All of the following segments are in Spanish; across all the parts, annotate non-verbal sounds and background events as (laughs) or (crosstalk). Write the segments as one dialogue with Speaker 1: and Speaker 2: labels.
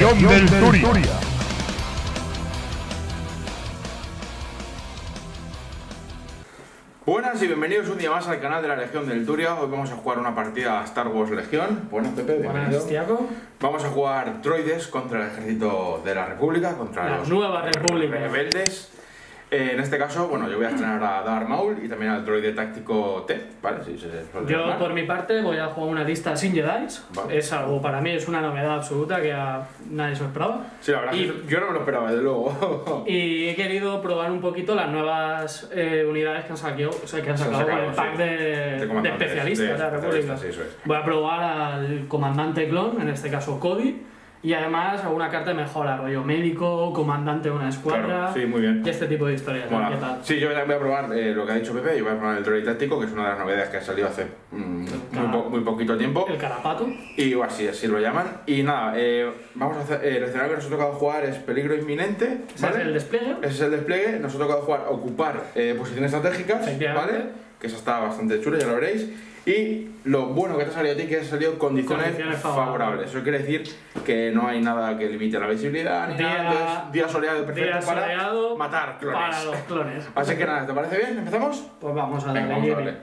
Speaker 1: Legión del Turia.
Speaker 2: Buenas y bienvenidos un día más al canal de la Legión del Turia. Hoy vamos a jugar una partida a Star Wars Legión. Buenas, Pepe.
Speaker 3: Buenas, Tiago.
Speaker 2: Vamos a jugar droides contra el ejército de la República, contra
Speaker 3: La
Speaker 2: los
Speaker 3: nueva República.
Speaker 2: rebeldes. Eh, en este caso, bueno, yo voy a estrenar a Darth Maul y también al droide táctico T, ¿vale? Sí, sí, sí,
Speaker 3: Yo, por mi parte, voy a jugar una lista sin Jedi.
Speaker 2: Vale.
Speaker 3: Es algo, para mí, es una novedad absoluta que a nadie se lo esperaba.
Speaker 2: Sí, la verdad
Speaker 3: y-
Speaker 2: que yo no me lo esperaba, desde luego. (laughs)
Speaker 3: Y he querido probar un poquito las nuevas eh, unidades que han sacado, o sea, que han
Speaker 2: Se han
Speaker 3: sacado con el pack de,
Speaker 2: De
Speaker 3: de
Speaker 2: comandantes,
Speaker 3: especialistas de, la República.
Speaker 2: es.
Speaker 3: Voy a probar al comandante clon, en este caso Cody, y además alguna carta de mejora, rollo médico, comandante de una escuadra,
Speaker 2: Claro, sí, muy bien.
Speaker 3: y este tipo de historias.
Speaker 2: Mola.
Speaker 3: ¿Qué tal?
Speaker 2: Sí, yo también voy a probar eh, lo que ha dicho Pepe, yo voy a probar el droid táctico, que es una de las novedades que ha salido hace mm, muy, po- muy poquito tiempo.
Speaker 3: El carapato.
Speaker 2: Y o así, así lo llaman. Y nada, eh, vamos a hacer. eh, el escenario que nos ha tocado jugar es peligro inminente.
Speaker 3: Ese es el despliegue.
Speaker 2: Ese es el despliegue. Nos ha tocado jugar ocupar eh, posiciones estratégicas. ¿vale? Que eso está bastante chulo, ya lo veréis. Y lo bueno que te ha salido a ti que ha salido condiciones,
Speaker 3: Condiciones
Speaker 2: favorables.
Speaker 3: favorables.
Speaker 2: Eso quiere decir que no hay nada que limite la visibilidad ni
Speaker 3: Día-
Speaker 2: nada. Entonces, día soleado perfecto
Speaker 3: Día
Speaker 2: para
Speaker 3: soleado
Speaker 2: matar clones.
Speaker 3: Para los clones.
Speaker 2: Así que nada, ¿te parece bien? ¿Empezamos?
Speaker 3: Pues vamos a
Speaker 2: Venga,
Speaker 3: darle.
Speaker 2: vamos a.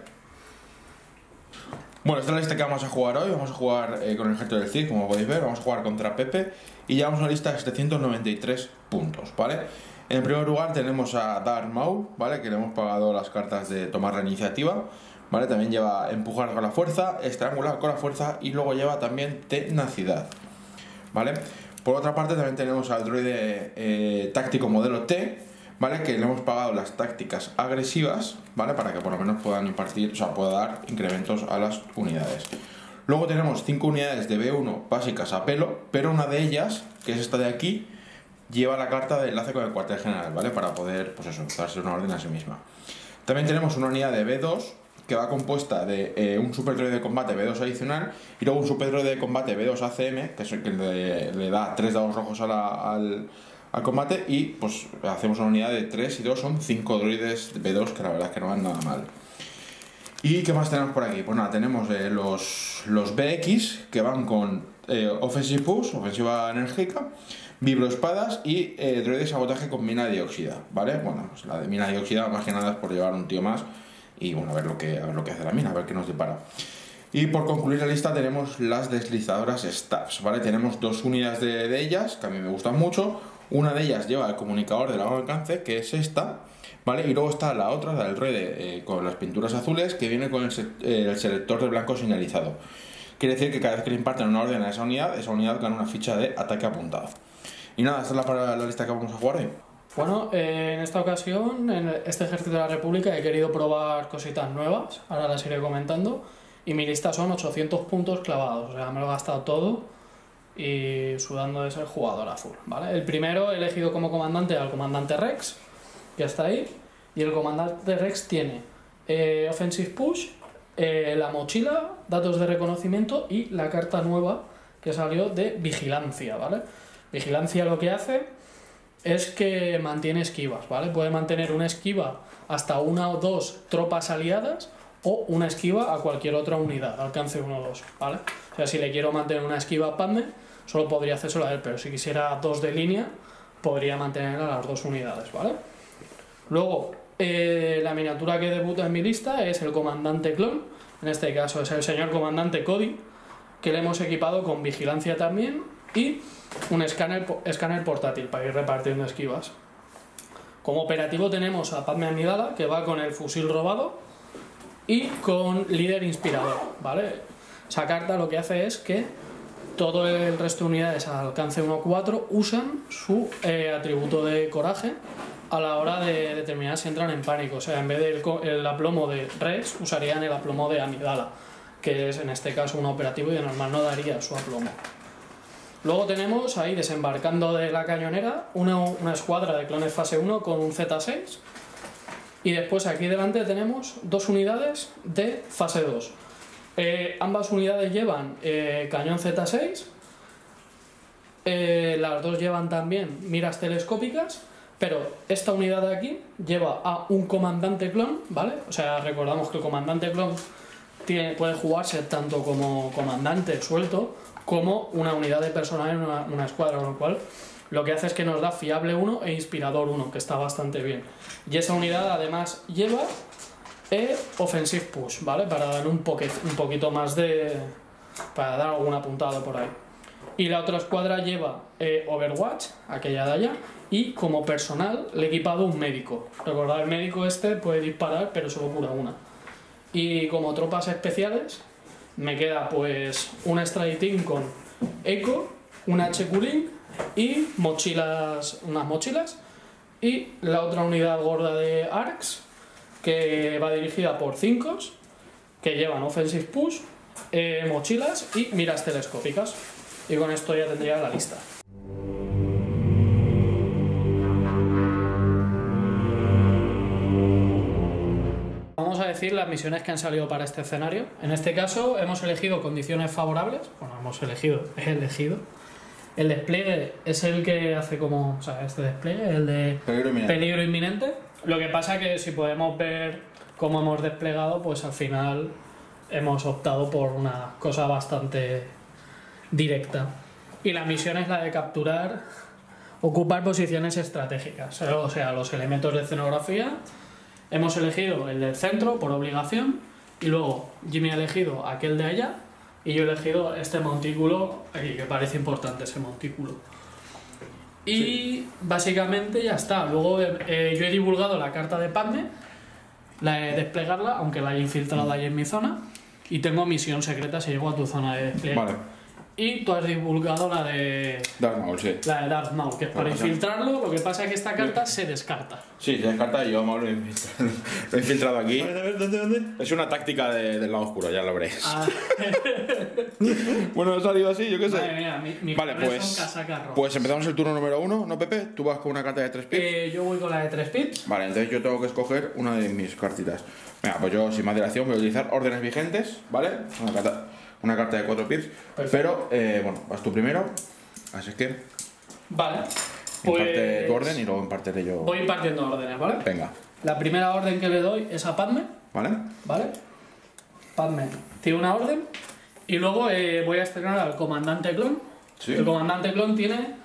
Speaker 2: Bueno, esta es la lista que vamos a jugar hoy. Vamos a jugar eh, con el ejército del Cid, como podéis ver. Vamos a jugar contra Pepe. Y llevamos una lista de 793 puntos, ¿vale? En primer lugar tenemos a Darth Maul, ¿vale? Que le hemos pagado las cartas de tomar la iniciativa. ¿Vale? También lleva empujar con la fuerza, estrangular con la fuerza y luego lleva también tenacidad. ¿Vale? Por otra parte también tenemos al droide eh, táctico modelo T, ¿vale? Que le hemos pagado las tácticas agresivas, ¿vale? Para que por lo menos puedan impartir, o sea, pueda dar incrementos a las unidades. Luego tenemos 5 unidades de B1 básicas a pelo, pero una de ellas, que es esta de aquí, lleva la carta de enlace con el cuartel general, ¿vale? Para poder, pues eso, darse una orden a sí misma. También tenemos una unidad de B2 que va compuesta de eh, un super droide de combate B2 adicional y luego un super droide de combate B2 ACM, que es el que le, da 3 dados rojos al, combate y pues hacemos una unidad de 3 y 2, son 5 droides B2 que la verdad es que no van nada mal. ¿Y qué más tenemos por aquí? Pues nada, tenemos eh, los, los BX que van con eh, Offensive Push, ofensiva enérgica, vibroespadas y eh, droide de sabotaje con mina dióxida, ¿vale? Bueno, pues la de mina dióxida más que nada es por llevar un tío más y bueno, a ver lo que, a ver lo que hace la mina, a ver qué nos depara. Y por concluir la lista tenemos las deslizadoras Stabs, ¿vale? Tenemos dos unidades de, de ellas, que a mí me gustan mucho. Una de ellas lleva el comunicador de largo alcance, que es esta, ¿vale? Y luego está la otra, la del droide, eh, con las pinturas azules, que viene con el, eh, el selector de blanco señalizado. Quiere decir que cada vez que le imparten una orden a esa unidad, esa unidad gana una ficha de ataque apuntado. Y nada, esta es la, la lista que vamos a jugar hoy.
Speaker 3: Bueno, eh, en esta ocasión, en este ejército de la República, he querido probar cositas nuevas, ahora las iré comentando, y mi lista son 800 puntos clavados, o sea, me lo he gastado todo y sudando de ser jugador a full, ¿vale? El primero he elegido como comandante al comandante Rex, que está ahí, y el comandante Rex tiene eh, Offensive Push, eh, la mochila, datos de reconocimiento y la carta nueva que salió de Vigilancia, ¿vale? Vigilancia lo que hace es que mantiene esquivas, ¿vale? Puede mantener una esquiva hasta una o dos tropas aliadas o una esquiva a cualquier otra unidad, alcance 1 o 2, ¿vale? O sea, si le quiero mantener una esquiva a Padme, solo podría hacérselo a él, pero si quisiera dos de línea, podría mantener a las dos unidades, ¿vale? Luego, eh, la miniatura que debuta en mi lista es el comandante clon, en este caso es el señor comandante Cody, que le hemos equipado con vigilancia también y un escáner, escáner portátil para ir repartiendo esquivas. Como operativo tenemos a Padme Amidala, que va con el fusil robado y con líder inspirador, ¿vale? Esa carta lo que hace es que todo el resto de unidades al alcance 1-4 usan su eh, atributo de coraje a la hora de determinar si entran en pánico. O sea, en vez del el aplomo de Rex, usarían el aplomo de Amidala, que es en este caso un operativo y de normal no daría su aplomo. Luego tenemos ahí desembarcando de la cañonera una, una escuadra de clones fase 1 con un Z6. Y después aquí delante tenemos dos unidades de fase 2. Eh, ambas unidades llevan eh, cañón Z6. eh, las dos llevan también miras telescópicas. Pero esta unidad de aquí lleva a un comandante clon, ¿vale? O sea, recordamos que el comandante clon puede jugarse tanto como comandante suelto como una unidad de personal en una, escuadra, con lo cual lo que hace es que nos da fiable 1 e inspirador 1, que está bastante bien. Y esa unidad además lleva eh, offensive push, ¿vale? Para dar un, poquit, un poquito más de... para dar alguna puntada por ahí. Y la otra escuadra lleva eh, Overwatch, aquella de allá, y como personal le he equipado un médico. Recordad, el médico este puede disparar, pero solo cura una. Y como tropas especiales, me queda pues un Strike Team con Echo, un H Cooling y mochilas, unas mochilas. Y la otra unidad gorda de ARCs, que va dirigida por 5 que llevan Offensive Push, eh, mochilas y miras telescópicas. Y con esto ya tendría la lista. Vamos a decir las misiones que han salido para este escenario. En este caso hemos elegido condiciones favorables. Bueno, hemos elegido, (laughs) he elegido. El despliegue es el que hace como, o sea, este despliegue, el de
Speaker 2: Peligro inminente.
Speaker 3: peligro inminente. Lo que pasa que si podemos ver cómo hemos desplegado, pues al final hemos optado por una cosa bastante directa. Y la misión es la de capturar, ocupar posiciones estratégicas, o sea, los elementos de escenografía. Hemos elegido el del centro por obligación y luego Jimmy ha elegido aquel de allá y yo he elegido este montículo aquí, que parece importante ese montículo. Y básicamente ya está. Luego eh, yo he divulgado la carta de Padme, la de desplegarla, aunque la haya infiltrado ahí en mi zona. Y tengo misión secreta si llego a tu zona de despliegue.
Speaker 2: Vale.
Speaker 3: Y tú has divulgado la de
Speaker 2: Dark Maul, sí.
Speaker 3: la de Darth Maul, que es para
Speaker 2: Vale,
Speaker 3: infiltrarlo. Lo que pasa es que esta carta se descarta.
Speaker 2: Sí, se descarta y yo Maul lo he infiltrado, lo he infiltrado aquí.
Speaker 3: ¿Dónde, dónde?
Speaker 2: Es una táctica de- del lado oscuro, ya lo veréis.
Speaker 3: Ah, (laughs)
Speaker 2: Bueno, ha salido así, yo qué sé.
Speaker 3: madre mía, mi, mi
Speaker 2: Vale, pues, pues empezamos el turno número uno, ¿no, Pepe? Tú vas con una carta de 3 pips.
Speaker 3: Eh, yo voy con la de 3 pips.
Speaker 2: Vale, entonces yo tengo que escoger una de mis cartitas. Venga, pues yo sin más dilación voy a utilizar órdenes vigentes, ¿vale? Una carta, una carta de 4 pips.
Speaker 3: Perfecto.
Speaker 2: Pero, eh, bueno, vas tú primero. Así que
Speaker 3: Vale.
Speaker 2: imparte tu
Speaker 3: Pues
Speaker 2: orden y luego impartiré yo.
Speaker 3: voy impartiendo órdenes, ¿vale?
Speaker 2: Venga,
Speaker 3: La primera orden que le doy es a Padme,
Speaker 2: ¿vale?
Speaker 3: ¿vale? Padme tiene una orden. Y luego eh, voy a estrenar al comandante clon.
Speaker 2: Sí.
Speaker 3: El comandante clon tiene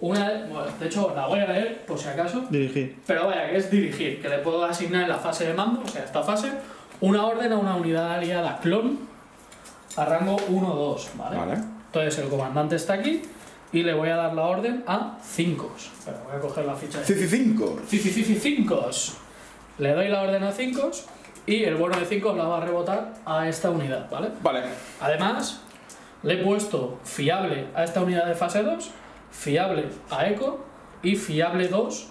Speaker 3: una. Bueno, de hecho, la voy a leer por si acaso.
Speaker 1: Dirigir.
Speaker 3: Pero vaya, que es dirigir, que le puedo asignar en la fase de mando, o sea, esta fase, una orden a una unidad aliada clon a rango 1-2, ¿vale?
Speaker 2: Vale.
Speaker 3: Entonces el comandante está aquí y le voy a dar la orden a 5. Pero voy a coger la ficha de
Speaker 2: Cici 5.
Speaker 3: 5. Le doy la orden a 5 y el bono de 5 la va a rebotar a esta unidad, ¿vale?
Speaker 2: Vale.
Speaker 3: Además, le he puesto fiable a esta unidad de fase 2, fiable a Eco y fiable 2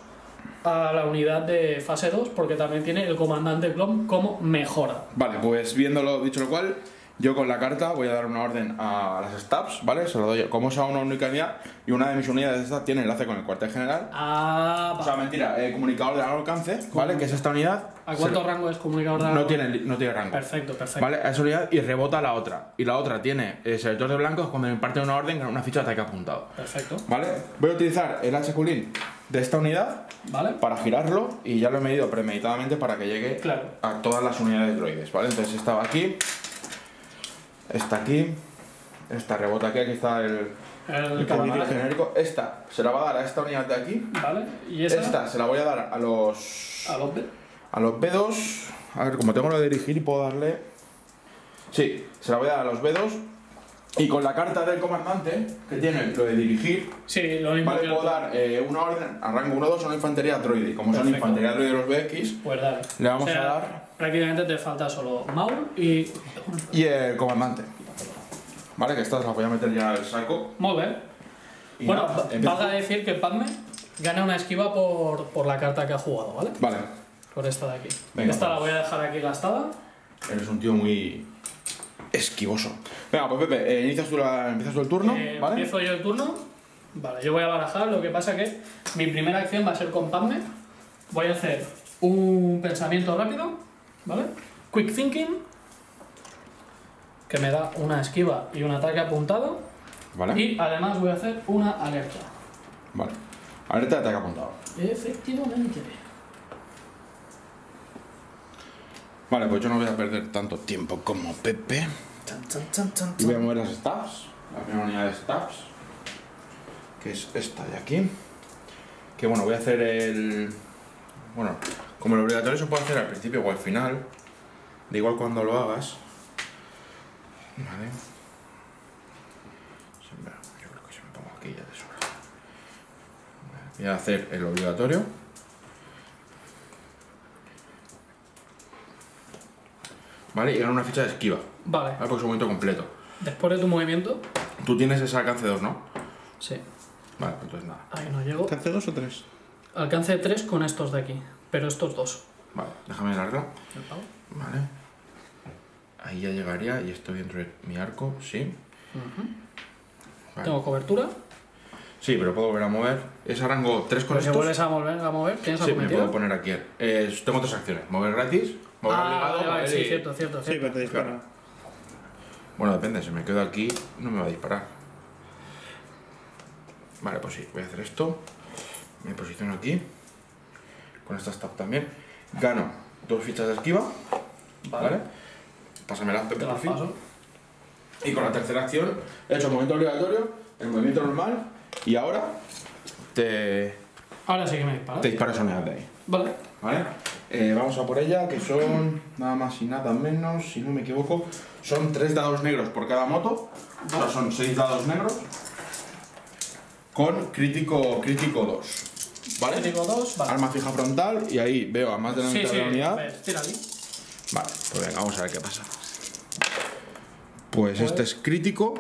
Speaker 3: a la unidad de fase 2 porque también tiene el comandante clon como mejora.
Speaker 2: Vale, pues viéndolo dicho lo cual, yo con la carta voy a dar una orden a las stabs, ¿vale? Se lo doy como sea una única unidad y una de mis unidades de estas tiene enlace con el cuartel general.
Speaker 3: Ah,
Speaker 2: O sea, mentira, eh, comunicador de largo alcance, ¿vale? Que es esta unidad.
Speaker 3: ¿A cuánto
Speaker 2: se-
Speaker 3: rango es comunicador de
Speaker 2: No tiene, no tiene rango.
Speaker 3: Perfecto, perfecto.
Speaker 2: ¿Vale? A esa unidad y rebota la otra. Y la otra tiene eh, selector de blancos cuando me imparte una orden con una ficha de ataque apuntado.
Speaker 3: Perfecto.
Speaker 2: ¿Vale? Voy a utilizar el H Kulin de esta unidad
Speaker 3: ¿Vale?
Speaker 2: para girarlo y ya lo he medido premeditadamente para que llegue
Speaker 3: Claro.
Speaker 2: a todas las unidades droides, ¿vale? Entonces esta va aquí, esta aquí, esta rebota aquí, aquí está el,
Speaker 3: El
Speaker 2: el genérico, esta se la va a dar a esta unidad de aquí,
Speaker 3: ¿Vale? Y esa
Speaker 2: esta se la voy a dar a los
Speaker 3: a los B.
Speaker 2: a los B2, a ver, como tengo lo de dirigir y puedo darle, sí, se la voy a dar a los B2 y con la carta del comandante que tiene lo de dirigir,
Speaker 3: Sí, lo mismo
Speaker 2: Vale, puedo dar eh, una orden a rango 1-2 a una infantería droide. Y Como son infantería droide los BX,
Speaker 3: Pues dale.
Speaker 2: Le vamos
Speaker 3: O sea,
Speaker 2: a dar-
Speaker 3: Prácticamente te falta solo Maul y.
Speaker 2: y el comandante. Vale, que estas las voy a meter ya al saco.
Speaker 3: Muy bien.
Speaker 2: Y
Speaker 3: Bueno,
Speaker 2: nada,
Speaker 3: valga decir que Padme gana una esquiva por, por la carta que ha jugado, ¿vale?
Speaker 2: Vale,
Speaker 3: Por esta de aquí.
Speaker 2: Venga,
Speaker 3: esta la voy a dejar aquí gastada.
Speaker 2: eres un tío muy esquivoso. Venga, pues Pepe, eh, inicias, tú la- empiezas tú el turno,
Speaker 3: Eh,
Speaker 2: ¿vale?
Speaker 3: Empiezo yo el turno. Vale, yo voy a barajar. Lo que pasa que mi primera acción va a ser con Padme. Voy a hacer un pensamiento rápido, ¿vale? Quick thinking. Que me da una esquiva y un ataque apuntado.
Speaker 2: Vale,
Speaker 3: Y además voy a hacer una alerta.
Speaker 2: vale. Alerta de ataque apuntado.
Speaker 3: Efectivamente.
Speaker 2: Vale, pues yo no voy a perder tanto tiempo como Pepe. Y voy a mover las stabs. la primera unidad de stabs, que es esta de aquí. Que bueno, voy a hacer el. Bueno, como el obligatorio se puede hacer al principio o al final, da igual cuando lo hagas. Vale. Yo creo que si me pongo aquí ya de sobra. Voy a hacer el obligatorio. Vale, y gano una ficha de esquiva.
Speaker 3: Vale.
Speaker 2: Vale, porque es un movimiento completo.
Speaker 3: Después de tu movimiento.
Speaker 2: Tú tienes ese alcance 2, ¿no?
Speaker 3: Sí.
Speaker 2: Vale, pues entonces nada.
Speaker 3: Ahí no llego.
Speaker 1: ¿Alcance dos o tres?
Speaker 3: Alcance 3 con estos de aquí. Pero estos dos.
Speaker 2: Vale, déjame el arco.
Speaker 3: ¿El pavo?
Speaker 2: Vale. Ahí ya llegaría y estoy dentro de mi arco, sí. Vale.
Speaker 3: Tengo cobertura.
Speaker 2: Sí, pero puedo volver a mover. Es a rango 3 con
Speaker 3: Pero si
Speaker 2: estos.
Speaker 3: vuelves a mover, a mover ¿tienes
Speaker 2: Sí, me puedo poner aquí. Eh, tengo tres acciones. Mover gratis, mover
Speaker 3: Ah,
Speaker 2: obligado,
Speaker 3: vale, vale, sí,
Speaker 2: y-
Speaker 3: cierto, cierto,
Speaker 1: Sí, pero te dispara.
Speaker 2: Claro. Bueno, depende. Si me quedo aquí, no me va a disparar. Vale, pues sí. Voy a hacer esto. Me posiciono aquí. Con esta stab también. Gano dos fichas de esquiva.
Speaker 3: Vale.
Speaker 2: ¿Vale? Pásamela, Pepe,
Speaker 3: Te
Speaker 2: por fin. Y con la tercera acción he hecho el movimiento obligatorio, el movimiento normal y ahora te,
Speaker 3: Ahora sí que me disparas.
Speaker 2: te disparas unidad de ahí.
Speaker 3: Vale.
Speaker 2: ¿Vale? Eh, vamos a por ella, que son nada más y nada menos, si no me equivoco, son tres dados negros por cada moto. O sea, son seis dados negros con crítico crítico 2. ¿Vale?
Speaker 3: Crítico 2, vale.
Speaker 2: Arma fija frontal y ahí veo a más de la mitad
Speaker 3: sí,
Speaker 2: de la unidad.
Speaker 3: tira.
Speaker 2: Vale, pues venga, vamos a ver qué pasa. Pues este es crítico,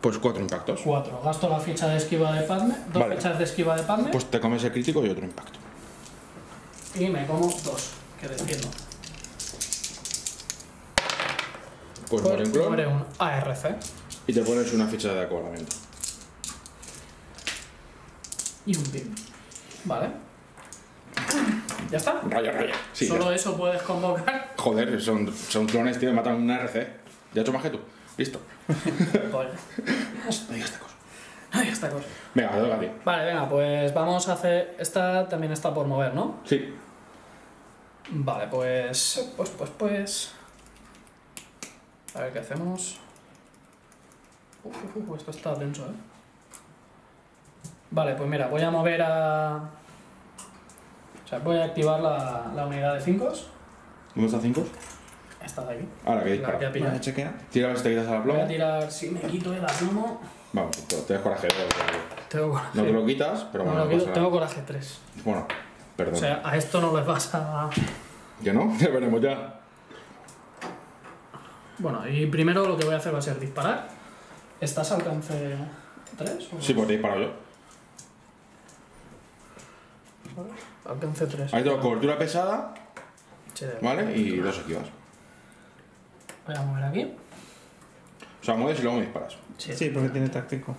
Speaker 2: pues cuatro impactos.
Speaker 3: 4. Gasto la ficha de esquiva de Padme. Dos
Speaker 2: Vale.
Speaker 3: fichas de esquiva de Padme.
Speaker 2: Pues te comes el crítico y otro impacto.
Speaker 3: Y me como dos, que defiendo.
Speaker 2: Pues muere un clon
Speaker 3: muere un ARC.
Speaker 2: y te pones una ficha de acobalamiento.
Speaker 3: Y un pin. Vale. ¿Ya está?
Speaker 2: Raya, raya. Sí,
Speaker 3: Solo
Speaker 2: ya.
Speaker 3: eso puedes convocar.
Speaker 2: Joder, son, son clones, tío, matan un RC. Ya he hecho más que tú. Listo. (laughs)
Speaker 3: Vale. (laughs)
Speaker 2: Venga, esta cosa.
Speaker 3: Ay, esta cosa.
Speaker 2: Venga, te toca a ti.
Speaker 3: Vale, venga, pues vamos a hacer. Esta también está por mover, ¿no?
Speaker 2: Sí.
Speaker 3: Vale, pues. Pues, pues, pues. A ver qué hacemos. Uf, uf, uf, esto está tenso, ¿eh? Vale, pues mira, voy a mover a. O sea, voy a activar la, la unidad de 5.
Speaker 2: ¿Dónde está 5?
Speaker 3: Esta de aquí.
Speaker 2: Ahora que
Speaker 3: La
Speaker 2: dispara.
Speaker 3: que ha pillado.
Speaker 1: Vale, chequea.
Speaker 2: Tira a ver si te quitas a la
Speaker 3: Voy a tirar. Si me quito el aplomo.
Speaker 2: Vamos, te te das coraje. pero-
Speaker 3: Tengo coraje.
Speaker 2: No te lo quitas, pero
Speaker 3: No
Speaker 2: bueno.
Speaker 3: lo
Speaker 2: no
Speaker 3: quito,
Speaker 2: pasa
Speaker 3: tengo coraje 3.
Speaker 2: Bueno, perdón.
Speaker 3: O sea, a esto no les vas a.
Speaker 2: ¿Ya no? (laughs) Ya veremos ya.
Speaker 3: Bueno, y primero lo que voy a hacer va a ser disparar. ¿Estás al alcance 3?
Speaker 2: Sí, pues te he disparado
Speaker 3: Alcance 3.
Speaker 2: Ahí tengo cobertura pesada, ¿vale? Y dos esquivas.
Speaker 3: Voy a mover aquí.
Speaker 2: O sea, mueves y luego me disparas.
Speaker 3: Sí.
Speaker 1: Sí, porque tiene táctico.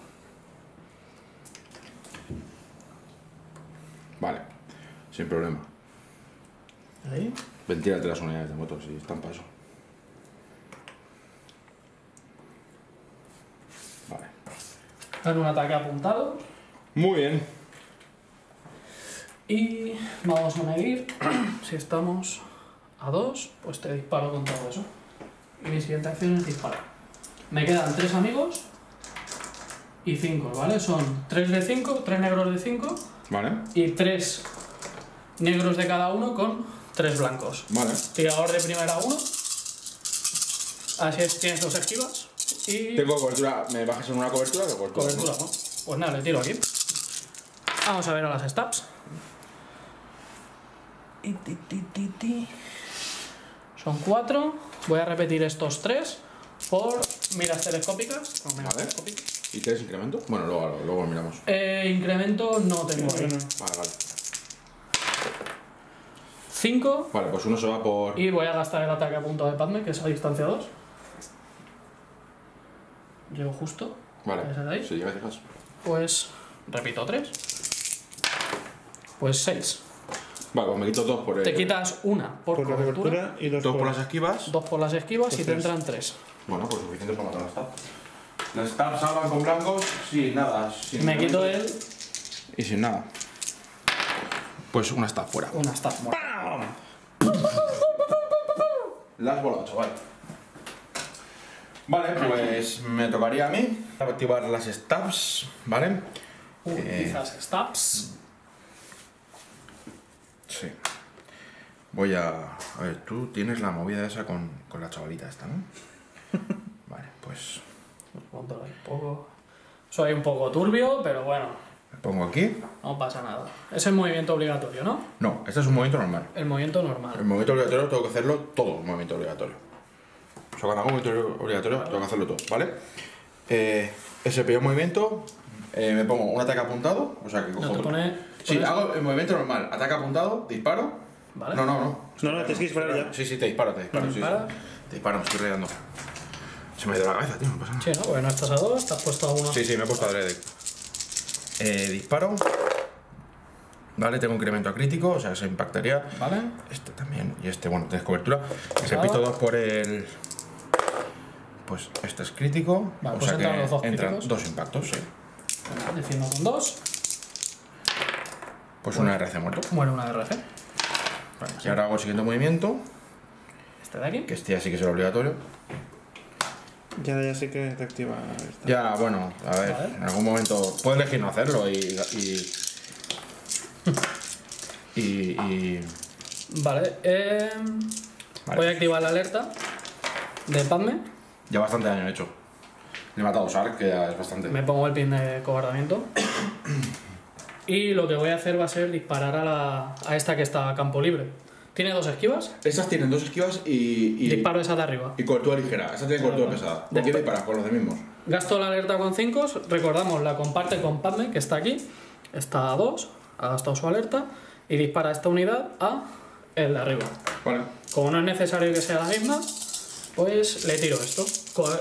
Speaker 2: Vale, sin problema.
Speaker 3: Ahí.
Speaker 2: Ventírate las unidades de moto si están para eso. Vale.
Speaker 3: Dan un ataque apuntado.
Speaker 2: Muy bien.
Speaker 3: Y vamos a medir. (clears throat) si estamos a 2, pues te disparo con todo eso. Y mi siguiente acción es disparar. Me quedan 3 amigos y 5, ¿vale? Son 3 de 5, 3 negros de 5
Speaker 2: Vale,
Speaker 3: y 3 negros de cada uno con 3 blancos.
Speaker 2: vale.
Speaker 3: Tirador de primera 1. Así es, tienes dos esquivas. Y
Speaker 2: Tengo cobertura, me bajas en una cobertura de cobertura.
Speaker 3: cobertura, ¿no? Pues nada, le tiro aquí. Vamos a ver a las stabs. Y ti, ti, ti, ti. Son 4. Voy a repetir estos 3 por miras telescópicas. Miras
Speaker 2: Vale.
Speaker 3: telescópicas.
Speaker 2: ¿Y tres incremento? Bueno, luego, luego lo miramos.
Speaker 3: Eh, incremento no tengo.
Speaker 1: Bueno,
Speaker 2: Vale, vale.
Speaker 3: 5.
Speaker 2: Vale, pues uno se va por.
Speaker 3: Y voy a gastar el ataque a punto de Padme, que es a distancia 2. Llego justo.
Speaker 2: Vale, si llegas.
Speaker 3: Pues repito 3. Pues 6.
Speaker 2: Vale, pues me quito dos por el.
Speaker 3: Te quitas una por,
Speaker 1: por la
Speaker 3: cobertura,
Speaker 1: cobertura y dos
Speaker 2: dos
Speaker 1: por...
Speaker 2: por las esquivas.
Speaker 3: dos por las esquivas
Speaker 1: Pues
Speaker 3: y te
Speaker 1: tres.
Speaker 3: entran 3.
Speaker 2: Bueno, pues suficiente para matar a las stabs. Las stabs salvan con blancos, sí, nada. sin
Speaker 3: Me quito
Speaker 2: incremento.
Speaker 3: el.
Speaker 2: Y sin nada. Pues una stab fuera.
Speaker 3: Una stab muerta.
Speaker 2: La has volado, chaval. Vale, pues me tocaría a mí. Activar las stabs, ¿vale?
Speaker 3: Uh,
Speaker 2: Eh.
Speaker 3: quizás stabs.
Speaker 2: Sí. Voy a... A ver, tú tienes la movida esa con, con la chavalita esta, ¿no? (laughs) Vale, pues
Speaker 3: un poco. Soy un poco turbio, pero bueno,
Speaker 2: me pongo aquí.
Speaker 3: no pasa nada. Es el movimiento obligatorio, ¿no?
Speaker 2: No, este es un movimiento normal.
Speaker 3: El movimiento
Speaker 2: El
Speaker 3: normal.
Speaker 2: movimiento obligatorio tengo que hacerlo todo, un movimiento obligatorio. O sea, cuando hago un movimiento obligatorio tengo que hacerlo todo, ¿vale? Eh, ese primer movimiento eh, me pongo un ataque apuntado, o sea que cojo...
Speaker 3: No te pone.
Speaker 2: Sí, hago el movimiento normal, ataque apuntado, disparo.
Speaker 3: Vale.
Speaker 2: No, no, no.
Speaker 1: No, no, tienes que disparar ya.
Speaker 2: Sí, sí, te disparo, te disparo.
Speaker 3: ¿Me
Speaker 2: sí? Te disparo, me estoy rayando. Se me ha ido la cabeza, tío, no pasa nada.
Speaker 3: Sí, ¿no? Porque no estás a dos, te has puesto a uno.
Speaker 2: Sí, sí, me he puesto adrede. Eh, disparo. Vale, tengo incremento a crítico, o sea, se impactaría.
Speaker 3: ¿Vale?
Speaker 2: Este también, y este, bueno, tienes cobertura.
Speaker 3: Pasada.
Speaker 2: Repito dos por el. Pues este es crítico.
Speaker 3: Vale,
Speaker 2: o
Speaker 3: pues
Speaker 2: sea
Speaker 3: entran
Speaker 2: que
Speaker 3: los dos
Speaker 2: entran
Speaker 3: críticos.
Speaker 2: dos impactos, sí.
Speaker 3: Defiendo con dos.
Speaker 2: Pues una RC muerto.
Speaker 3: Muere una RC.
Speaker 2: Vale, y ahora hago el siguiente movimiento,
Speaker 3: Este de aquí.
Speaker 2: que este ya sí que es el obligatorio.
Speaker 1: Ya, ya sé que te activa esta.
Speaker 2: Ya, bueno, a ver, en algún momento puedes elegir no hacerlo y. y. y, y-
Speaker 3: Vale. eh,
Speaker 2: Vale.
Speaker 3: Voy a activar la alerta de Padme.
Speaker 2: ya bastante daño he hecho. Le he matado a Sark, que ya es bastante.
Speaker 3: Me pongo el pin de cobardamiento. Y lo que voy a hacer va a ser disparar a, la, a esta que está a campo libre. Tiene dos esquivas.
Speaker 2: Estas tienen dos esquivas y. y
Speaker 3: Disparo esa de arriba.
Speaker 2: Y cobertura ligera. Esta tiene cobertura pesada. ¿Por
Speaker 3: Después-
Speaker 2: qué disparas? Por los de mismos.
Speaker 3: Gasto la alerta con 5. Recordamos, la comparte con Padme, que está aquí. Está a 2. Ha gastado su alerta. Y dispara esta unidad a el de arriba.
Speaker 2: Vale.
Speaker 3: Como no es necesario que sea la misma, pues le tiro esto.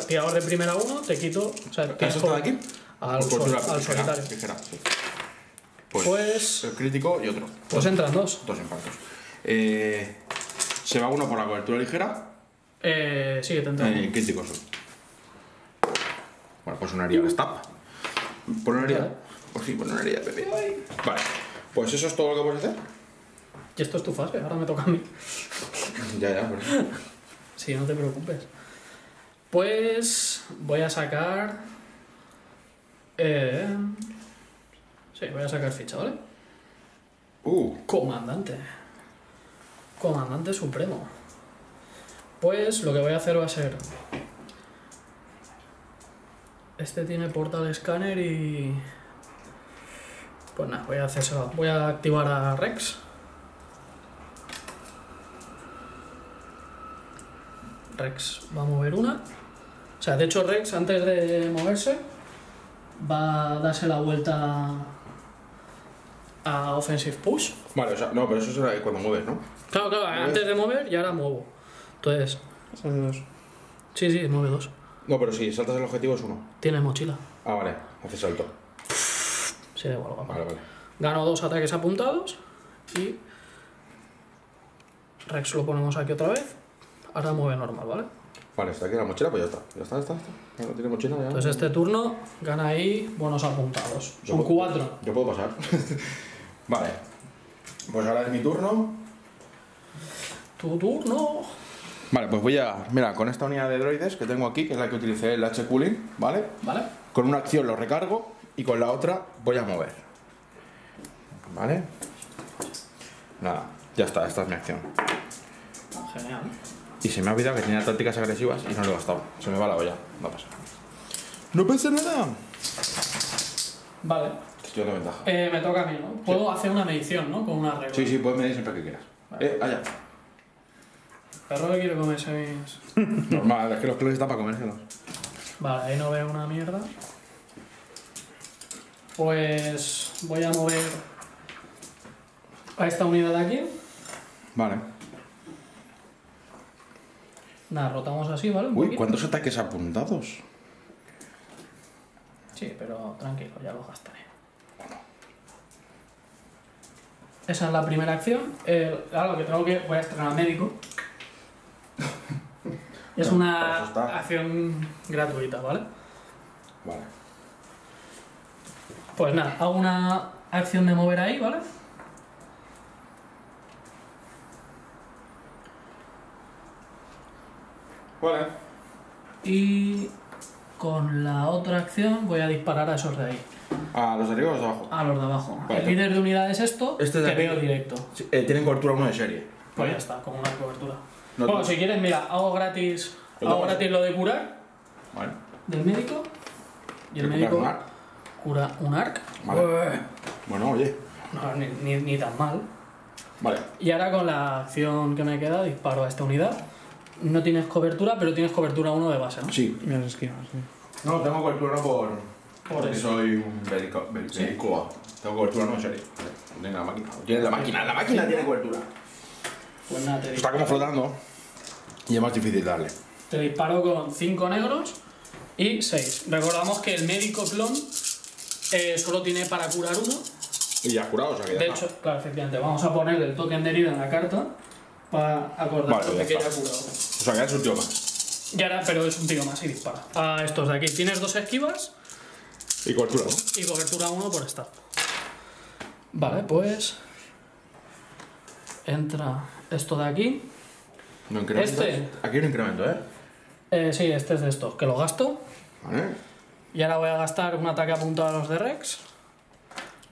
Speaker 3: Tirador de primera 1, te quito. O sea,
Speaker 2: ¿Eso está aquí?
Speaker 3: Al, sol- al
Speaker 2: ligera,
Speaker 3: solitario.
Speaker 2: ligera, sí. Pues,
Speaker 3: Pues-
Speaker 2: el crítico y otro.
Speaker 3: Pues entran dos.
Speaker 2: Dos impactos. Eh, se va uno por la cobertura ligera
Speaker 3: Eh, sí, te entran.
Speaker 2: y crítico solo. Bueno, pues una herida de stab. Pon una herida.
Speaker 3: Vale.
Speaker 2: Pues sí, pon una herida. Vale. Pues eso es todo lo que puedes hacer.
Speaker 3: Y esto es tu fase, ahora me toca a mí.
Speaker 2: Ya, ya, por eso. (laughs)
Speaker 3: Sí, no te preocupes. Pues voy a sacar. Eh, sí, voy a sacar ficha, ¿vale?
Speaker 2: Uh,
Speaker 3: Comandante. Comandante supremo. Pues lo que voy a hacer va a ser. Este tiene portal scanner y. Pues nada, voy a hacer eso. Voy a activar a Rex. Rex va a mover una. O sea, de hecho Rex antes de moverse va a darse la vuelta a Offensive Push.
Speaker 2: vale, o sea, no, pero eso será cuando mueves, ¿no?
Speaker 3: Claro, claro, antes de mover y ahora muevo. Entonces,
Speaker 1: dos.
Speaker 3: sí, sí, mueve dos.
Speaker 2: No, pero si saltas el objetivo es uno.
Speaker 3: Tiene mochila.
Speaker 2: Ah, vale, hace salto.
Speaker 3: Sí, da igual, vamos.
Speaker 2: Vale, vale.
Speaker 3: Gano dos ataques apuntados y Rex lo ponemos aquí otra vez. Ahora mueve normal, ¿vale?
Speaker 2: Vale, está aquí la mochila, pues ya está. Ya está, ya está. ya está. Ya no tiene mochila, ya.
Speaker 3: Entonces este turno gana ahí buenos apuntados.
Speaker 2: Yo
Speaker 3: Son
Speaker 2: puedo-
Speaker 3: cuatro.
Speaker 2: Yo puedo pasar. (laughs) vale. Pues ahora es mi turno.
Speaker 3: Tu turno.
Speaker 2: Vale, pues voy a. Mira, con esta unidad de droides que tengo aquí, que es la que utilicé el H-Cooling, ¿vale?
Speaker 3: ¿Vale?
Speaker 2: Con una acción lo recargo y con la otra voy a mover. ¿Vale? Nada, ya está, esta es mi acción.
Speaker 3: Genial.
Speaker 2: Y se me ha olvidado que tenía tácticas agresivas y no lo he gastado. Se me va la olla, no pasa. ¡No pasa nada!
Speaker 3: Vale.
Speaker 2: Estoy dando ventaja.
Speaker 3: Eh, me toca a mí, ¿no? Puedo hacer una medición, ¿no? Con una regla.
Speaker 2: Sí, sí, puedes medir siempre que quieras.
Speaker 3: Vale.
Speaker 2: Eh, allá.
Speaker 3: Perro que quiere comerse mis... (laughs)
Speaker 2: Normal, es que los clones están para comérselos.
Speaker 3: Vale, ahí no veo una mierda. Pues voy a mover a esta unidad de aquí.
Speaker 2: Vale.
Speaker 3: Nada, rotamos así, ¿vale? Un
Speaker 2: Uy,
Speaker 3: poquito.
Speaker 2: ¿cuántos ataques apuntados?
Speaker 3: Sí, pero tranquilo, ya lo gastaré. Esa es la primera acción. Eh, claro, que tengo que... Voy a estrenar médico. Es una
Speaker 2: está.
Speaker 3: acción gratuita, ¿vale?
Speaker 2: Vale.
Speaker 3: Pues nada, hago una acción de mover ahí, ¿vale?
Speaker 2: Vale.
Speaker 3: Y con la otra acción voy a disparar a esos de ahí.
Speaker 2: ¿A los de arriba o los de abajo?
Speaker 3: A los de abajo.
Speaker 2: Vale.
Speaker 3: El líder de unidad es esto,
Speaker 2: Este de
Speaker 3: que veo directo.
Speaker 2: Sí, eh, tienen cobertura uno de serie.
Speaker 3: Pues ya está, con una cobertura.
Speaker 2: No
Speaker 3: bueno, si quieres, mira, hago gratis,
Speaker 2: Lo
Speaker 3: hago gratis lo de curar
Speaker 2: Vale.
Speaker 3: del médico. Y el
Speaker 2: ¿Quieres
Speaker 3: médico
Speaker 2: comprar
Speaker 3: cura un arc.
Speaker 2: Vale. Bueno, oye.
Speaker 3: No, ni, ni- ni tan mal.
Speaker 2: Vale.
Speaker 3: Y ahora con la acción que me queda, disparo a esta unidad. No tienes cobertura, pero tienes cobertura 1 de base, ¿no?
Speaker 2: Sí.
Speaker 1: Me sí.
Speaker 2: No, tengo cobertura por. Porque
Speaker 3: eso.
Speaker 2: soy un bélico. bélico.
Speaker 3: Sí.
Speaker 2: Tengo cobertura no de serie. Tiene la máquina. Tiene la máquina. La máquina tiene cobertura.
Speaker 3: Pues nada, te,
Speaker 2: Está como flotando. Y es más difícil darle.
Speaker 3: te disparo con 5 negros y 6. Recordamos que el médico clon eh, solo tiene para curar uno.
Speaker 2: Y ya has curado, o sea que ya
Speaker 3: De hecho, claro, efectivamente, vamos a ponerle el token de herida en la carta para acordarnos
Speaker 2: Vale,
Speaker 3: de que ya ha curado.
Speaker 2: O sea que ya es un tío más.
Speaker 3: Y ahora, pero es un tío más y dispara. A estos de aquí tienes dos esquivas
Speaker 2: Y cobertura, ¿no?
Speaker 3: y cobertura 1 por stat. Vale, pues. Entra esto de aquí.
Speaker 2: No.
Speaker 3: Este.
Speaker 2: Aquí no incremento, ¿eh?
Speaker 3: Eh, sí, este es de estos, que lo gasto.
Speaker 2: Vale.
Speaker 3: Y ahora voy a gastar un ataque apuntado a los de Rex.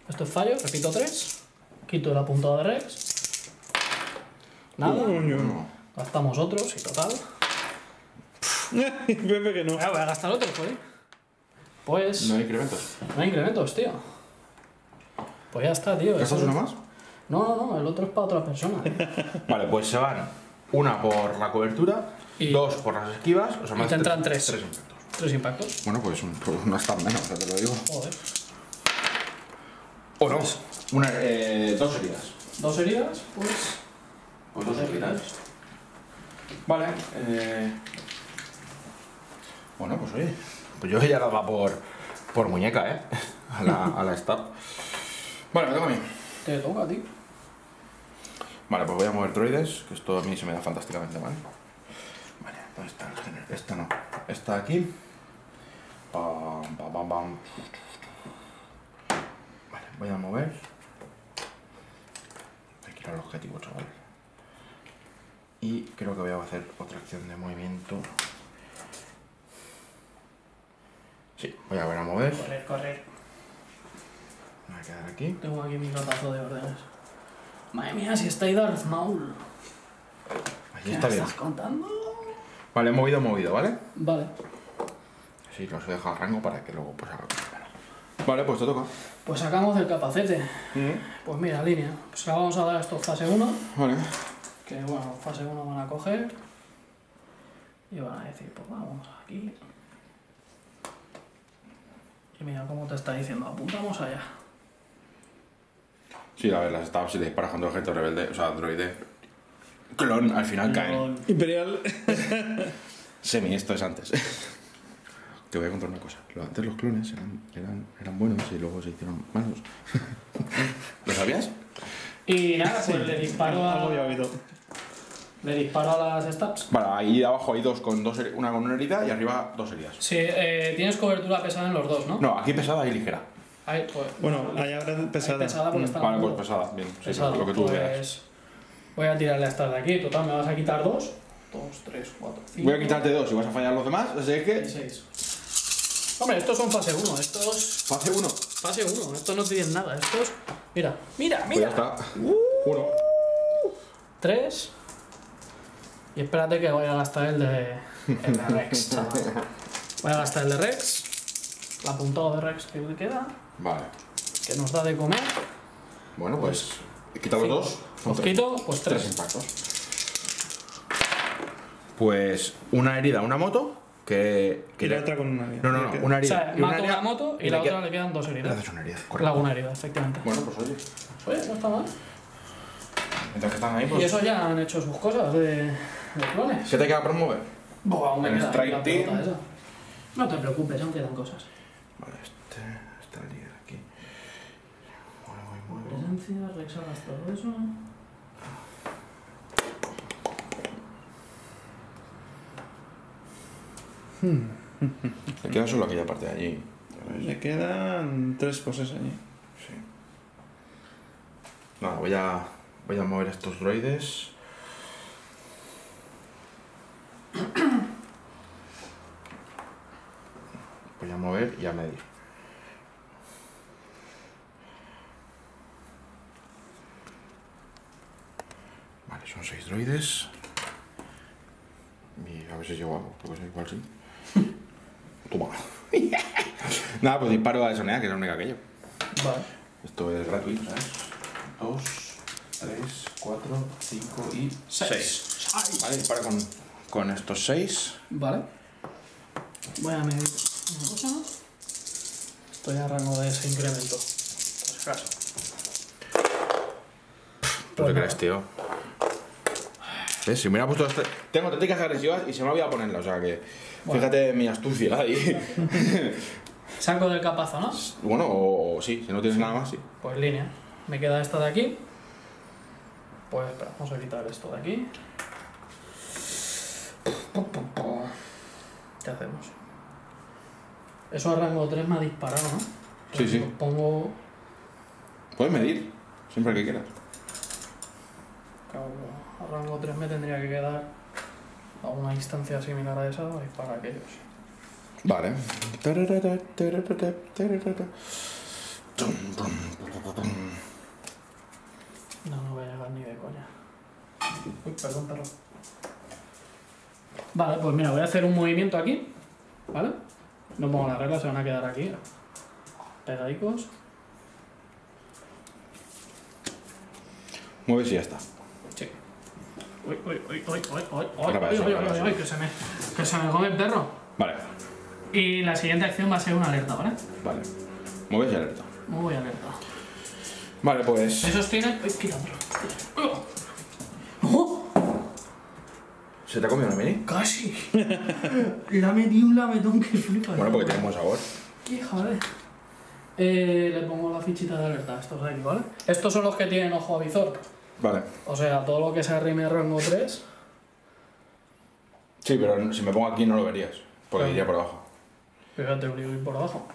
Speaker 3: Esto es fallo, repito 3. Quito el apuntado de Rex. Nada.
Speaker 1: Coño.
Speaker 2: No.
Speaker 3: Gastamos otros y total. (laughs)
Speaker 1: Pepe que no.
Speaker 3: Ah, voy a gastar otros, joder. Pues.
Speaker 2: No hay incrementos.
Speaker 3: No hay incrementos, tío. Pues ya está, tío.
Speaker 2: ¿Gastas una más?
Speaker 3: No, no, no, el otro es para otra persona. (laughs)
Speaker 2: Vale, pues se van una por la cobertura,
Speaker 3: Y-
Speaker 2: dos por las esquivas, o sea,
Speaker 3: y
Speaker 2: más
Speaker 3: te entran tres.
Speaker 2: Tres impactos.
Speaker 3: Tres impactos.
Speaker 2: Bueno, pues, un, pues una está menos, ya te lo digo.
Speaker 3: Joder.
Speaker 2: O no. Una, eh, dos heridas.
Speaker 3: Dos heridas, pues.
Speaker 2: Pues dos heridas. Vale. Eh... Bueno, pues oye. Pues yo ya la va por, por muñeca, ¿eh? A la, a la stab. Vale, me toca a mí.
Speaker 3: Te toca a ti.
Speaker 2: Vale, pues voy a mover droides, que esto a mí se me da fantásticamente mal. Vale, ¿dónde está el género? Esta no. Esta aquí. Pam, pam, pam, pam. Vale, voy a mover. Hay que ir al objetivo, chaval. Y creo que voy a hacer otra acción de movimiento. Sí, voy a ver a mover.
Speaker 3: Correr, correr.
Speaker 2: Me voy a quedar aquí.
Speaker 3: Tengo aquí mi notazo de órdenes. Madre mía, si está ahí Darth Maul.
Speaker 2: Ahí
Speaker 3: ¿Qué
Speaker 2: está
Speaker 3: me
Speaker 2: bien.
Speaker 3: estás contando?
Speaker 2: Vale, he movido, movido, ¿vale?
Speaker 3: Vale.
Speaker 2: Sí, los he dejado a rango para que luego pues haga. Vale, pues te toca.
Speaker 3: Pues sacamos del capacete. Pues mira, línea. Pues ahora vamos a dar esto fase 1.
Speaker 2: Vale.
Speaker 3: Que bueno, fase 1 van a coger. Y van a decir, pues vamos aquí. Y mira cómo te está diciendo, apuntamos allá.
Speaker 2: Sí, a ver, las stabs si le disparas contra el objeto rebelde, o sea, droide. Clon, al final caen.
Speaker 1: Imperial. (laughs)
Speaker 2: Semi, esto es antes. (laughs) Te voy a contar una cosa. Antes los clones eran, eran, eran buenos y luego se hicieron malos. (laughs) ¿Lo sabías?
Speaker 3: Y nada, pues le disparo
Speaker 1: Algo había
Speaker 3: a,
Speaker 1: oído.
Speaker 3: Le disparo a las stats.
Speaker 2: Vale, ahí abajo hay dos con dos, una con una herida y arriba dos heridas.
Speaker 3: Sí, eh, tienes cobertura pesada en los dos, ¿no?
Speaker 2: No, aquí pesada y ligera.
Speaker 3: Ahí, pues,
Speaker 1: Bueno, allá habrá pesada.
Speaker 3: pesada porque está
Speaker 2: Vale, pues pesada, bien. Sí,
Speaker 3: Pesado,
Speaker 2: lo que tú
Speaker 3: pues,
Speaker 2: veas.
Speaker 3: Voy a tirarle a estas de aquí. Total, me vas a quitar dos. Dos, tres, cuatro, cinco.
Speaker 2: Voy a quitarte dos y vas a fallar los demás, así que.
Speaker 3: seis. Hombre, estos son fase 1. Estos.
Speaker 2: Fase uno.
Speaker 3: Fase 1. Estos no tienen nada. Estos. Mira, mira,
Speaker 2: Pues ya
Speaker 3: mira.
Speaker 2: está. Uno.
Speaker 3: Tres. Y espérate que voy a gastar el de. El de Rex, (laughs) chaval. Voy a gastar el de Rex. El apuntado de Rex que me queda.
Speaker 2: Vale.
Speaker 3: Que nos da de comer.
Speaker 2: Bueno, pues. Quita los
Speaker 3: Cinco.
Speaker 2: dos.
Speaker 3: Os
Speaker 2: tres.
Speaker 3: quito, pues
Speaker 2: Tres
Speaker 3: tres.
Speaker 2: impactos. Pues una herida a una moto que. que
Speaker 1: Y la
Speaker 2: le-
Speaker 1: otra con una.
Speaker 2: No, no, no, una
Speaker 3: O
Speaker 2: herida.
Speaker 3: sea,
Speaker 2: y una
Speaker 3: mato
Speaker 2: herida-
Speaker 3: una moto y
Speaker 2: le
Speaker 3: la
Speaker 2: queda-
Speaker 3: otra le quedan dos
Speaker 2: Le
Speaker 3: heridas.
Speaker 2: haces una herida, correcto.
Speaker 3: Laguna herida, efectivamente.
Speaker 2: Bueno, pues oye.
Speaker 3: Oye, no está mal.
Speaker 2: Mientras que están ahí,
Speaker 3: Y
Speaker 2: pues.
Speaker 3: eso ya han hecho sus cosas de, de clones.
Speaker 2: ¿Qué te queda por mover?
Speaker 3: Buah, aún me
Speaker 2: El
Speaker 3: queda
Speaker 2: Strike
Speaker 3: la
Speaker 2: Team.
Speaker 3: esa. No te preocupes, aún quedan cosas.
Speaker 2: Vale, este. Está el líder aquí. Bueno, voy, muevo.
Speaker 3: Presencia, Rex hagas todo eso.
Speaker 2: Me (laughs) queda solo aquella parte de allí. ¿sabes?
Speaker 1: Le quedan tres poses allí.
Speaker 2: Sí. Nada, voy a. Voy a mover estos droides. mover y a medir. Vale, son seis droides. Y a ver si llego algo, porque igual sí. (laughs) Toma. (laughs) Nada, pues disparo a esa que es la única que llevo.
Speaker 3: Vale.
Speaker 2: Esto es gratuito, ¿sabes? Dos, tres, cuatro, cinco y seis. Vale, disparo con, con estos seis.
Speaker 3: Vale. Voy a medir una cosa. Estoy a rango de ese incremento. Por si acaso.
Speaker 2: ¿Tú
Speaker 3: Pues
Speaker 2: qué
Speaker 3: nada.
Speaker 2: crees, tío? ¿Ves? Si me hubiera puesto... este- Tengo tácticas agresivas y se me olvidado ponerlas, o sea que...
Speaker 3: Bueno.
Speaker 2: Fíjate en mi astucia ahí. (laughs)
Speaker 3: Saco del capazo, ¿no?
Speaker 2: bueno, o, o sí, si no tienes nada más, sí.
Speaker 3: Pues línea. Me queda esta de aquí. Pues espera, vamos a quitar esto de aquí. ¿Qué hacemos? Eso a rango 3 me ha disparado, ¿no?
Speaker 2: Sí, sí.
Speaker 3: Lo Pongo.
Speaker 2: Puedes medir, siempre que quieras.
Speaker 3: A rango 3 me tendría que quedar a una distancia similar a esa y para aquellos.
Speaker 2: Vale.
Speaker 3: No, no voy a llegar ni de coña. Uy, perdón, perro. Vale, pues mira, voy a hacer un movimiento aquí. ¿Vale? No pongo las reglas, se van a quedar aquí. Pegadicos.
Speaker 2: Mueves y ya está.
Speaker 3: Sí. Uy, uy, uy, uy, uy, uy, uy, uy, uy, uy, uy, que se me, que se me come el perro.
Speaker 2: Vale,
Speaker 3: Y la siguiente acción va a ser una alerta, ¿vale?
Speaker 2: vale. Mueves y alerta.
Speaker 3: Muy alerta.
Speaker 2: Vale, pues...
Speaker 3: Esos tienen. Perro. ¡Oh!
Speaker 2: ¿Se te ha comido una mini?
Speaker 3: ¡Casi! (laughs) Le ha metido un lametón que flipa.
Speaker 2: Bueno, porque tiene buen sabor.
Speaker 3: ¿Qué joder? Eh, le pongo la fichita de alerta a estos de aquí, ¿vale? Estos son los que tienen ojo a visor.
Speaker 2: Vale.
Speaker 3: O sea, todo lo que se arrime a rango 3.
Speaker 2: Sí, pero si me pongo aquí no lo verías, porque
Speaker 3: Claro.
Speaker 2: iría por abajo.
Speaker 3: Fíjate, voy a ir por abajo.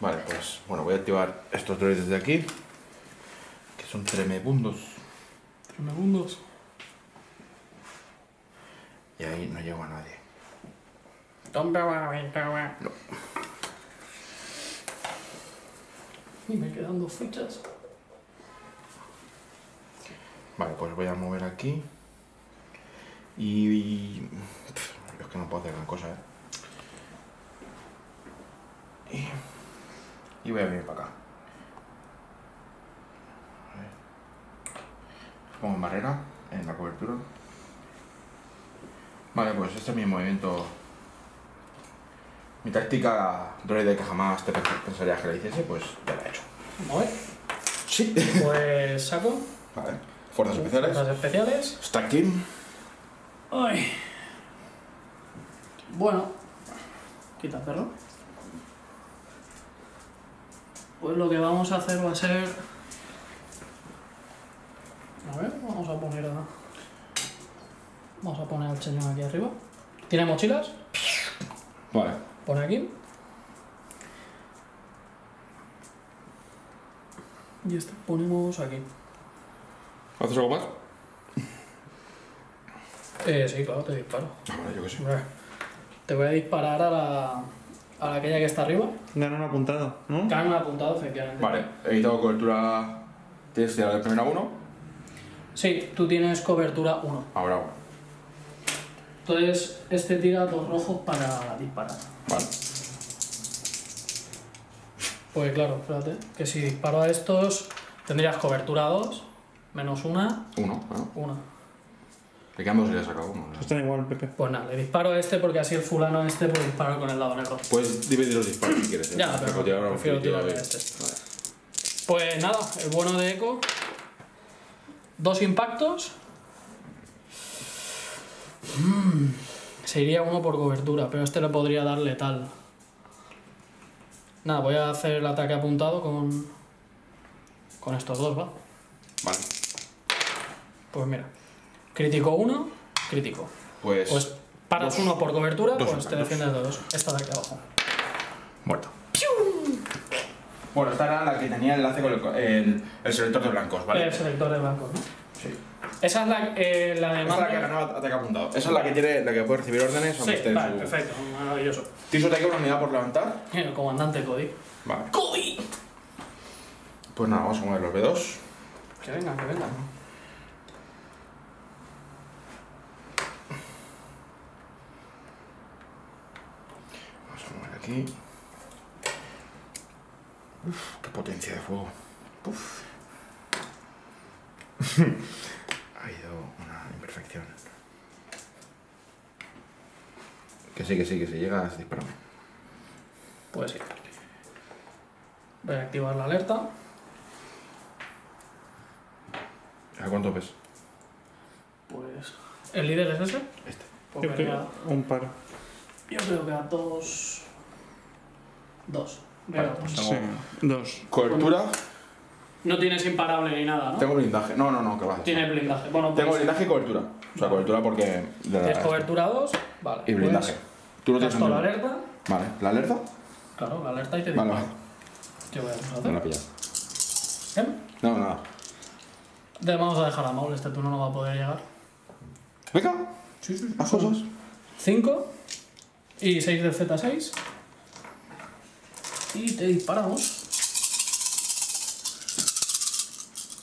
Speaker 2: Vale, pues bueno, voy a activar estos droides de aquí, que son tremebundos.
Speaker 3: Tres segundos.
Speaker 2: Y ahí no llego a nadie.
Speaker 3: No. Y me quedan dos fichas.
Speaker 2: Vale, pues voy a mover aquí. Y... es que no puedo hacer gran cosa, ¿eh? Y, y voy a venir para acá. A ver. Pongo en barrera, en la cobertura. Vale, pues este es mi movimiento. Mi táctica droide que jamás te pensarías que la hiciese, pues ya la he hecho.
Speaker 3: Vamos a ver.
Speaker 2: Sí.
Speaker 3: Pues saco.
Speaker 2: Vale. Fuerzas especiales.
Speaker 3: Fuerzas especiales.
Speaker 2: Stack team.
Speaker 3: Ay. Bueno. Quita perro. Pues lo que vamos a hacer va a ser. A ver, vamos a poner a. Vamos a poner al señor aquí arriba. ¿Tiene mochilas?
Speaker 2: Vale.
Speaker 3: Pone aquí. Y este ponemos aquí.
Speaker 2: ¿Haces algo más?
Speaker 3: Eh, sí, claro, te disparo.
Speaker 2: Ah, vale, yo sé.
Speaker 3: Hombre, Te voy a disparar a la. a la aquella que está arriba.
Speaker 1: Ganan apuntado, ¿no?
Speaker 3: Que han apuntado, efectivamente.
Speaker 2: Vale, he quitado cobertura. Tienes que tirar de primera uno.
Speaker 3: Sí, tú tienes cobertura 1.
Speaker 2: Ahora uno.
Speaker 3: Entonces, este tira dos rojos para disparar.
Speaker 2: Vale.
Speaker 3: Pues claro, espérate, que si disparo a estos, tendrías cobertura 2, menos una,
Speaker 2: Uno, bueno.
Speaker 3: una.
Speaker 2: Le quedan dos y le he sacado uno. ¿no?
Speaker 1: Están igual, Pepe.
Speaker 3: Pues nada, le disparo a este porque así el fulano este puede disparar con el lado negro.
Speaker 2: Puedes dividir los disparos si quieres. ¿eh?
Speaker 3: Ya, pero
Speaker 2: tirar ahora un
Speaker 3: prefiero tirarle
Speaker 2: a ver.
Speaker 3: este.
Speaker 2: Vale.
Speaker 3: Pues nada, el bueno de Echo. Dos impactos. Mm, Se iría uno por cobertura, pero este le podría dar letal. Nada, voy a hacer el ataque apuntado con. con estos dos, ¿va?
Speaker 2: Vale.
Speaker 3: Pues mira. Crítico uno, crítico.
Speaker 2: Pues.
Speaker 3: Pues paras
Speaker 2: dos-
Speaker 3: uno por cobertura, pues te defiendes de dos. Esta de aquí abajo.
Speaker 2: Muerto. Bueno, esta era la que tenía enlace con el, el, el selector de blancos, ¿vale?
Speaker 3: El selector de blancos, ¿no?
Speaker 2: Sí.
Speaker 3: Esa es la, eh, la de
Speaker 2: Esta es la que ganaba ataque apuntado. Esa es la que tiene, la que puede recibir órdenes
Speaker 3: Sí,
Speaker 2: esté en
Speaker 3: vale,
Speaker 2: su.
Speaker 3: perfecto, maravilloso.
Speaker 2: Tiso te una unidad por levantar.
Speaker 3: El comandante Cody.
Speaker 2: Vale.
Speaker 3: ¡Cody!
Speaker 2: Pues nada, vamos a mover los B2.
Speaker 3: Que venga, que venga.
Speaker 2: Vamos a mover aquí. Uf, qué potencia de fuego. Uf. (laughs) ha ido una imperfección. Que sí, que sí, que si llegas, disparame.
Speaker 3: Pues sí. Voy a activar la alerta.
Speaker 2: ¿A cuánto ves?
Speaker 3: Pues. ¿El líder es ese?
Speaker 2: Este.
Speaker 3: Pues
Speaker 1: Yo
Speaker 3: me
Speaker 1: creo,
Speaker 3: queda-
Speaker 1: un par.
Speaker 3: yo creo que a dos. Dos. Venga,
Speaker 2: Vale,
Speaker 3: pues.
Speaker 2: Tengo-
Speaker 1: Sí, dos.
Speaker 2: Cobertura.
Speaker 3: No tienes imparable ni nada, ¿no?
Speaker 2: Tengo blindaje. No, no, no, que va.
Speaker 3: Tiene blindaje. Bueno, pues.
Speaker 2: Tengo blindaje y cobertura. O sea, cobertura porque. de
Speaker 3: Tienes cobertura 2. Vale.
Speaker 2: Y blindaje. Tú no
Speaker 3: Pues,
Speaker 2: tienes
Speaker 3: la alerta.
Speaker 2: Vale, ¿la alerta?
Speaker 3: Claro, la alerta y te
Speaker 2: Vale,
Speaker 3: digo.
Speaker 2: vale.
Speaker 3: ¿Qué voy a hacer?
Speaker 2: No la he pillado.
Speaker 3: ¿Eh?
Speaker 2: No, nada.
Speaker 3: Le vamos a dejar a Maul, este turno no va a poder llegar.
Speaker 2: Venga,
Speaker 3: Sí, sí.
Speaker 2: haz cosas.
Speaker 3: 5 y 6 del Z6. Y te disparamos.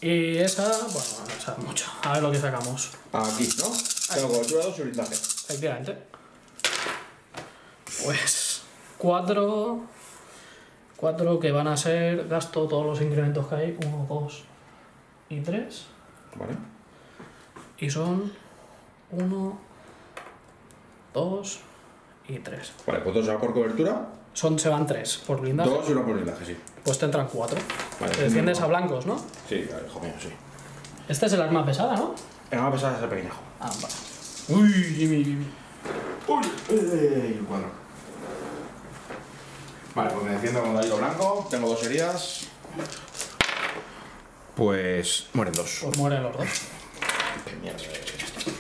Speaker 3: Y esa, bueno, esa es mucho. A ver lo que sacamos.
Speaker 2: Aquí, ¿no? Tengo cobertura 2 y blindaje.
Speaker 3: Efectivamente. Pues 4. 4 que van a ser, gasto todos los incrementos que hay, 1, 2 y 3.
Speaker 2: Vale.
Speaker 3: Y son 1, 2 y 3.
Speaker 2: Vale, pues dos ya por cobertura,
Speaker 3: Son, se van 3 por blindaje.
Speaker 2: dos y uno por blindaje, sí.
Speaker 3: Pues te entran 4.
Speaker 2: Vale,
Speaker 3: Te defiendes
Speaker 2: no.
Speaker 3: a blancos, ¿no?
Speaker 2: Sí, hijo mío, sí.
Speaker 3: Este es el arma pesada, ¿no?
Speaker 2: El más pesado es el pequeñajo.
Speaker 3: Ah, vale. Uy, Jimmy, Jimmy.
Speaker 2: Uy, eh, el cuadro. Vale, pues me defiendo con David Blanco. Tengo dos heridas. Pues mueren dos.
Speaker 3: Pues mueren los dos.
Speaker 2: Qué mierda.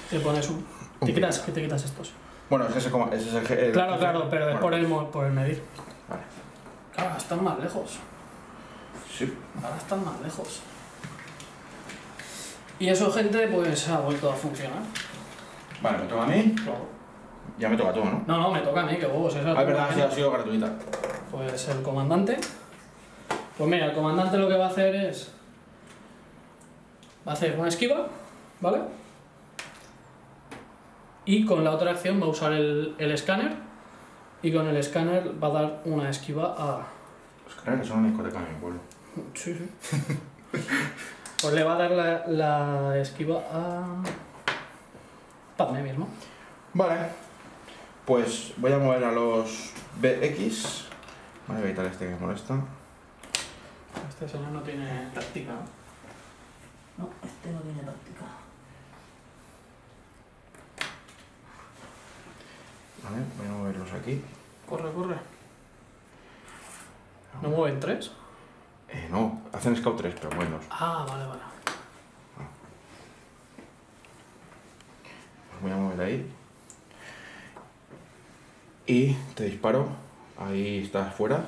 Speaker 3: Te pones un.
Speaker 2: Un
Speaker 3: ¿Te quitas, ¿Qué te quitas estos?
Speaker 2: Bueno, es ese, es el,
Speaker 3: Claro, claro, pero es
Speaker 2: Bueno,
Speaker 3: por el, mo- por el medir.
Speaker 2: Vale.
Speaker 3: Claro, están más lejos.
Speaker 2: Sí.
Speaker 3: Ahora están más lejos. Y eso, gente, pues ha vuelto a funcionar.
Speaker 2: Vale, me toca a mí. Ya me toca todo, ¿no?
Speaker 3: No, no, me toca a mí, que huevos. Esa
Speaker 2: Ah, es verdad, sí, ha sido gratuita.
Speaker 3: Pues el comandante. Pues mira, el comandante lo que va a hacer es. Va a hacer una esquiva, ¿vale? Y con la otra acción va a usar el, el escáner. Y con el escáner va a dar una esquiva a.
Speaker 2: Los canales son una discoteca en mi pueblo.
Speaker 3: Sí, sí. (laughs) Pues le va a dar la, la esquiva a. Padme mismo.
Speaker 2: Vale. Pues voy a mover a los BX. Vale, voy a quitar este que me molesta.
Speaker 3: Este señor no tiene táctica. No, este no tiene táctica.
Speaker 2: Vale, voy a moverlos aquí.
Speaker 3: Corre, corre. ¿No mueven tres?
Speaker 2: Eh, no, hacen Scout 3, pero buenos.
Speaker 3: Ah, vale, vale.
Speaker 2: Los voy a mover ahí. Y te disparo. Ahí estás fuera.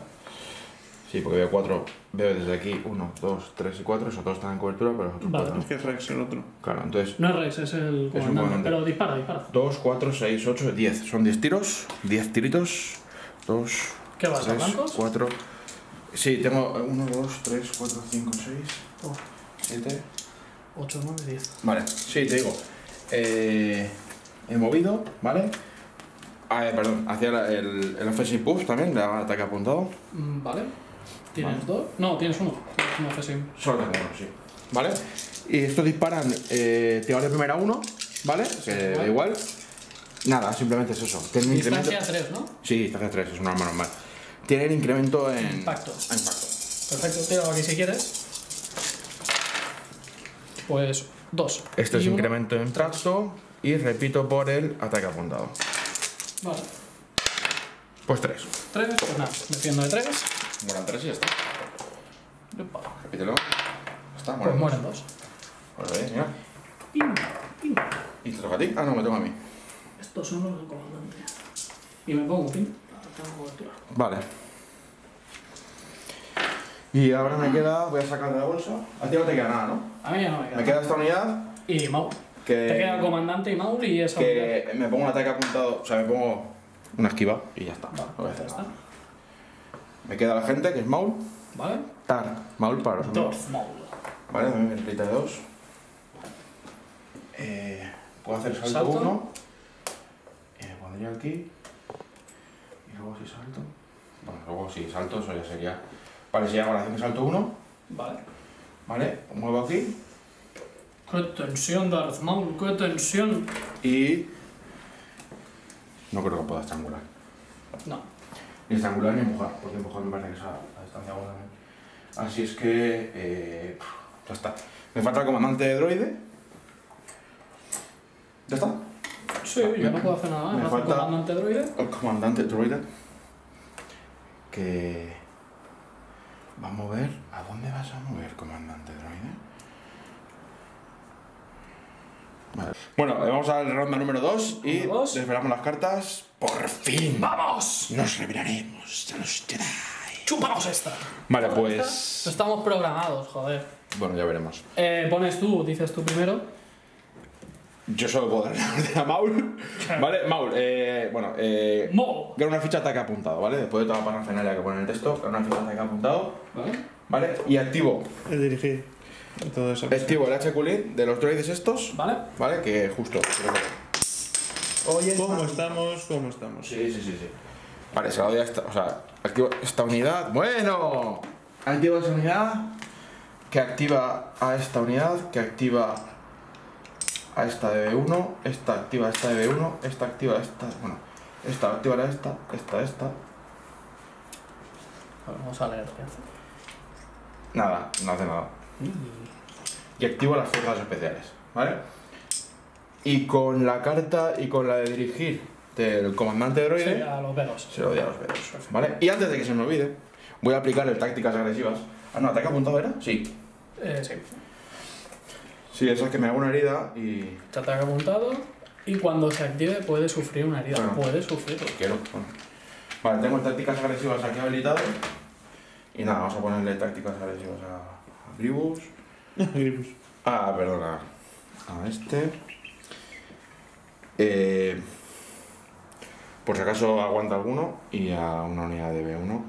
Speaker 2: Sí, porque veo cuatro. Veo desde aquí 1, 2, 3 y 4. Esos dos están en cobertura, pero los otros
Speaker 3: Vale.
Speaker 2: cuatro
Speaker 1: Es que es Rex el otro.
Speaker 2: no. Claro, entonces
Speaker 3: No es Rex, es el
Speaker 2: un
Speaker 3: comandante.
Speaker 2: comandante.
Speaker 3: Pero dispara, dispara.
Speaker 2: 2, 4, 6, 8, 10. Son 10 tiros. 10 tiritos. 2,
Speaker 3: ¿Qué vas, a
Speaker 2: 3,
Speaker 3: blancos?
Speaker 2: 4. Sí, tengo 1, 2, 3, 4, 5, 6,
Speaker 3: Oh,
Speaker 2: 7.
Speaker 3: 8, 9, 10.
Speaker 2: Vale, sí, te digo. Eh, he movido, ¿vale? Ah, eh, perdón, hacía la- el, el offensive push también, le daba ataque apuntado.
Speaker 3: Mm, Vale. ¿Tienes
Speaker 2: Vale.
Speaker 3: dos? No, tienes uno. Tienes uno.
Speaker 2: Solo tengo uno, sí. ¿Vale? Y estos disparan eh, tirador de primera uno, ¿vale? Que da
Speaker 3: igual.
Speaker 2: Nada, simplemente es eso. Tienen incremento.
Speaker 3: Distancia 3, ¿no?
Speaker 2: Sí, distancia 3, es un arma normal. Tienen incremento en.
Speaker 3: Impacto.
Speaker 2: a impacto.
Speaker 3: Perfecto, tíralo aquí si quieres. Pues dos.
Speaker 2: Este es
Speaker 3: uno.
Speaker 2: incremento en impacto. Y repito por el ataque apuntado.
Speaker 3: Vale.
Speaker 2: Pues 3.
Speaker 3: Tres, pues nada, defiendo de tres.
Speaker 2: Mueran 3 y ya está.
Speaker 3: Epa.
Speaker 2: Repítelo. Ya Está,
Speaker 3: Pues dos.
Speaker 2: Vale, bien, mira.
Speaker 3: Pim, pim.
Speaker 2: ¿Y te toca a ti? Ah, no, me toca a mí.
Speaker 3: Estos son los del comandante. Y me pongo cobertura.
Speaker 2: Vale. Y ahora me queda, voy a sacar de la bolsa. A ti no te queda nada, ¿no?
Speaker 3: A mí ya no me queda.
Speaker 2: Me queda esta unidad
Speaker 3: Y Maul.
Speaker 2: Que-
Speaker 3: Te queda comandante y Maul y esa unidad.
Speaker 2: Que me pongo un ataque apuntado, o sea, me pongo una esquiva y ya está.
Speaker 3: Vale,
Speaker 2: No voy a
Speaker 3: ya
Speaker 2: hacer
Speaker 3: está.
Speaker 2: nada. Me queda la gente, que es Maul.
Speaker 3: ¿Vale?
Speaker 2: Tar, Maul para los
Speaker 3: Maul.
Speaker 2: Vale, dame mi de dos. Eh, puedo hacer salto
Speaker 3: Salto.
Speaker 2: 1. Y me pondría aquí. Y luego si salto. Bueno, luego si salto, eso ya sería. Vale, si hago la acción de salto 1.
Speaker 3: Vale.
Speaker 2: Vale, muevo aquí.
Speaker 3: Qué tensión, Darth Maul, qué tensión.
Speaker 2: Y. No creo que pueda estrangular.
Speaker 3: No.
Speaker 2: Ni estrangular ni empujar, porque empujar me parece que es a, a distancia buena. Así es que. Eh, ya está. Me falta el comandante de droide. Ya está.
Speaker 3: Sí, yo no puedo hacer nada.
Speaker 2: Me
Speaker 3: Me
Speaker 2: falta-
Speaker 3: comandante droide.
Speaker 2: El comandante droide. Que. Va a mover. ¿A dónde vas a mover, comandante droide? Vale. Bueno, eh, vamos a la ronda número 2 y
Speaker 3: dos.
Speaker 2: desvelamos las cartas. ¡Por fin!
Speaker 3: ¡Vamos!
Speaker 2: Nos revelaremos a los Jedi.
Speaker 3: ¡Chupamos esta!
Speaker 2: Vale,
Speaker 3: ¿Esta?
Speaker 2: pues.
Speaker 3: Estamos programados, joder.
Speaker 2: Bueno, ya veremos.
Speaker 3: Eh, pones tú, dices tú primero.
Speaker 2: Yo solo puedo darle la orden a Maul. (laughs) Vale, Maul, eh, bueno, eh.
Speaker 3: ¡Mo!
Speaker 2: Gana una ficha de ataque apuntado, ¿vale? Después de toda la parafernalia que pone en el texto, gana una ficha de ataque apuntado,
Speaker 3: ¿Vale?
Speaker 2: ¿vale? Y activo,
Speaker 1: El dirigir. Y Todo eso.
Speaker 2: activo el HQ de los droides estos,
Speaker 3: ¿Vale?
Speaker 2: ¿vale? Que justo. Oye,
Speaker 1: ¿Cómo estamos? ¿Cómo estamos?
Speaker 2: Sí, sí, sí, sí. Vale, se la doy a esta, o sea, activo esta unidad. Bueno, activo esa unidad, que activa a esta unidad, que activa a esta de B1, esta activa a esta de B1, esta activa a esta, bueno, esta activa a esta, esta, esta.
Speaker 3: Vamos a leer qué hace.
Speaker 2: Nada, no hace nada. Y activo las fuerzas especiales, ¿vale? Y con la carta y con la de dirigir del comandante droide,
Speaker 3: a los velos.
Speaker 2: se lo doy a los veros, ¿vale? Y antes de que se me olvide, voy a aplicar el tácticas agresivas. Ah, no, ataque apuntado era? Sí.
Speaker 3: Eh, sí.
Speaker 2: Sí, eso es que me hago una herida y.
Speaker 3: Te ataque apuntado. Y cuando se active puede sufrir una herida.
Speaker 2: Bueno.
Speaker 3: Puede sufrirlo.
Speaker 2: Quiero. Bueno. Vale, tengo tácticas agresivas aquí habilitado. Y nada, vamos a ponerle tácticas agresivas a Gribus.
Speaker 1: Gribus.
Speaker 2: Ah, perdona. A este. Eh, por si acaso aguanta alguno y a una unidad de B1.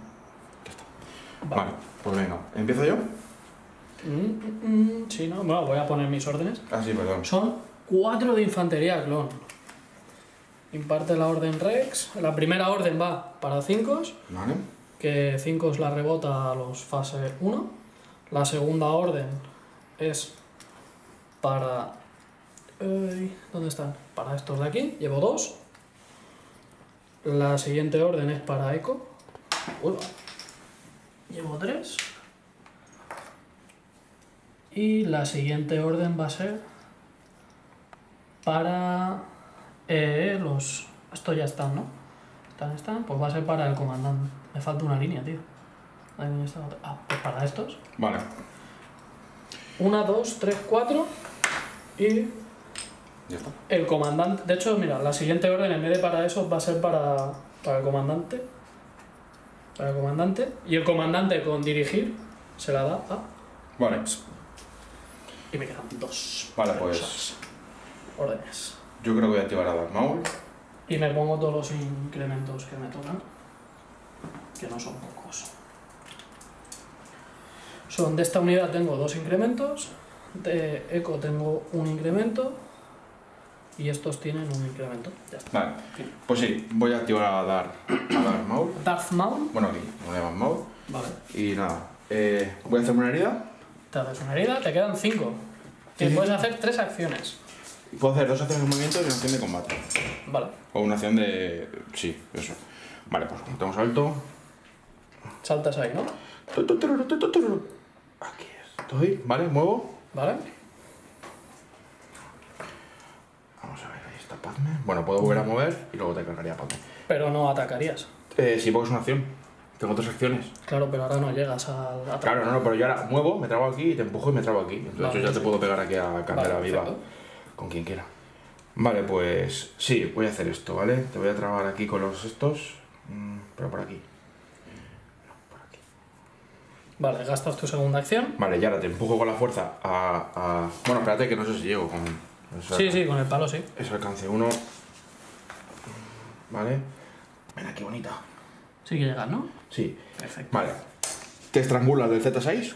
Speaker 2: Ya está. Vale, pues venga. ¿Empiezo yo?
Speaker 3: Mm, mm, mm, sí, no. Bueno, voy a poner mis órdenes.
Speaker 2: Ah, sí, perdón.
Speaker 3: Son cuatro de infantería clon. Imparte la orden Rex. La primera orden va para 5,
Speaker 2: Vale.
Speaker 3: que 5 la rebota a los fase 1. La segunda orden es para... ¿Dónde están? Para estos de aquí. Llevo dos. La siguiente orden es para Echo. Uy. Llevo tres. Y la siguiente orden va a ser para eh, los... Estos ya están, ¿no? Están, están. Pues va a ser para el comandante. Me falta una línea, tío. Ahí viene esta otra. Ah, pues para estos.
Speaker 2: Vale.
Speaker 3: Una, dos, tres, cuatro. Y
Speaker 2: Ya está.
Speaker 3: el comandante. De hecho, mira, la siguiente orden en vez de para eso va a ser para, para el comandante. Para el comandante. Y el comandante con dirigir se la da a.
Speaker 2: Vale.
Speaker 3: Y me quedan dos.
Speaker 2: Vale,
Speaker 3: cosas.
Speaker 2: pues.
Speaker 3: Órdenes.
Speaker 2: Yo creo que voy a activar a Darth Maul.
Speaker 3: Y me pongo todos los incrementos que me tocan. Que no son pocos. Son de esta unidad tengo dos incrementos. De eco tengo un incremento. Y estos tienen un incremento. Ya está.
Speaker 2: Vale. Pues sí, voy a activar a Darth, a Darth Maul.
Speaker 3: Darth Maul.
Speaker 2: Bueno, aquí, no le llaman Maul.
Speaker 3: Vale.
Speaker 2: Y nada. Eh, voy a hacerme una herida.
Speaker 3: Te haces una herida, te quedan cinco.
Speaker 2: Sí, sí,
Speaker 3: puedes hacer tres acciones.
Speaker 2: Puedo hacer dos acciones de movimiento y una acción de combate.
Speaker 3: Vale.
Speaker 2: O una acción de. Sí, eso. Vale, pues tengo salto.
Speaker 3: Saltas ahí, ¿no?
Speaker 2: Aquí estoy. Vale, muevo.
Speaker 3: Vale.
Speaker 2: Vamos a ver, ahí está Padme. Bueno, puedo volver a mover y luego te cargaría Padme.
Speaker 3: Pero no atacarías.
Speaker 2: Eh, sí, porque es una acción. Tengo tres acciones.
Speaker 3: Claro, pero ahora no llegas al ataque.
Speaker 2: Claro, no, no, pero yo ahora muevo, me trago aquí y te empujo y me trago aquí. Entonces
Speaker 3: Vale,
Speaker 2: yo ya te puedo pegar aquí a carrera
Speaker 3: Vale,
Speaker 2: viva
Speaker 3: perfecto.
Speaker 2: con quien quiera. Vale, pues sí, voy a hacer esto, ¿vale? Te voy a trabar aquí con los estos, mm, pero por aquí.
Speaker 3: Vale, gastas tu segunda acción.
Speaker 2: Vale, y ahora te empujo con la fuerza a. a- Bueno, espérate que no sé si llego con.
Speaker 3: Sí,
Speaker 2: alcance-
Speaker 3: sí, con el palo sí.
Speaker 2: Ese alcance 1. Vale. Mira qué bonita.
Speaker 3: Sí que llegas, ¿no?
Speaker 2: Sí.
Speaker 3: Perfecto.
Speaker 2: Vale. Te estrangulas del Z6.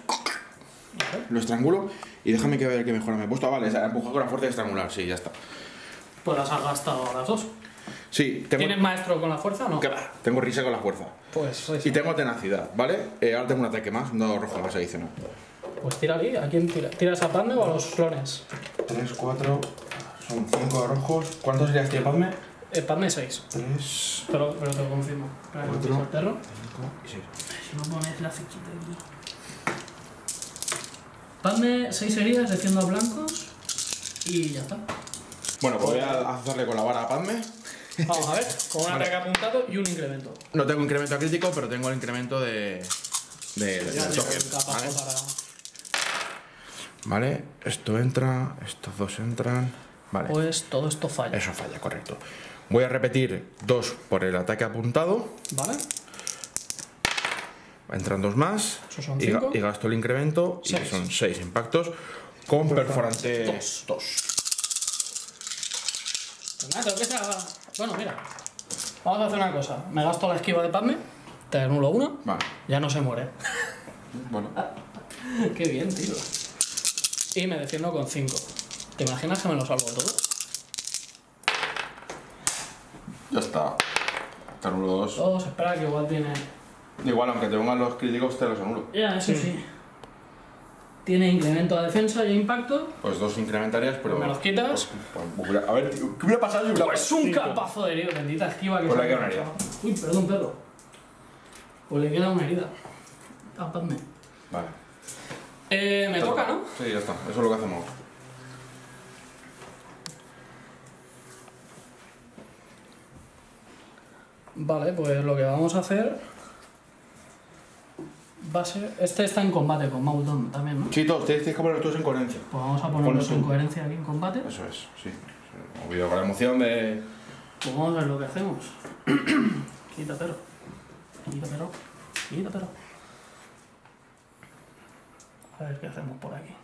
Speaker 2: Lo estrangulo. Y déjame que vea qué mejora me he puesto. Ah, vale, empujar con la fuerza de estrangular. Sí, ya está.
Speaker 3: Pues las has gastado las dos.
Speaker 2: Sí, tengo.
Speaker 3: ¿Tienes maestro con la fuerza o no?
Speaker 2: ¿Qué va? Tengo risa con la fuerza.
Speaker 3: Pues sí.
Speaker 2: Y tengo tenacidad, ¿vale? Eh, ahora tengo un ataque más, dado rojo más adicional.
Speaker 3: Pues tira aquí. ¿A quién tira? ¿Tiras a Padme o a los clones?
Speaker 2: 3, 4, son 5 rojos. ¿Cuántos serías, tío, Padme?
Speaker 3: Eh, Padme 6.
Speaker 2: 3,
Speaker 3: Pero, pero te lo confirmo. Espera, que
Speaker 2: Cuatro.
Speaker 3: piso el perro.
Speaker 2: 5 y 6.
Speaker 3: Si no pones la fichita aquí. Padme 6 heridas, defiendo a blancos. Y ya está.
Speaker 2: Bueno, pues voy a hacerle con la vara a Padme.
Speaker 3: Vamos a ver. Con un
Speaker 2: Vale.
Speaker 3: ataque apuntado y un incremento.
Speaker 2: No tengo incremento crítico, pero tengo el incremento de. de, de- toque, ¿vale?
Speaker 3: para.
Speaker 2: Vale, esto entra, estos dos entran. Vale,
Speaker 3: Pues todo esto falla.
Speaker 2: eso falla, correcto. Voy a repetir dos por el ataque apuntado.
Speaker 3: ¿Vale?
Speaker 2: Entran dos más.
Speaker 3: Esos son
Speaker 2: y,
Speaker 3: cinco.
Speaker 2: y gasto el incremento.
Speaker 3: Seis.
Speaker 2: Y son seis impactos. Con perforante
Speaker 3: Dos.
Speaker 2: 2.
Speaker 3: Bueno, mira. Vamos a hacer una cosa. Me gasto la esquiva de Padme. Te anulo una.
Speaker 2: Vale,
Speaker 3: Ya no se muere.
Speaker 2: bueno. (laughs)
Speaker 3: Qué bien, tío. Y me defiendo con 5. ¿Te imaginas que me lo salvo todo?
Speaker 2: Ya está. Te anulo dos.
Speaker 3: Todos, espera que igual tiene.
Speaker 2: Igual, aunque te pongan los críticos, te los anulo.
Speaker 3: Ya, eso sí. Tiene incremento a defensa y a impacto.
Speaker 2: Pues dos incrementarias, pero.
Speaker 3: ¿Me los quitas?
Speaker 2: Pues, pues, hubiera- a ver, tío, ¿qué hubiera pasado hubiera
Speaker 3: Pues un capazo de herido, bendita esquiva que
Speaker 2: Pues
Speaker 3: se
Speaker 2: le queda
Speaker 3: me
Speaker 2: una herida.
Speaker 3: Uy, perdón, perro. Pues le queda una herida. Tapadme.
Speaker 2: Vale.
Speaker 3: Eh, me toca, ¿no?
Speaker 2: Sí, ya está. Eso es lo que hacemos.
Speaker 3: Vale, pues lo que vamos a hacer va a ser... Este está en combate con Maudon también, ¿no?
Speaker 2: Sí, todos, tienes que poner todos en coherencia.
Speaker 3: Pues vamos a ponerlos en coherencia aquí en combate.
Speaker 2: Eso es, sí. Olvidado con la emoción de.
Speaker 3: Pues vamos a ver lo que hacemos. (clears throat) Quítatelo. Quítatelo. Quítatelo. A ver qué hacemos por aquí.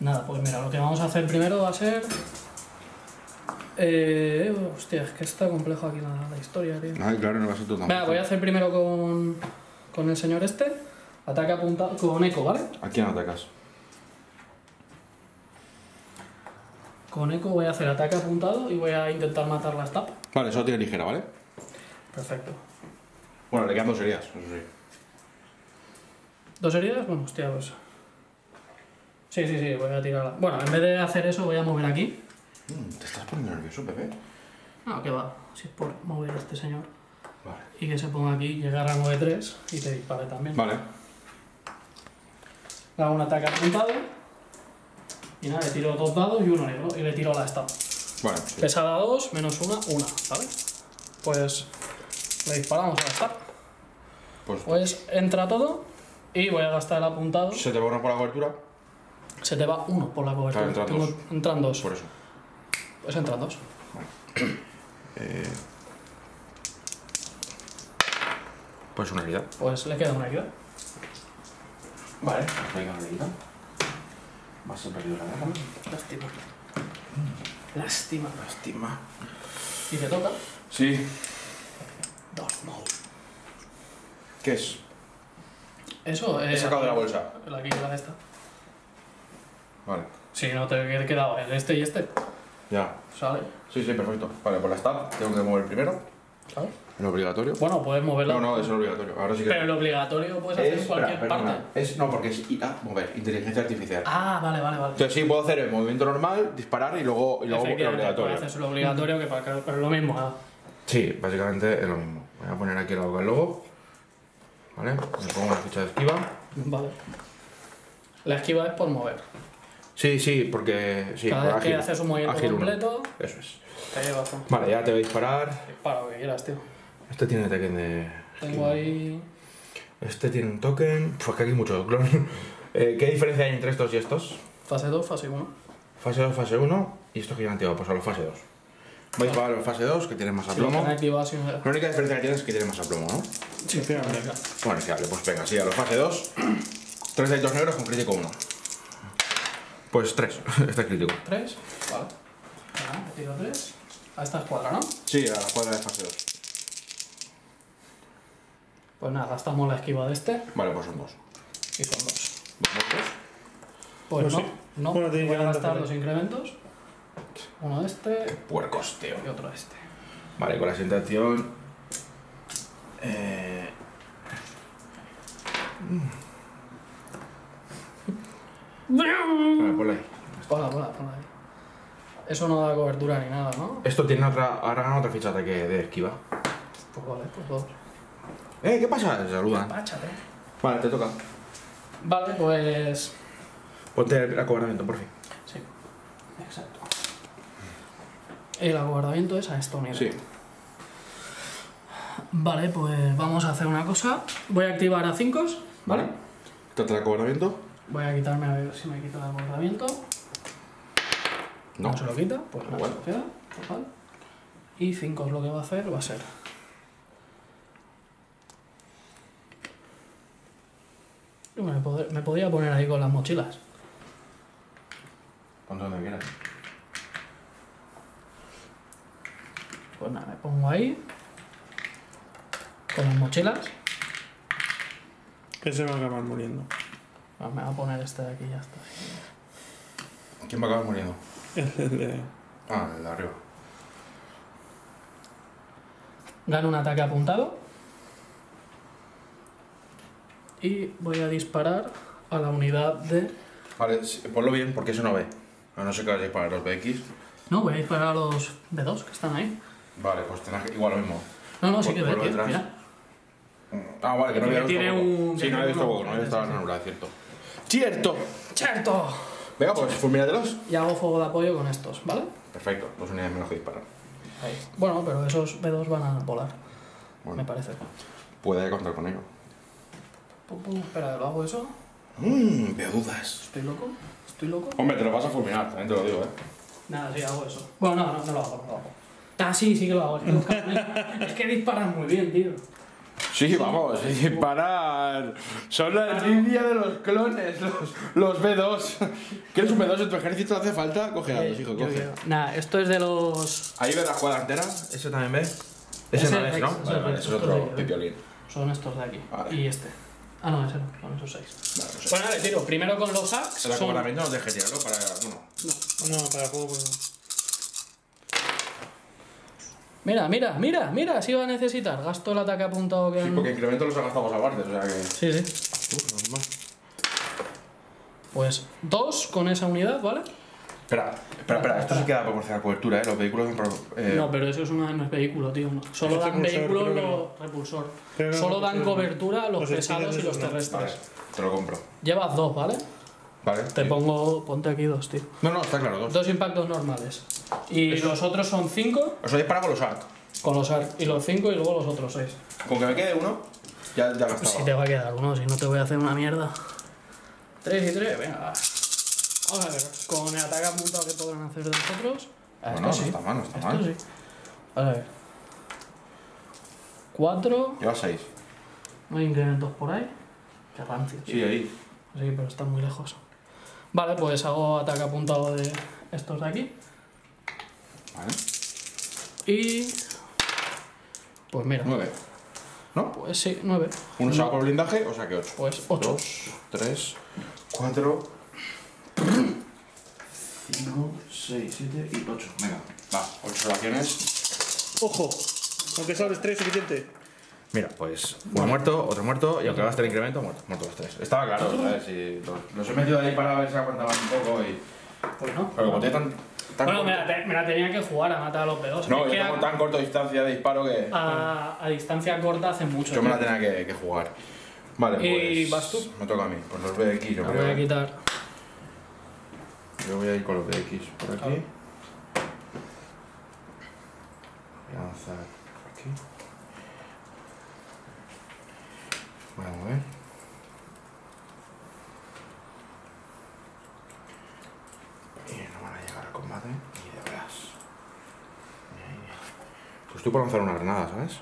Speaker 3: Nada, pues mira, lo que vamos a hacer primero va a ser... Eh, hostia, es que está complejo aquí la, la historia, tío.
Speaker 2: Ay, claro, no va a
Speaker 3: Venga, voy a hacer primero con, con el señor este. Ataque apuntado con eco, ¿vale?
Speaker 2: ¿A quién atacas?
Speaker 3: Con eco voy a hacer ataque apuntado y voy a intentar matar la stab.
Speaker 2: Vale, solo tiene ligera, ¿vale?
Speaker 3: Perfecto.
Speaker 2: Bueno, le quedan dos heridas, eso sí.
Speaker 3: ¿Dos heridas? Bueno, hostia, pues. Sí, sí, sí, voy a tirarla. Bueno, en vez de hacer eso, voy a mover aquí.
Speaker 2: Mm, te estás poniendo nervioso, Pepe.
Speaker 3: No, que va. Si es por mover a este señor.
Speaker 2: Vale.
Speaker 3: Y que se ponga aquí, llegar a 9-3 y te dispare también.
Speaker 2: Vale.
Speaker 3: Le hago un ataque apuntado. Y nada, le tiro dos dados y uno negro. Y le tiro la stab.
Speaker 2: Vale. sí.
Speaker 3: Pesada 2, menos una, una, ¿vale? Pues le disparamos a la.
Speaker 2: Pues
Speaker 3: Pues entra todo. Y voy a gastar el apuntado.
Speaker 2: se te va una por la cobertura,
Speaker 3: Se te va uno por la cobertura.
Speaker 2: Claro, entran
Speaker 3: Tengo-
Speaker 2: dos.
Speaker 3: entran dos.
Speaker 2: por eso.
Speaker 3: Pues entran dos.
Speaker 2: Eh... Pues una herida.
Speaker 3: Pues le queda una herida.
Speaker 2: Vale. Venga, una herida. Vas a perder la guerra.
Speaker 3: Lástima. Lástima.
Speaker 2: Lástima.
Speaker 3: Y te toca.
Speaker 2: Sí.
Speaker 3: Darth Maul.
Speaker 2: ¿Qué es?
Speaker 3: Eso
Speaker 2: He
Speaker 3: es.
Speaker 2: sacado de la bolsa.
Speaker 3: La que queda esta.
Speaker 2: Vale.
Speaker 3: Sí, no te he quedado el este y este.
Speaker 2: Ya.
Speaker 3: Sale.
Speaker 2: Sí, sí, perfecto. Vale, por la stab tengo que mover primero.
Speaker 3: ¿Sabes?
Speaker 2: ¿El obligatorio?
Speaker 3: Bueno, puedes moverla.
Speaker 2: No, no, es el obligatorio. Ahora sí que.
Speaker 3: Pero el obligatorio puedes hacer en cualquier
Speaker 2: perdona.
Speaker 3: parte.
Speaker 2: Es, no, porque es IA, mover, inteligencia artificial.
Speaker 3: Ah, vale, vale, vale.
Speaker 2: Entonces sí, puedo hacer el movimiento normal, disparar y luego, y luego el obligatorio.
Speaker 3: hacer el obligatorio, que para pero es lo mismo. ah.
Speaker 2: Sí, básicamente es lo mismo. Voy a poner aquí el logo del logo. ¿Vale? Me pongo una ficha de esquiva.
Speaker 3: Vale. La esquiva es por mover.
Speaker 2: Sí, sí, porque. Sí,
Speaker 3: Cada
Speaker 2: por
Speaker 3: vez que
Speaker 2: ágil.
Speaker 3: haces un movimiento
Speaker 2: Ágil uno.
Speaker 3: completo,
Speaker 2: Eso es.
Speaker 3: te llevas un
Speaker 2: Vale, ya te voy a disparar.
Speaker 3: disparo que quieras, tío.
Speaker 2: Este tiene token de.
Speaker 3: Tengo ahí.
Speaker 2: Este tiene un token. Pues que aquí hay muchos clon. (laughs) Eh, ¿Qué diferencia hay entre estos y estos?
Speaker 3: Fase 2, fase 1.
Speaker 2: Fase 2, fase 1 y estos que ya han tirado, pues a la fase 2. Vais para la fase 2, que tiene más
Speaker 3: lo
Speaker 2: aplomo.
Speaker 3: activado no-
Speaker 2: La única diferencia que tiene es que tiene más aplomo, ¿no?
Speaker 1: Sí, fíjate.
Speaker 2: Bueno, que vale, pues venga, sí, a la fase 2. 3 daditos negros con crítico 1. Pues 3, este es crítico.
Speaker 3: ¿Tres? Vale. Venga, he tiro tres. A esta escuadra, ¿no?
Speaker 2: Sí, a la cuadra de fase 2.
Speaker 3: Pues nada, gastamos la esquiva de este
Speaker 2: Vale, pues son 2.
Speaker 3: y son dos.
Speaker 2: ¿Dos muertos?
Speaker 3: Pues
Speaker 1: Pues
Speaker 3: no,
Speaker 1: sí.
Speaker 3: no.
Speaker 1: Bueno,
Speaker 3: Voy a gastar dos incrementos. Uno de este
Speaker 2: Puercos, tío.
Speaker 3: y otro de este.
Speaker 2: Vale, con la sensación. Eh. Vale, ponla ahí.
Speaker 3: Ponla, ponla, ponla ahí. Eso no da cobertura ni nada, ¿no?
Speaker 2: Esto tiene otra. Ahora gana otra ficha de, ataque de esquiva.
Speaker 3: Pues vale, pues dos.
Speaker 2: Eh, ¿qué pasa? Se saludan.
Speaker 3: Páchate.
Speaker 2: Vale, te toca.
Speaker 3: Vale, pues.
Speaker 2: Ponte el acobardamiento, por fin.
Speaker 3: Sí, exacto. El acobardamiento es a esto, mira.
Speaker 2: Sí.
Speaker 3: Vale, pues vamos a hacer una cosa. Voy a activar a 5, ¿vale?
Speaker 2: Quítate el acobardamiento.
Speaker 3: Voy a quitarme a ver si me quito el acordamiento.
Speaker 2: No.
Speaker 3: No se lo quita, pues nada,
Speaker 2: Bueno.
Speaker 3: se queda, total. Y 5 lo que va a hacer va a ser. Yo Me, pod- me podría poner ahí con las mochilas.
Speaker 2: Ponte donde quieras.
Speaker 3: Pues nada, me pongo ahí. Con las mochilas.
Speaker 1: Ese va a acabar muriendo.
Speaker 3: Ah, Me va a poner este de aquí y ya está.
Speaker 2: ¿Quién va a acabar muriendo?
Speaker 1: El, de...
Speaker 2: Ah, el de arriba.
Speaker 3: Gano un ataque apuntado. Y voy a disparar a la unidad de.
Speaker 2: Vale, sí, ponlo bien porque eso no ve. A no ser que vayáis para los BX.
Speaker 3: No, voy a disparar a los B2 que están ahí.
Speaker 2: Vale, pues tendrás que. Igual lo mismo.
Speaker 3: No, no, sí que ve, mira.
Speaker 2: Ah, vale, que no había
Speaker 3: tiene
Speaker 2: visto
Speaker 3: un-
Speaker 2: Sí, no había visto
Speaker 3: tiene
Speaker 2: hueco, no había
Speaker 3: sí.
Speaker 2: anulado, cierto. ¡Cierto!
Speaker 3: ¡Cierto!
Speaker 2: Venga, pues fulminatelos.
Speaker 3: Y hago fuego de apoyo con estos, ¿vale?
Speaker 2: Perfecto, dos unidades menos que disparar.
Speaker 3: Ahí. Bueno, pero esos B2 van a volar,
Speaker 2: Bueno,
Speaker 3: me parece.
Speaker 2: puede contar con ello.
Speaker 3: Pum, pum, espera, ¿lo hago eso?
Speaker 2: Mmm, veo dudas.
Speaker 3: ¿Estoy loco? ¿Estoy loco?
Speaker 2: Hombre, te lo vas a fulminar, también te lo digo, eh.
Speaker 3: Nada, sí, hago eso. Bueno, no, no, no lo hago, no lo hago. Ah, sí, sí que lo hago. Es que, (laughs) es que disparan muy bien, tío.
Speaker 2: Sí, vamos, disparar. Son la envidia de los clones, los, los B2. ¿Quieres un B2 en tu ejército? ¿Hace falta? Coge a dos, hijo, coge.
Speaker 3: Nada, esto es de los...
Speaker 2: Ahí ves la jugada entera. ¿Ese también ve? Ese,
Speaker 3: Ese
Speaker 2: no
Speaker 3: es
Speaker 2: ves, ¿no?
Speaker 3: Ese
Speaker 2: Vale,
Speaker 3: es
Speaker 2: vale, es
Speaker 3: otro
Speaker 2: pipiolín.
Speaker 3: Son estos de aquí.
Speaker 2: Vale.
Speaker 3: Y este. Ah, no, ese no, son esos seis.
Speaker 2: Vale, no sé.
Speaker 3: Bueno, vale, tiro. Primero con los
Speaker 2: El
Speaker 3: hacks. Son...
Speaker 2: acomodamiento no dejes tirarlo para. Bueno,
Speaker 1: No, para juego, pues
Speaker 3: Mira, mira, mira, mira, si va a necesitar. Gasto el ataque apuntado que
Speaker 2: sí,
Speaker 3: han-
Speaker 2: porque incremento los gastamos aparte, o sea que.
Speaker 3: Sí, sí.
Speaker 2: Uf, normal.
Speaker 3: Pues dos con esa unidad, ¿vale?
Speaker 2: Espera, espera, espera, esto se queda proporcionar cobertura, ¿eh? Los vehículos en pro- eh,
Speaker 3: No, pero eso es una, no es vehículo, tío. no. Solo dan
Speaker 1: repulsor,
Speaker 3: vehículos
Speaker 1: no.
Speaker 3: los repulsor.
Speaker 1: No,
Speaker 3: Solo dan cobertura a los,
Speaker 1: Los
Speaker 3: pesados y los terrestres.
Speaker 2: Vale, te lo compro.
Speaker 3: Llevas dos, ¿vale?
Speaker 2: Vale.
Speaker 3: Te
Speaker 2: sí.
Speaker 3: pongo. Ponte aquí dos, tío.
Speaker 2: No, no, está claro, dos.
Speaker 3: Dos impactos normales. Y
Speaker 2: Eso-
Speaker 3: los otros son cinco
Speaker 2: O sea, dispara con los ARC.
Speaker 3: con los ARC. Y los cinco y luego los otros seis.
Speaker 2: Con que me quede uno, ya, ya gastaba.
Speaker 3: Si te va a quedar uno, si no te voy a hacer una mierda. Tres y tres, venga. va. Vamos a ver, con el ataque apuntado que podrán hacer de nosotros.
Speaker 2: Bueno, no
Speaker 3: esto sí.
Speaker 2: está mal, no está
Speaker 3: Esto
Speaker 2: mal.
Speaker 3: sí. A ver. Cuatro.
Speaker 2: Lleva seis.
Speaker 3: No hay incrementos por ahí. Qué rancio. tío.
Speaker 2: Sí, ahí.
Speaker 3: Sí, pero están muy lejos. Vale, pues hago ataque apuntado de estos de aquí.
Speaker 2: Vale.
Speaker 3: Y. Pues mira.
Speaker 2: Nueve. ¿No?
Speaker 3: Pues sí, nueve.
Speaker 2: Uno se va por blindaje, o sea que ocho.
Speaker 3: Pues ocho.
Speaker 2: Dos, tres, cuatro, cinco, seis, siete y ocho. Venga, va, ocho oraciones.
Speaker 1: ¡Ojo! Aunque sobres tres suficiente.
Speaker 2: Mira, pues uno muerto, otro muerto y aunque gaste el incremento, muerto, muerto los tres. Estaba claro, ¿sabes? Si los, los he metido ahí para ver si aguantaban un poco y.
Speaker 3: Pues no.
Speaker 2: Pero como tiene tan. tan
Speaker 3: Bueno, me la, te- me la tenía que jugar a matar a los pedos.
Speaker 2: No,
Speaker 3: Es
Speaker 2: yo
Speaker 3: que
Speaker 2: tengo
Speaker 3: a,
Speaker 2: tan corta distancia de disparo que.
Speaker 3: a, a distancia corta hace mucho.
Speaker 2: Yo me la tenía que, que jugar. Vale,
Speaker 3: ¿Y
Speaker 2: pues.
Speaker 3: vas tú?
Speaker 2: Me toca a mí. Pues los BX, yo
Speaker 3: La
Speaker 2: creo.
Speaker 3: voy a
Speaker 2: ¿eh?
Speaker 3: quitar.
Speaker 2: Yo voy a ir con los BX por aquí. Voy a lanzar por aquí. Voy a mover. Y no van a llegar al combate ni de veras. Pues estoy por lanzar una granada, ¿sabes?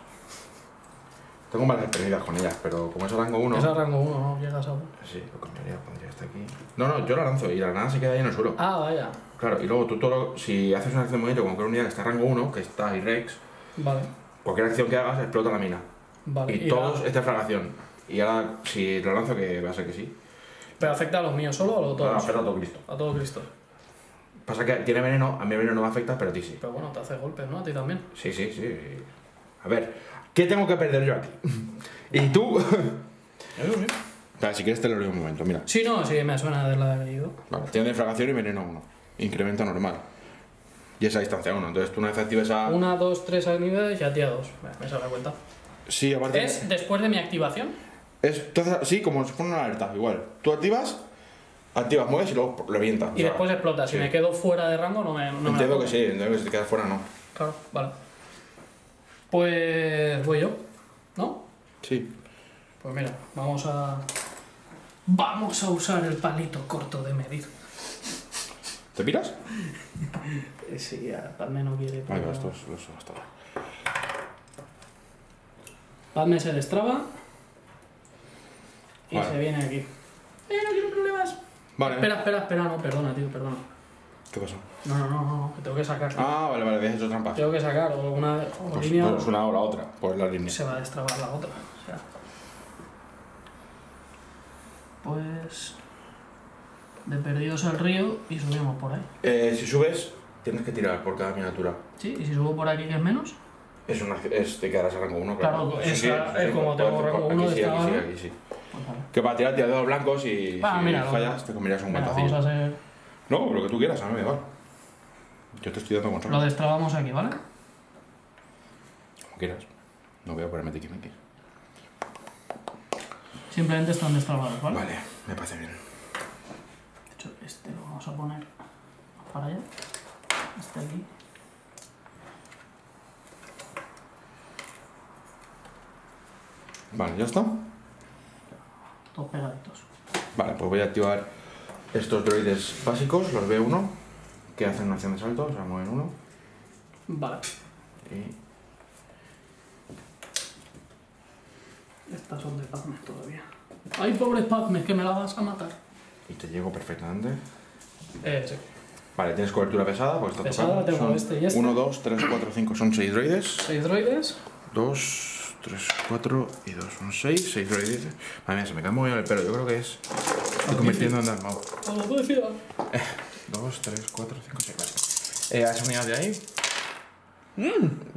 Speaker 2: Tengo malas experiencias con ellas, pero como es a rango 1...
Speaker 3: Es a rango 1, ¿no? Llegas a...
Speaker 2: Sí, lo cambiaría, pondría este aquí. No, no, yo la lanzo y la granada se queda ahí en el suelo.
Speaker 3: Ah, vaya.
Speaker 2: Claro, y luego tú todo, lo- si haces una acción de movimiento con cualquier unidad que está a rango 1, que está Rex,
Speaker 3: Vale.
Speaker 2: cualquier acción que hagas explota la mina.
Speaker 3: Vale.
Speaker 2: y
Speaker 3: y
Speaker 2: todos, esta es fragación. Y ahora, si lo lanzo, que va a ser que sí.
Speaker 3: ¿Pero afecta a los míos solo o a todos?
Speaker 2: afecta a todo Cristo.
Speaker 3: A todo Cristo.
Speaker 2: Pasa que tiene veneno, a mí el veneno no me afecta, pero a ti sí.
Speaker 3: Pero bueno, te hace golpes, ¿no? A ti también.
Speaker 2: Sí, sí, sí. A ver, ¿qué tengo que perder yo aquí? (laughs) ¿Y tú? Vale, si quieres te lo leo un momento, mira.
Speaker 3: Sí, no, sí, me suena de la leído.
Speaker 2: Vale, tiene defragación y veneno 1. Incrementa normal. Y esa distancia 1. Entonces tú una vez actives a...
Speaker 3: Una, dos, tres niveles y a ti a dos. Me, me sale la cuenta.
Speaker 2: Sí, aparte...
Speaker 3: ¿Es después de mi activación?
Speaker 2: Es, haces- sí, como si fuera una alerta, igual. Tú activas, activas, mueves y luego revienta.
Speaker 3: Y después explota. Si
Speaker 2: sí.
Speaker 3: me quedo fuera de rango, no me. No
Speaker 2: entiendo que sí, entiendo que si te quedas fuera no.
Speaker 3: Claro, vale. Pues voy yo, ¿no?
Speaker 2: Sí.
Speaker 3: Pues mira, vamos a. Vamos a usar el palito corto de medir.
Speaker 2: ¿Te piras? (laughs)
Speaker 3: Sí, Padme no quiere.
Speaker 2: Vale,
Speaker 3: pero-
Speaker 2: esto es esto es hasta ahora.
Speaker 3: Padme se destraba. Y
Speaker 2: Vale.
Speaker 3: se viene aquí. Eh, no quiero problemas.
Speaker 2: Vale.
Speaker 3: Espera, espera, espera, no, perdona, tío, perdona.
Speaker 2: ¿Qué pasa?
Speaker 3: No, no, no, no, que tengo que sacar.
Speaker 2: Ah, vale, vale, habías hecho trampas.
Speaker 3: Tengo que sacar o una o
Speaker 2: Pues,
Speaker 3: línea.
Speaker 2: pues una o la otra, pues la línea.
Speaker 3: se va a destrabar la otra. O sea. Pues. De perdidos al río y subimos por ahí.
Speaker 2: Eh, si subes, tienes que tirar por cada miniatura.
Speaker 3: Sí, y si subo por aquí que es menos.
Speaker 2: Es una, es, te quedarás a rango 1, claro.
Speaker 3: Claro, esa es como tengo rango
Speaker 2: aquí
Speaker 3: uno
Speaker 2: sí,
Speaker 3: de
Speaker 2: aquí sí, aquí sí.
Speaker 3: Vale.
Speaker 2: Que para tirar tiras dedos blancos y
Speaker 3: Ah,
Speaker 2: si
Speaker 3: mira,
Speaker 2: fallas te comerías un guantacillo.
Speaker 3: hacer.
Speaker 2: No, lo que tú quieras, a mí me igual. Yo te estoy dando control.
Speaker 3: Lo destrabamos aquí, ¿vale?
Speaker 2: Como quieras. No voy a ponerme tiquimiquis.
Speaker 3: Simplemente están destrabados, ¿vale?
Speaker 2: Vale, me parece bien.
Speaker 3: De hecho, este lo vamos a poner para allá. Este aquí.
Speaker 2: Vale, ya está.
Speaker 3: Todos pegaditos.
Speaker 2: Vale, pues voy a activar estos droides básicos, los B1, que hacen una acción de salto, o sea, mueven uno.
Speaker 3: Vale.
Speaker 2: Y
Speaker 3: Estas son de Padme todavía. ¡Ay, pobre Padme, que me la vas a matar!
Speaker 2: y te llego perfectamente.
Speaker 3: Eh, sí.
Speaker 2: Vale, tienes cobertura pesada, porque está
Speaker 3: Pesada,
Speaker 2: tocando.
Speaker 3: tengo
Speaker 2: Son
Speaker 3: este y este.
Speaker 2: 1, 2, 3, 4, 5, son 6 droides.
Speaker 3: Seis droides.
Speaker 2: 2, 3, 4 y 2 son 6. 6 droides. Madre mía, se me cae muy bien el pelo. Yo creo que es. Estoy convirtiendo en Maul.
Speaker 3: Como tú decías.
Speaker 2: 2, 3, 4, 5, 6. Vale. Eh, ¿Has unidad de ahí?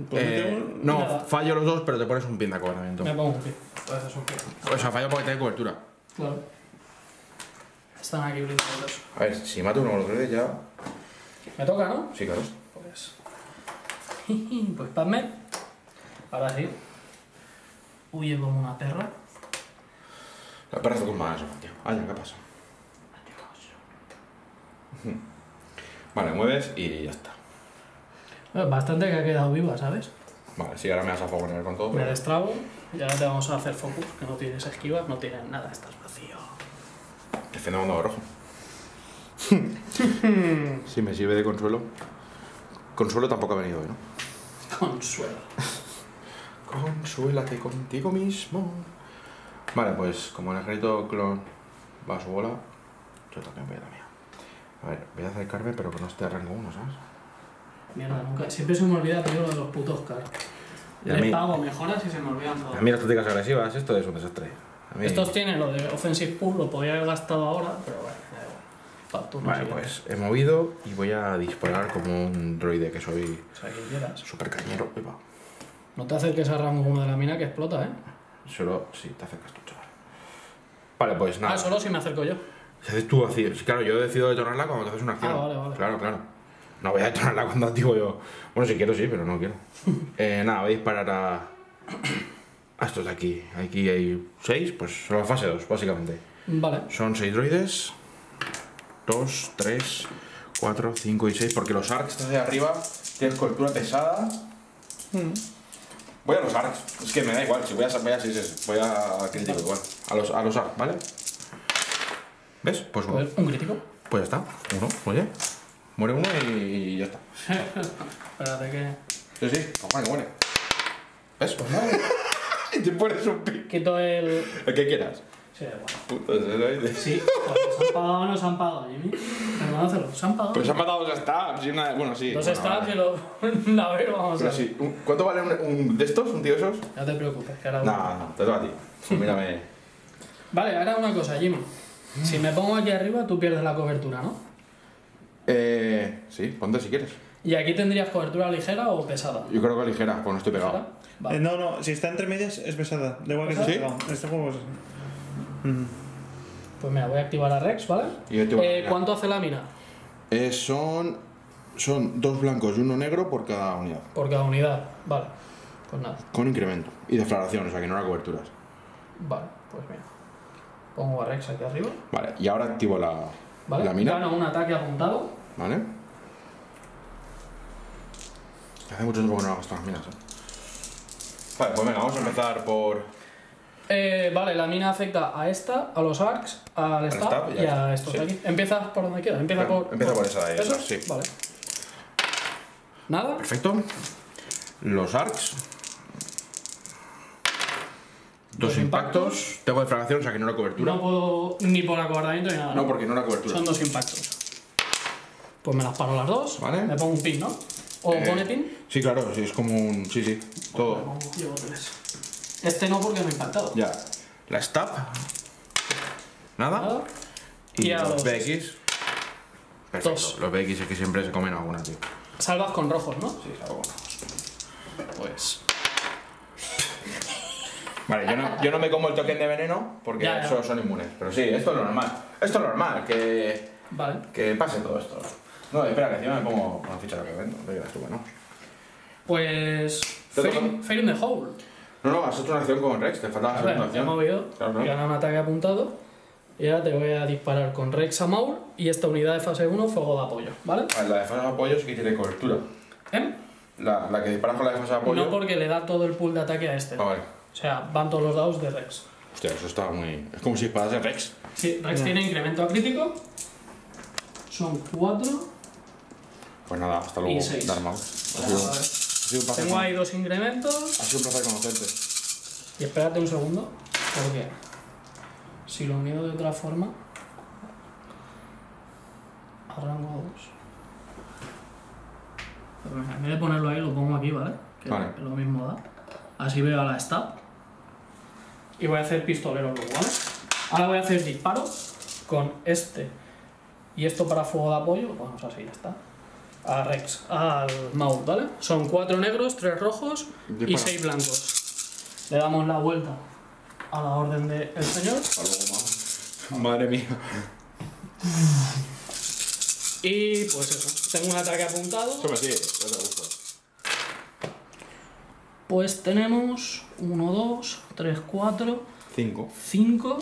Speaker 1: Pues
Speaker 2: Eh,
Speaker 1: un-
Speaker 2: no,
Speaker 3: Nada.
Speaker 2: fallo los dos, pero te pones un pin de acobardamiento.
Speaker 3: Me pongo un pie. Pues es un pie.
Speaker 2: O sea, fallo porque tiene cobertura.
Speaker 3: Claro. Están aquí blindados.
Speaker 2: A ver, si mato uno de los droides ya.
Speaker 3: Me toca, ¿no?
Speaker 2: Sí, claro.
Speaker 3: Pues. (laughs) Pues Padme. Ahora sí. Huye como una perra.
Speaker 2: La perra está tumbada en el sofá, tío. Ay, ¿qué pasa? Vale, mueves y ya está.
Speaker 3: Bastante que ha quedado viva, ¿sabes?
Speaker 2: Vale, sí, ahora me vas a fogonear con todo.
Speaker 3: Me
Speaker 2: pero-
Speaker 3: destrabo y ahora te vamos a hacer focus, que no tienes esquivas, no tienes nada, estás vacío.
Speaker 2: Defiende cuando rojo. (laughs) Si me sirve de consuelo. Consuelo tampoco ha venido hoy, ¿no?
Speaker 3: Consuelo.
Speaker 2: Consuélate contigo mismo. Vale, pues como el ejército clon va a su bola, yo también voy a la mía. A ver, voy a acercarme, pero que no esté a rango 1, ¿sabes?
Speaker 3: Mierda, nunca. Siempre se me olvida tío, lo de los putos
Speaker 2: a
Speaker 3: Le
Speaker 2: mí-
Speaker 3: pago mejoras y se me olvidan todo.
Speaker 2: A mí las tácticas agresivas, esto es un desastre. A mí-
Speaker 3: Estos tienen lo de Offensive Pool, lo podría haber gastado ahora, pero bueno, da igual.
Speaker 2: Vale, pues he movido y voy a disparar como un droide que soy
Speaker 3: O sea, que quieras.
Speaker 2: súper cañero. Va.
Speaker 3: No te acerques a rango uno de la mina que explota, ¿eh?
Speaker 2: Solo si te acercas tú, chaval. Vale, pues nada.
Speaker 3: Ah, solo si me acerco yo.
Speaker 2: Si haces tú así. sí, Claro, yo decido detonarla cuando te haces una acción.
Speaker 3: Ah, vale, vale.
Speaker 2: Claro, claro. No voy a detonarla cuando activo yo. Bueno, si quiero sí, pero no quiero. (laughs) eh, nada, voy a disparar a. a estos de aquí. Aquí hay seis, pues son la fase 2, básicamente.
Speaker 3: Vale.
Speaker 2: Son seis droides. Dos, tres, cuatro, cinco y seis. Porque los arcs de arriba tienen cobertura pesada. Voy a los arcs. Es que me da igual. Si voy a, voy a, sí, voy a crítico igual. A los, a los ¿vale? ¿Ves? Pues uno.
Speaker 3: Un crítico.
Speaker 2: Pues ya está. Uno, oye. Muere uno y ya está. (laughs)
Speaker 3: Espérate que.
Speaker 2: Sí, sí, cojones, muere. ¿Ves?
Speaker 3: Pues no, (laughs)
Speaker 2: Y te pones un pic.
Speaker 3: quito el...
Speaker 2: El que quieras. Eso es-
Speaker 3: Sí, pues, ¿se han pagado o no se han pagado, Jimmy? Reconócelo, ¿se han pagado?
Speaker 2: Pero se han matado dos stabs y una. Bueno, sí.
Speaker 3: Dos
Speaker 2: bueno,
Speaker 3: stabs
Speaker 2: vale.
Speaker 3: y lo... (laughs) A ver, vamos a
Speaker 2: Pero
Speaker 3: ver.
Speaker 2: sí. un- ¿Cuánto vale un, un de estos? ¿Un tío de esos?
Speaker 3: No te preocupes, que ahora...
Speaker 2: No, no, te toca a ti. Pues mírame.
Speaker 3: Vale, ahora una cosa, Jimmy. Si me pongo aquí arriba, tú pierdes la cobertura, ¿no?
Speaker 2: Eh. Sí, ponte si quieres.
Speaker 3: ¿Y aquí tendrías cobertura ligera o pesada?
Speaker 2: Yo creo que ligera, pues no estoy pegado.
Speaker 3: ¿Ligera? Vale.
Speaker 1: Eh, no, no, si está entre medias es pesada. Da igual que esté
Speaker 2: ¿Sí?
Speaker 1: pegado. Este juego es así. Mm.
Speaker 3: Pues mira, voy a activar a Rex, ¿vale?
Speaker 2: Y yo te voy a
Speaker 3: Eh. ¿Cuánto hace la mina?
Speaker 2: Eh, son. Son dos blancos y uno negro por cada unidad.
Speaker 3: Por cada unidad. Vale. Pues nada.
Speaker 2: Con incremento. Y deflagración, o sea que no habrá coberturas.
Speaker 3: Vale, pues mira. Pongo a Rex aquí arriba.
Speaker 2: Vale, y ahora activo la,
Speaker 3: ¿Vale?
Speaker 2: la mina.
Speaker 3: Gano un ataque apuntado.
Speaker 2: ¿Vale? Hace mucho tiempo que no hago estas minas, eh. Vale, pues venga, vamos a empezar por.
Speaker 3: Eh, vale, la mina afecta a esta, a los arcs, al stab
Speaker 2: y
Speaker 3: y
Speaker 2: a
Speaker 3: a
Speaker 2: esto,
Speaker 3: estos
Speaker 2: sí.
Speaker 3: de aquí. Empieza por donde quieras. Empieza por.
Speaker 2: empieza por esa de ahí,
Speaker 3: ¿Eso?
Speaker 2: sí.
Speaker 3: Vale. ¿Nada?
Speaker 2: Perfecto. Los arcs. Dos impactos. Tengo deflagración, o sea que no era cobertura.
Speaker 3: No puedo ni por acobardamiento ni nada.
Speaker 2: No, porque no era cobertura.
Speaker 3: Son dos impactos. Pues me las paro las dos.
Speaker 2: Vale.
Speaker 3: Me pongo un pin, ¿no? ¿O
Speaker 2: Eh,
Speaker 3: pone pin?
Speaker 2: Sí, claro, sí, es como un. Sí, sí,
Speaker 3: Me
Speaker 2: todo.
Speaker 3: Llevo tres. Este no porque no he impactado.
Speaker 2: Ya. La stab. Nada.
Speaker 3: Nada.
Speaker 2: Y,
Speaker 3: Y a
Speaker 2: los
Speaker 3: los-
Speaker 2: BX. Perfecto.
Speaker 3: Dos.
Speaker 2: Los BX es que siempre se comen alguna, tío.
Speaker 3: Salvas con rojos, ¿no?
Speaker 2: Sí, salgo bueno.
Speaker 3: Pues.
Speaker 2: Vale, yo no, yo no me como el token de veneno porque
Speaker 3: Ya, ya.
Speaker 2: solo son inmunes. Pero sí, esto es lo normal. Esto es lo normal, que,
Speaker 3: Vale.
Speaker 2: que pase todo esto. No, espera, que encima me pongo una ficha de lo que vendo. Tú, bueno.
Speaker 3: Pues.
Speaker 2: Te toca.
Speaker 3: Fair Fair in the hole.
Speaker 2: No, no, has hecho una acción con Rex, te falta la segunda
Speaker 3: ya he
Speaker 2: acción.
Speaker 3: movido.
Speaker 2: Claro, claro.
Speaker 3: He ganado un ataque apuntado. Y ahora te voy a disparar con Rex a Maul y esta unidad de fase 1, fuego de apoyo, ¿vale?
Speaker 2: Vale, la defensa de apoyo sí que tiene cobertura.
Speaker 3: ¿Eh?
Speaker 2: La, la que disparas con la defensa de apoyo.
Speaker 3: No porque le da todo el pool de ataque a este.
Speaker 2: Ah, vale.
Speaker 3: O sea, van todos los dados de Rex.
Speaker 2: Hostia, eso está muy. Es como si disparas de Rex.
Speaker 3: Sí, Rex tiene incremento a crítico. Son 4.
Speaker 2: Pues nada, hasta luego,
Speaker 3: Y Tengo ahí dos incrementos.
Speaker 2: Ha sido un placer conocerte.
Speaker 3: Y espérate un segundo, porque si lo unido de otra forma, a rango 2. Pero venga, en vez de ponerlo ahí, lo pongo aquí, ¿vale? Que
Speaker 2: Vale.
Speaker 3: lo mismo da. Así veo a la stab. Y voy a hacer pistolero luego, ¿vale? Ahora voy a hacer disparo con este y esto para fuego de apoyo. Vamos así, ya está. A Rex, al Maul, ¿vale? Son cuatro negros, tres rojos y seis blancos. Le damos la vuelta a la orden del señor
Speaker 2: luego, Mau. Madre mía.
Speaker 3: y pues eso. Tengo un ataque apuntado.
Speaker 2: Eso me sigue, ya te gusta.
Speaker 3: Pues tenemos 1, 2, 3, 4,
Speaker 2: Cinco.
Speaker 3: 5.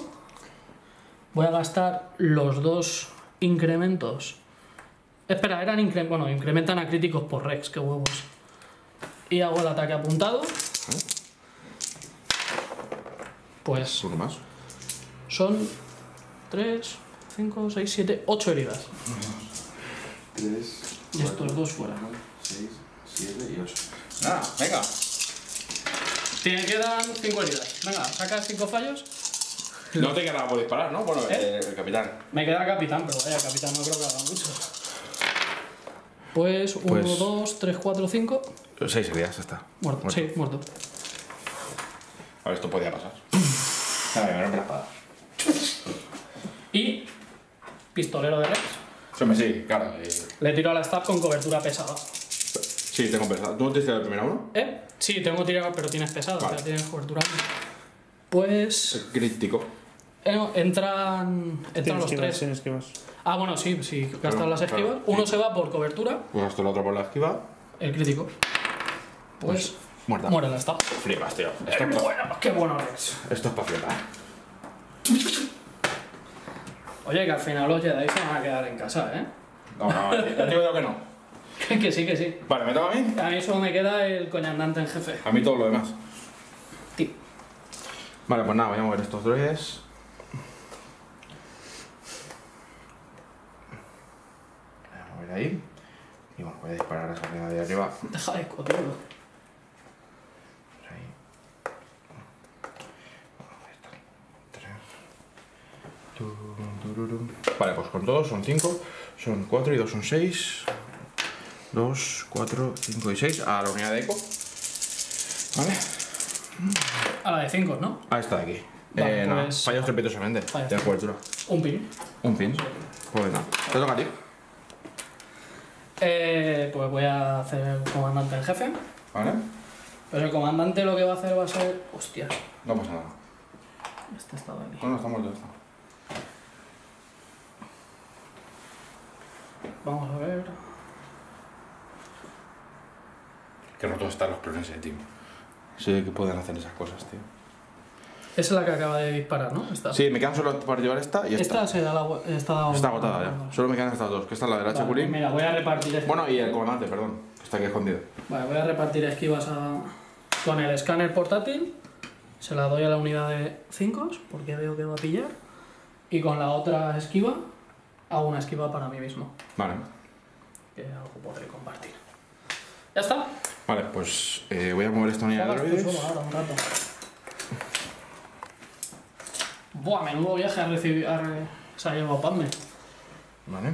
Speaker 3: Voy a gastar los dos incrementos. Espera, eran incre bueno, incrementan a críticos por Rex, qué huevos. Y hago el ataque apuntado. Pues
Speaker 2: Uno más.
Speaker 3: son 3, 5, 6, 7, 8 heridas.
Speaker 4: 3,
Speaker 3: Y estos dos fuera.
Speaker 4: 6, 7 y 8.
Speaker 2: Nada, venga.
Speaker 3: Tiene quedan 5 heridas. Venga, sacas 5 fallos.
Speaker 2: No te queda nada por disparar, ¿no? Bueno,
Speaker 3: ¿Eh?
Speaker 2: el, el capitán.
Speaker 3: Me queda capitán, pero vaya, capitán no creo que haga mucho. Pues 1,
Speaker 2: Pues-
Speaker 3: 2, 3, 4, 5.
Speaker 2: Seis heridas, ya está.
Speaker 3: Muerto.
Speaker 2: Muerto.
Speaker 3: Sí, muerto.
Speaker 2: A ver, esto podía pasar. (laughs) A ver, me rompe la espada.
Speaker 3: Y pistolero de Rex.
Speaker 2: Me sigue, claro. eh,
Speaker 3: Le tiro a la stab con cobertura pesada.
Speaker 2: Sí, tengo pensado. ¿Tú no te hiciste la primera uno?
Speaker 3: ¿Eh? Sí, tengo tirado, pero tienes pesado, o
Speaker 2: Vale.
Speaker 3: sea, tienes cobertura. Pues
Speaker 2: Crítico.
Speaker 3: Eh, entran, entran los
Speaker 1: que vas,
Speaker 3: tres.
Speaker 1: tienes que vas.
Speaker 3: Ah, bueno, sí, sí,
Speaker 2: Claro,
Speaker 3: las esquivas.
Speaker 2: claro,
Speaker 3: Uno
Speaker 2: sí.
Speaker 3: se va por cobertura,
Speaker 2: Pues hasta la otra por la esquiva.
Speaker 3: el crítico. Pues,
Speaker 2: Muerta.
Speaker 3: muere la stab.
Speaker 2: Flipas, tío. Esto
Speaker 3: ¡Qué
Speaker 2: es
Speaker 3: bueno! ¡Qué bueno Rex!
Speaker 2: Esto es para flipar.
Speaker 3: Oye, que al final los Jedi se van a quedar en casa, ¿eh?
Speaker 2: No, no, ya te digo yo que no. (laughs)
Speaker 3: que sí, que sí.
Speaker 2: Vale, ¿me toca a mí?
Speaker 3: A mí solo me queda el coñandante en jefe.
Speaker 2: A mí todo lo demás.
Speaker 3: Ti.
Speaker 2: Vale, pues nada, voy a mover estos droides. ahí. Y bueno, voy a disparar a esa de arriba. (laughs)
Speaker 3: Deja de escotearlo.
Speaker 2: Pues ahí. Vale, pues con todos son 5, son 4 y 2 son 6. 2, 4, 5 y 6 a la unidad de eco. Vale.
Speaker 3: A la de 5, ¿no?
Speaker 2: a esta de aquí.
Speaker 3: Vale,
Speaker 2: eh, no,
Speaker 3: pues
Speaker 2: fallos estrepitosamente. De cobertura.
Speaker 3: Un pin.
Speaker 2: Un pin. Pues nada. Te toca a ti.
Speaker 3: Eh, pues voy a hacer el comandante en jefe.
Speaker 2: ¿Vale?
Speaker 3: Pero el comandante lo que va a hacer va a ser. Hostias,
Speaker 2: No pasa nada.
Speaker 3: este estaba aquí.
Speaker 2: No, no, está muerto. Está.
Speaker 3: Vamos a ver.
Speaker 2: Qué rotos están los clones, eh, tío. Sí, que pueden hacer esas cosas, tío.
Speaker 3: Esa es la que acaba de disparar, ¿no? Esta.
Speaker 2: Sí, me quedan solo para llevar esta y esta.
Speaker 3: Esta se da la Está,
Speaker 2: Está agotada ya. Solo me quedan estas dos, que esta es la del H.
Speaker 3: Vale,
Speaker 2: Culín.
Speaker 3: Mira, voy a repartir.
Speaker 2: Bueno, y el comandante, perdón, que está aquí escondido.
Speaker 3: Vale, voy a repartir esquivas a... con el escáner portátil. Se la doy a la unidad de 5 porque veo que va a pillar. Y con la otra esquiva hago una esquiva para mí mismo.
Speaker 2: Vale.
Speaker 3: Que algo podré compartir. Ya está.
Speaker 2: Vale, pues eh, voy a mover esta unidad de droides.
Speaker 3: solo ahora un rato. Buah, menudo viaje a recibir. A re- Se ha llevado Padme.
Speaker 2: Vale.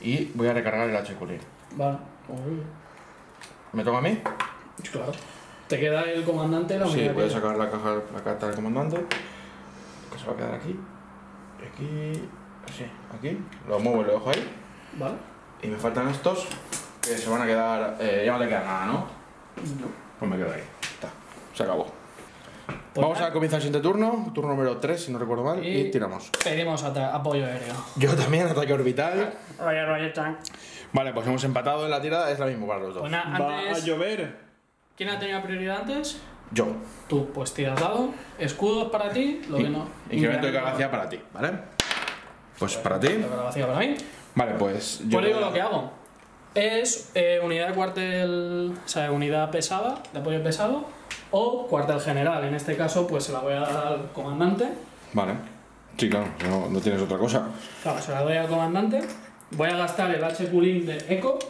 Speaker 2: Y voy a recargar el H. Culín.
Speaker 3: Vale.
Speaker 2: ¿Me toca a mí?
Speaker 3: Claro. Te queda el comandante la
Speaker 2: Sí, voy a sacar la caja, la carta del comandante. Que se va a quedar aquí. Aquí. Así, aquí. Lo muevo y lo dejo ahí.
Speaker 3: Vale.
Speaker 2: Y me faltan estos que se van a quedar. eh, ya no te queda nada, ¿no? Pues me quedo ahí. Está. Se acabó.
Speaker 3: Pues
Speaker 2: Vamos
Speaker 3: nada.
Speaker 2: a comenzar el siguiente turno, turno número 3, si no recuerdo mal, y,
Speaker 3: Y-
Speaker 2: tiramos.
Speaker 3: Pedimos apoyo aéreo.
Speaker 2: Yo también, ataque orbital.
Speaker 3: Roger, Roger, tank.
Speaker 2: Vale, pues hemos empatado en la tirada, es la misma para los dos.
Speaker 3: Pues nada,
Speaker 1: Va a llover.
Speaker 3: ¿Quién ha tenido prioridad antes?
Speaker 2: Yo.
Speaker 3: Tú, pues tiras dado. Escudos para ti, lo que no.
Speaker 2: Incremento de gracia para ti, ¿vale? Pues para ti.
Speaker 3: De gracia para mí.
Speaker 2: Vale, pues yo.
Speaker 3: Pues digo lo que hago. Es eh, unidad de cuartel, o sea, unidad pesada, de apoyo pesado, o cuartel general. En este caso, pues se la voy a dar al comandante.
Speaker 2: Vale. Sí, claro, no, no tienes otra cosa.
Speaker 3: Claro, se la doy al comandante. Voy a gastar el H Cooling de Eco.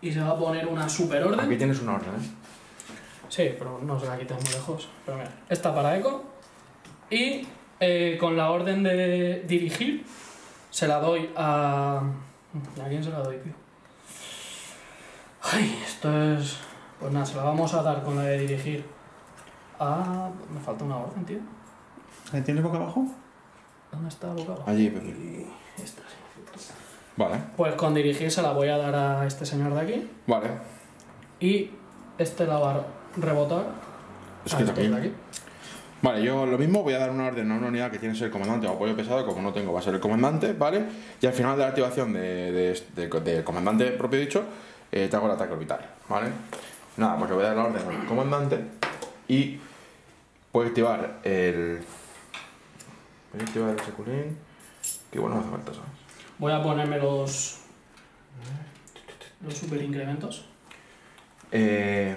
Speaker 3: Y se va a poner una super orden.
Speaker 2: Aquí tienes una orden, ¿eh?
Speaker 3: Sí, pero no se la quites muy lejos. Pero mira, esta para Eco. Y eh, con la orden de dirigir, se la doy a. ¿A quién se la doy, tío? Ay, esto es. Pues nada, se la vamos a dar con la de dirigir a. Me falta una orden, tío.
Speaker 1: ¿Ahí tienes boca abajo?
Speaker 3: ¿Dónde está boca? abajo?
Speaker 2: Allí, Pepe.
Speaker 3: Y esta, sí.
Speaker 2: Vale,
Speaker 3: Pues con dirigir se la voy a dar a este señor de aquí.
Speaker 2: vale.
Speaker 3: Y este la va a rebotar.
Speaker 2: Es
Speaker 3: a
Speaker 2: que
Speaker 3: de
Speaker 2: también.
Speaker 3: aquí.
Speaker 2: Vale, yo lo mismo voy a dar una orden a una unidad que tiene que ser el comandante o apoyo pesado, como no tengo, va a ser el comandante, ¿vale? Y al final de la activación de, de- de- del comandante propio dicho, eh, te hago el ataque orbital, ¿vale? Nada, pues le voy a dar la orden al comandante y puedo activar el. Voy a activar el seculín. Que bueno, no hace falta, ¿sabes?
Speaker 3: Voy a ponerme los. Los super incrementos.
Speaker 2: Eh,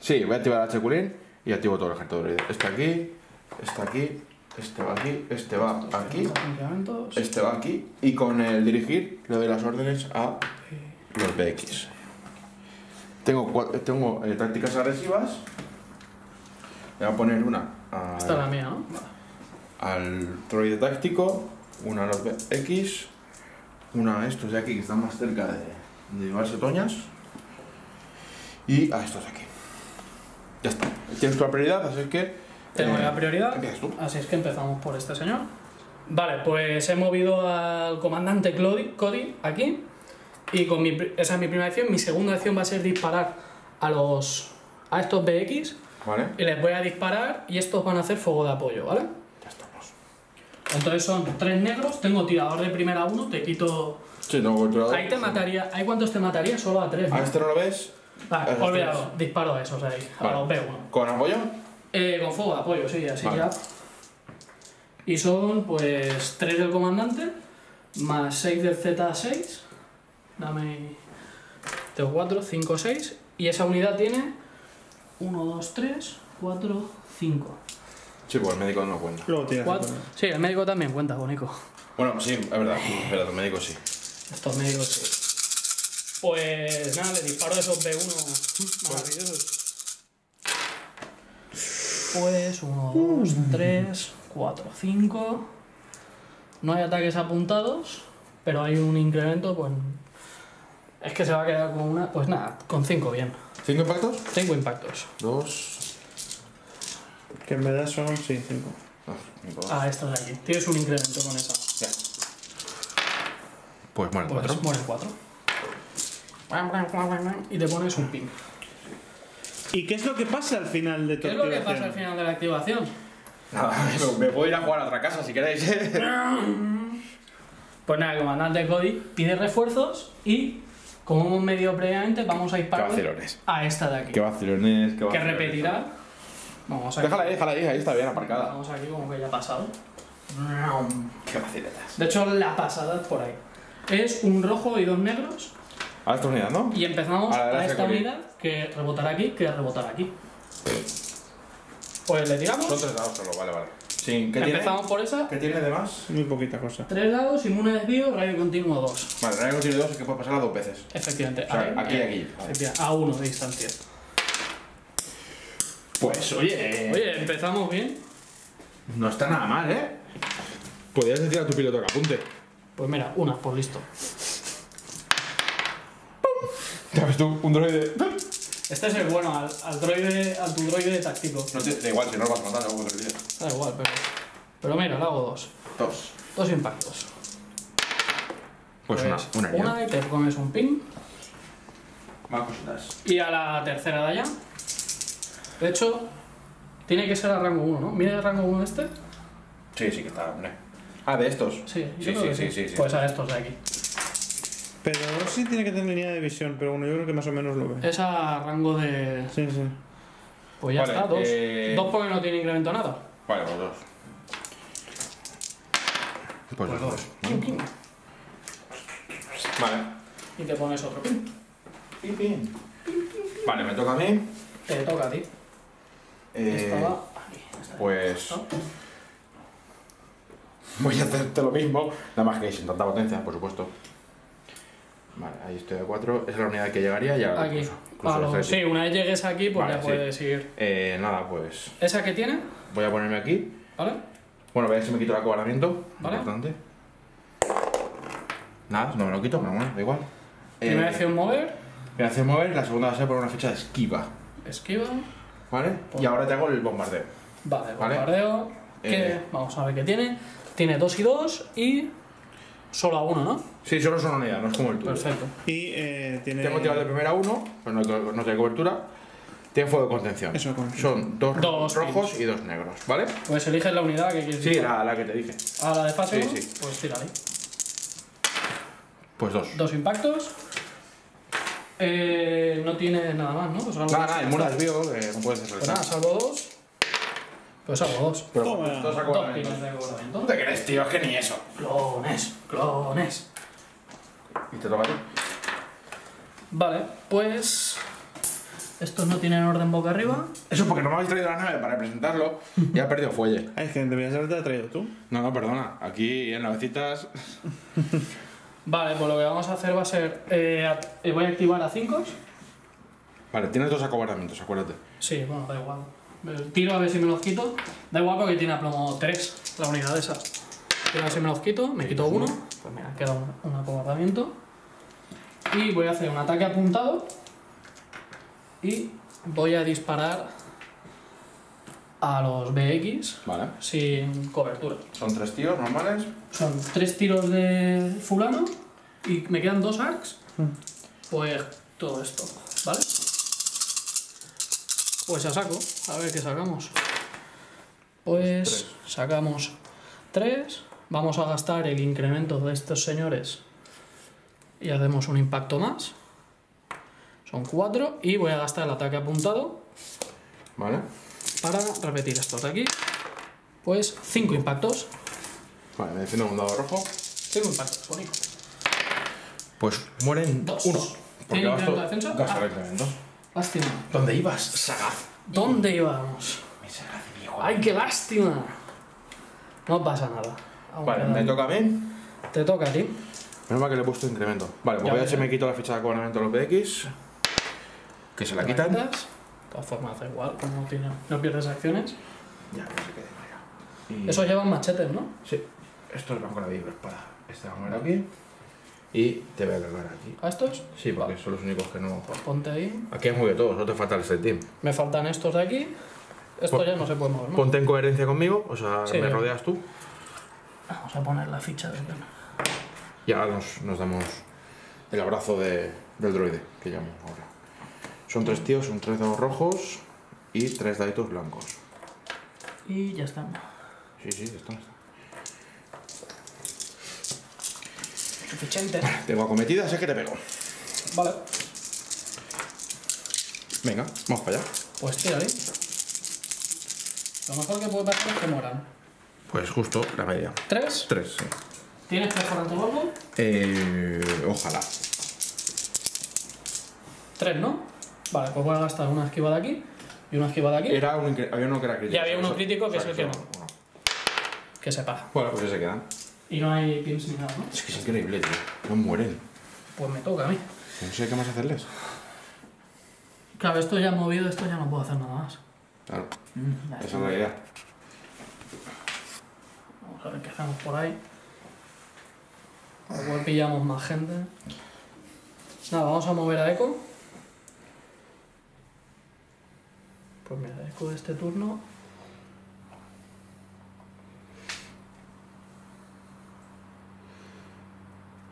Speaker 2: sí, voy a activar el seculín y activo todo el ejército de. Este aquí, este aquí, este va aquí, este va aquí. Este va aquí y con el dirigir le doy las órdenes a los BX. Tengo, cua- tengo eh, tácticas agresivas. Le voy a poner una a-
Speaker 3: Esta es la mía, ¿no?
Speaker 2: al droide táctico, una a los BX, una a estos de aquí que están más cerca de, de llevarse toñas y a estos de aquí. Ya está. Tienes tu prioridad, así que...
Speaker 3: Tengo
Speaker 2: eh,
Speaker 3: la prioridad.
Speaker 2: Tú.
Speaker 3: Así es que empezamos por este señor. Vale, pues he movido al comandante Cody aquí. Y con mi, esa es mi primera acción. Mi segunda acción va a ser disparar a los a estos BX.
Speaker 2: ¿Vale?
Speaker 3: Y les voy a disparar y estos van a hacer fuego de apoyo, ¿vale?
Speaker 2: Ya estamos.
Speaker 3: Entonces son tres negros. Tengo tirador de primera uno. Te quito.
Speaker 2: Sí, tengo cobertura.
Speaker 3: Ahí te mataría. ¿Hay cuántos te mataría? Solo a tres. ¿no?
Speaker 2: A este no lo ves.
Speaker 3: Vale,
Speaker 2: a esos
Speaker 3: olvidado. Disparo a esos ahí. A
Speaker 2: Vale.
Speaker 3: los B1.
Speaker 2: ¿Con apoyo?
Speaker 3: Eh, con fuego de apoyo, sí, así
Speaker 2: Vale.
Speaker 3: ya. Y son pues 3 del comandante, más 6 del Z6. Dame. Tengo 4, 5, 6. Y esa unidad tiene 1, 2, 3, 4, 5.
Speaker 2: Sí, pues el médico no cuenta.
Speaker 1: Luego tiras.
Speaker 3: Cuatro. Sí, el médico también cuenta, bonico.
Speaker 2: Bueno, sí, es verdad. Es verdad, el médico sí.
Speaker 3: Estos médicos sí. Pues nada, le disparo esos B1 maravillosos. Pues 1, 2, 3, 4, 5. No hay ataques apuntados, pero hay un incremento, pues. Es que se va a quedar con una. Pues nada, con 5 bien.
Speaker 2: ¿Cinco impactos?
Speaker 3: 5 impactos.
Speaker 2: Dos.
Speaker 1: Que en verdad son, sí, 5.
Speaker 2: Dos. cinco.
Speaker 3: Ah, esta de aquí. Tienes un incremento con esa.
Speaker 2: Ya. Pues mueren
Speaker 3: Pues
Speaker 2: cuatro.
Speaker 3: muere 4. Y te pones un pin.
Speaker 1: ¿Y qué es lo que pasa al final de tu
Speaker 3: ¿Qué es lo que
Speaker 1: activación?
Speaker 3: pasa al final de la activación?
Speaker 2: Nada, (laughs) me puedo ir a jugar a otra casa si queréis. (laughs)
Speaker 3: Pues nada, el comandante Cody pide refuerzos y, como hemos medido previamente, vamos a disparar
Speaker 2: vacilones.
Speaker 3: a esta de aquí.
Speaker 2: Qué vacilones,
Speaker 3: Que
Speaker 2: vacilones.
Speaker 3: repetirá. Vamos aquí.
Speaker 2: Déjala ahí, déjala ahí, ahí está bien aparcada.
Speaker 3: Vamos aquí como que ya ha pasado.
Speaker 2: Qué vaciletas.
Speaker 3: De hecho, la pasada es por ahí. Es un rojo y dos negros.
Speaker 2: A esta unidad, ¿no?
Speaker 3: Y empezamos
Speaker 2: A
Speaker 3: a esta unidad que rebotará aquí, que rebotará aquí. Pues le tiramos.
Speaker 2: Son tres dados solo, vale, vale. Sí, ¿qué tiene?
Speaker 3: Empezamos por esa.
Speaker 2: ¿Qué tiene de más?
Speaker 1: Muy poquita cosa.
Speaker 3: Tres dados, inmune de desvío, radio continuo 2.
Speaker 2: Vale, rango tiene dos es que puede pasarla dos veces.
Speaker 3: Efectivamente.
Speaker 2: O sea, aquí y
Speaker 3: eh,
Speaker 2: aquí.
Speaker 3: Efectivamente, A uno de distancia.
Speaker 2: Pues, oye,
Speaker 3: Oye, empezamos bien.
Speaker 2: no está nada mal, ¿eh? Podrías decir a tu piloto que apunte.
Speaker 3: Pues mira, una, por listo.
Speaker 2: ¿Sabes tú? Un droide.
Speaker 3: Este es el bueno, al, al droide, al tu droide táctico.
Speaker 2: No te, da igual, si no lo vas a matar, luego te lo.
Speaker 3: Da igual, pero. Pero mira, le hago dos.
Speaker 2: Dos.
Speaker 3: Dos impactos.
Speaker 2: Pues, una, una,
Speaker 3: una
Speaker 2: haría.
Speaker 3: y te comes un pin.
Speaker 2: Más cositas.
Speaker 3: Y a la tercera de allá. De hecho, tiene que ser a rango 1, ¿no? Mira el rango 1 este.
Speaker 2: Sí, sí que está, hombre. Ah, de estos.
Speaker 3: Sí,
Speaker 2: Sí, sí, sí, sí.
Speaker 3: Pues a estos de aquí.
Speaker 1: Pero sí tiene que tener línea de visión, pero bueno, yo creo que más o menos lo ve.
Speaker 3: Es a rango de.
Speaker 1: Sí, sí.
Speaker 3: Pues ya
Speaker 2: Vale,
Speaker 3: está, dos.
Speaker 2: eh,
Speaker 3: Dos porque no tiene incremento nada.
Speaker 2: Vale, pues dos. Pues,
Speaker 3: Pues
Speaker 2: dos. Vale.
Speaker 3: Y te pones otro pin.
Speaker 2: Pin, pin. Vale, me toca a mí.
Speaker 3: Te toca a ti.
Speaker 2: Eh,
Speaker 3: Esta va aquí. esta.
Speaker 2: pues voy a hacerte lo mismo, nada más que sin tanta potencia, por supuesto. Vale, ahí estoy de 4. Esa es la unidad que llegaría ya.
Speaker 3: Aquí.
Speaker 2: incluso- incluso
Speaker 3: A
Speaker 2: los tres.
Speaker 3: sí, una vez llegues aquí, pues
Speaker 2: Vale,
Speaker 3: ya
Speaker 2: sí.
Speaker 3: puedes ir.
Speaker 2: Eh, nada, pues
Speaker 3: Esa que tiene,
Speaker 2: voy a ponerme aquí.
Speaker 3: ¿vale?
Speaker 2: Bueno, voy a ver si me quito el acobardamiento.
Speaker 3: Vale.
Speaker 2: Importante. Nada, no me lo quito, pero bueno, da igual.
Speaker 3: Primera
Speaker 2: Eh,
Speaker 3: acción mover,
Speaker 2: me hace mover, la segunda va a ser por una fecha de esquiva.
Speaker 3: esquiva.
Speaker 2: ¿Vale? Y ahora te hago el bombardeo.
Speaker 3: Vale,
Speaker 2: Vale.
Speaker 3: bombardeo. Que,
Speaker 2: Eh.
Speaker 3: Vamos a ver qué tiene. Tiene 2 y 2 y solo a 1, ¿no?
Speaker 2: Sí, solo es una unidad, no es como el tuyo.
Speaker 3: Perfecto.
Speaker 1: Y eh, tiene.
Speaker 2: Tengo tirado de primera uno, pero no, tiene cobertura. Tiene fuego de contención.
Speaker 1: Eso, con-
Speaker 2: Son dos,
Speaker 3: Dos
Speaker 2: rojos y dos negros, ¿vale?
Speaker 3: Pues eliges la unidad que quieres
Speaker 2: Sí, la, la que te dije.
Speaker 3: A la de fase
Speaker 2: Sí,
Speaker 3: 1,
Speaker 2: sí.
Speaker 3: pues tírale.
Speaker 2: Pues dos.
Speaker 3: Dos impactos. Eh, no tiene nada más, ¿no? Pues algo
Speaker 2: Nada, nada, inmune al desvío, que no puedes
Speaker 3: Pues
Speaker 2: realizar.
Speaker 3: nada, salvo dos. Pues salvo dos.
Speaker 2: Pero
Speaker 1: Toma.
Speaker 2: dos
Speaker 3: Dos
Speaker 2: acobardamientos.
Speaker 3: pines de acobardamiento.
Speaker 2: ¿Dónde crees, tío? Es que ni eso.
Speaker 3: Clones, clones.
Speaker 2: Y te toca a ti.
Speaker 3: Vale, pues. Estos no tienen orden boca arriba.
Speaker 2: Eso porque no me habéis traído la nave para presentarlo. Ya he perdido fuelle. (laughs)
Speaker 1: Es que deberías haberte traído tú.
Speaker 2: No, no, perdona. Aquí en navecitas. (laughs)
Speaker 3: Vale, pues lo que vamos a hacer va a ser. eh, eh, voy a activar a 5.
Speaker 2: Vale, tienes dos acobardamientos, acuérdate.
Speaker 3: Sí, bueno, da igual. Tiro a ver si me los quito. Da igual porque tiene a plomo 3 la unidad esa. Tiro a ver si me los quito. Me quito uno. Pues mira, queda un, un acobardamiento. Y voy a hacer un ataque apuntado. Y voy a disparar a los BX
Speaker 2: Vale.
Speaker 3: sin cobertura.
Speaker 2: Son tres tíos normales.
Speaker 3: Son tres tiros de fulano y me quedan dos arcs. Pues todo esto, ¿vale? Pues a saco, a ver qué sacamos. Pues sacamos tres. Vamos a gastar el incremento de estos señores y hacemos un impacto más. Son cuatro y voy a gastar el ataque apuntado
Speaker 2: Vale.
Speaker 3: para repetir estos de aquí. Pues cinco impactos.
Speaker 2: Vale, me defiendo un dado rojo.
Speaker 3: Cinco impactos, bonito.
Speaker 2: Pues mueren
Speaker 3: Dos.
Speaker 2: uno.
Speaker 3: ¿Tiene
Speaker 2: gasto-
Speaker 3: incremento de defensa?
Speaker 2: gasto
Speaker 3: Ah.
Speaker 2: el incremento.
Speaker 3: Lástima.
Speaker 2: ¿Dónde ibas? Sagaz.
Speaker 3: ¿Dónde íbamos?
Speaker 2: Mi sagaz viejo.
Speaker 3: ¡Ay, qué lástima! No pasa nada.
Speaker 2: Vale, me toca a mí.
Speaker 3: Te toca a ti.
Speaker 2: Menos mal que le he puesto incremento. Vale, pues
Speaker 3: Ya
Speaker 2: voy a ver si me quito la ficha de acobardamiento a los BX. Que se la quitan.
Speaker 3: De todas formas, da igual, como tiene, no pierdes acciones.
Speaker 2: Ya, que se quede
Speaker 3: Esos llevan machetes, ¿no?
Speaker 2: Sí. Estos van con la espada. Este va a poner aquí. Y te voy a cargar aquí.
Speaker 3: ¿A estos?
Speaker 2: Sí, porque son los únicos que no.
Speaker 3: Ponte ahí.
Speaker 2: Aquí has movido todo, solo te falta el set team.
Speaker 3: Me faltan estos de aquí. Esto
Speaker 2: Pon-
Speaker 3: ya no se puede mover más.
Speaker 2: Ponte en coherencia conmigo, o sea,
Speaker 3: Sí.
Speaker 2: me rodeas tú.
Speaker 3: Vamos a poner la ficha de
Speaker 2: Y ahora nos, nos damos el abrazo de, del droide, que llamo ahora. Son tres tíos, son tres dados rojos y tres daditos blancos.
Speaker 3: Y ya está.
Speaker 2: Sí, sí, están. están.
Speaker 3: Suficiente.
Speaker 2: Tengo acometidas, es que te pego.
Speaker 3: Vale.
Speaker 2: Venga, vamos para allá.
Speaker 3: Pues ahí. Lo mejor que puede pasar es que mueran.
Speaker 2: Pues justo la media.
Speaker 3: ¿Tres?
Speaker 2: Tres, sí.
Speaker 3: ¿Tienes perforante o algo?
Speaker 2: Eh, ojalá.
Speaker 3: Tres, ¿no? Vale, pues voy a gastar una esquiva de aquí y una esquiva de aquí.
Speaker 2: Era un, había uno que era crítico.
Speaker 3: Ya había uno crítico que es el que no.
Speaker 2: bueno.
Speaker 3: Que sepa.
Speaker 2: Bueno, pues ese quedan.
Speaker 3: Y no hay pins ni nada, ¿no?
Speaker 2: Es que es increíble, tío. No mueren.
Speaker 3: Pues me toca a mí.
Speaker 2: No sé qué más hacerles.
Speaker 3: Claro, esto ya movido, esto ya no puedo hacer nada más.
Speaker 2: Claro,
Speaker 3: Mm,
Speaker 2: esa es la idea.
Speaker 3: Vamos a ver qué hacemos por ahí. A lo mejor pillamos más gente. Nada, vamos a mover a Echo. Pues mira, Echo de este turno.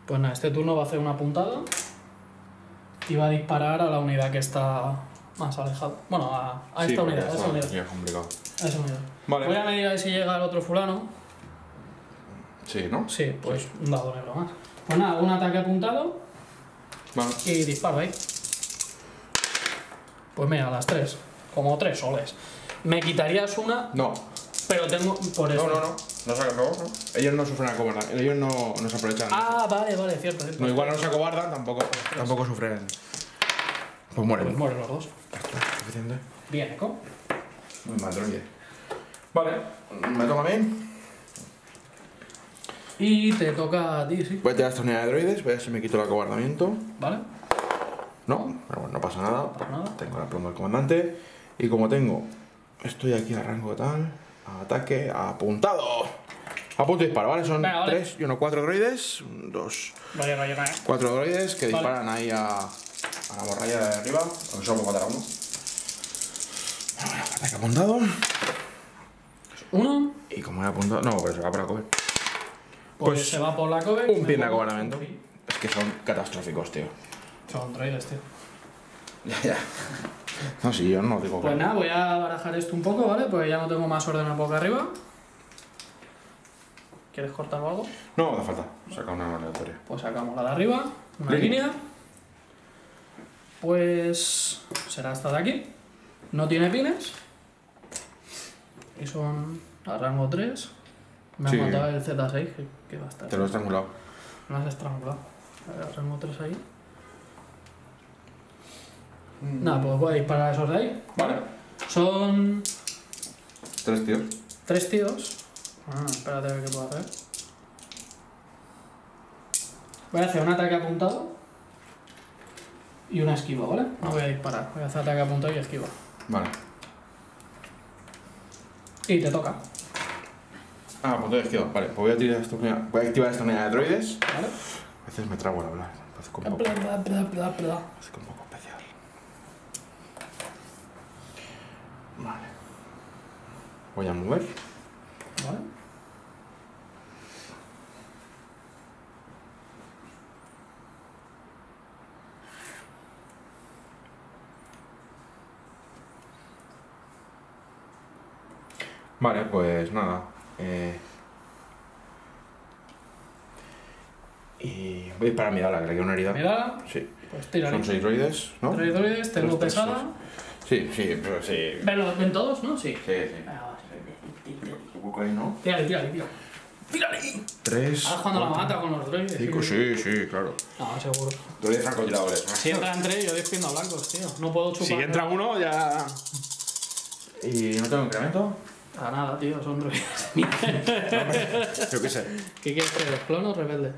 Speaker 3: Pues nada, este turno va a hacer una puntada. Y va a disparar a la unidad que está más alejada. Bueno, a, esta unidad, a esa unidad.
Speaker 2: es complicado.
Speaker 3: A esa unidad.
Speaker 2: Vale.
Speaker 3: Voy a medir a ver si llega el otro fulano.
Speaker 2: Sí, ¿no?
Speaker 3: Sí, pues un dado negro más. Pues nada, un ataque apuntado
Speaker 2: Vale.
Speaker 3: y disparo ahí. Pues mira, las tres. Como tres soles. Me quitarías una,
Speaker 2: No,
Speaker 3: pero tengo. Por eso.
Speaker 2: no, no, no. No, no, no. Ellos no sufren acobardan. Ellos no, no se aprovechan.
Speaker 3: Ah, vale, vale, cierto. cierto.
Speaker 2: No, igual no se acobardan, tampoco, tampoco sufren. Pues mueren.
Speaker 3: Pues mueren los dos.
Speaker 2: Suficiente.
Speaker 3: Bien, Eco.
Speaker 2: Muy mal, droide. Vale, me toca a mí.
Speaker 3: Y te toca a ti, sí.
Speaker 2: Voy a tirar esta unidad de droides, voy a ver si me quito el acobardamiento.
Speaker 3: ¿Vale?
Speaker 2: No, pero bueno, no pasa nada.
Speaker 3: No pasa nada.
Speaker 2: Tengo la pluma del comandante. Y como tengo, estoy aquí a rango tal, ataque, apuntado. A punto de disparo, ¿vale? Son
Speaker 3: Venga, vale.
Speaker 2: tres y uno, cuatro droides. Dos,
Speaker 3: Vaya, vaya, vaya.
Speaker 2: cuatro droides que
Speaker 3: Vale.
Speaker 2: disparan ahí a, a la morralla de arriba. Aunque solo puedo matar a uno. Bueno, ataque apuntado.
Speaker 3: Uno,
Speaker 2: Y como he apuntado. No, pero se va para comer.
Speaker 3: pues,
Speaker 2: Pues,
Speaker 3: se va por la cover.
Speaker 2: un pin de acobardamiento. Es que son catastróficos, tío.
Speaker 3: Son droides, tío.
Speaker 2: Ya, ya. No, sí, yo no digo
Speaker 3: Pues nada, voy a barajar esto un poco, ¿vale? Porque ya no tengo más orden acá arriba. ¿Quieres cortar algo?
Speaker 2: No, hace falta. Saca una aleatoria.
Speaker 3: Pues sacamos la de arriba, una
Speaker 2: Línea.
Speaker 3: línea. Pues será esta de aquí. No tiene pines. Y son a rango 3. Me
Speaker 2: Sí.
Speaker 3: ha matado el Z6, que, que va a estar.
Speaker 2: Te lo he estrangulado.
Speaker 3: Me has estrangulado. A ver, rango 3 ahí. Nada, pues voy a disparar a esos de ahí.
Speaker 2: Vale.
Speaker 3: Son
Speaker 2: Tres tíos.
Speaker 3: tres tíos. Ah, espérate a ver qué puedo hacer. Voy a hacer un ataque apuntado y una esquiva, ¿vale? No voy a disparar, voy a hacer ataque apuntado y esquiva.
Speaker 2: Vale.
Speaker 3: Y te toca,
Speaker 2: Ah, punto de izquierda. Vale, pues voy a, tirar esta unidad- voy a activar esta unidad de droides.
Speaker 3: ¿vale?
Speaker 2: A veces me trago al hablar. Parece un poco,
Speaker 3: Bla, bla, bla, bla, bla.
Speaker 2: parece un poco Vale. Voy a mover.
Speaker 3: ¿Vale?
Speaker 2: Vale, pues nada. Eh... Y voy a disparar a mi dala, que le queda una herida.
Speaker 3: Mira,
Speaker 2: Sí.
Speaker 3: pues tira
Speaker 2: Son seis droides, ¿no?
Speaker 3: Tres droides, tengo
Speaker 2: tres,
Speaker 3: pesada.
Speaker 2: Sí, sí, pero sí.
Speaker 3: ¿Ven, los- ven todos, no? Sí.
Speaker 2: Sí, sí. Poco ahí, ¿no?
Speaker 3: Tírale, tírale, tírale.
Speaker 2: Tres.
Speaker 3: Ahora cuando la
Speaker 2: cuatro,
Speaker 3: mata con los droides.
Speaker 2: Cinco, sí, sí, claro.
Speaker 3: No, seguro.
Speaker 2: Droides francotiradores.
Speaker 3: Si entran tres, yo defiendo a blancos, tío. No puedo chupar.
Speaker 2: Si entra uno, ya. ¿Y no tengo incremento?
Speaker 3: A nada, tío, son droides. (laughs) (laughs)
Speaker 2: Yo qué sé.
Speaker 3: ¿Qué quieres que los clonos rebelde?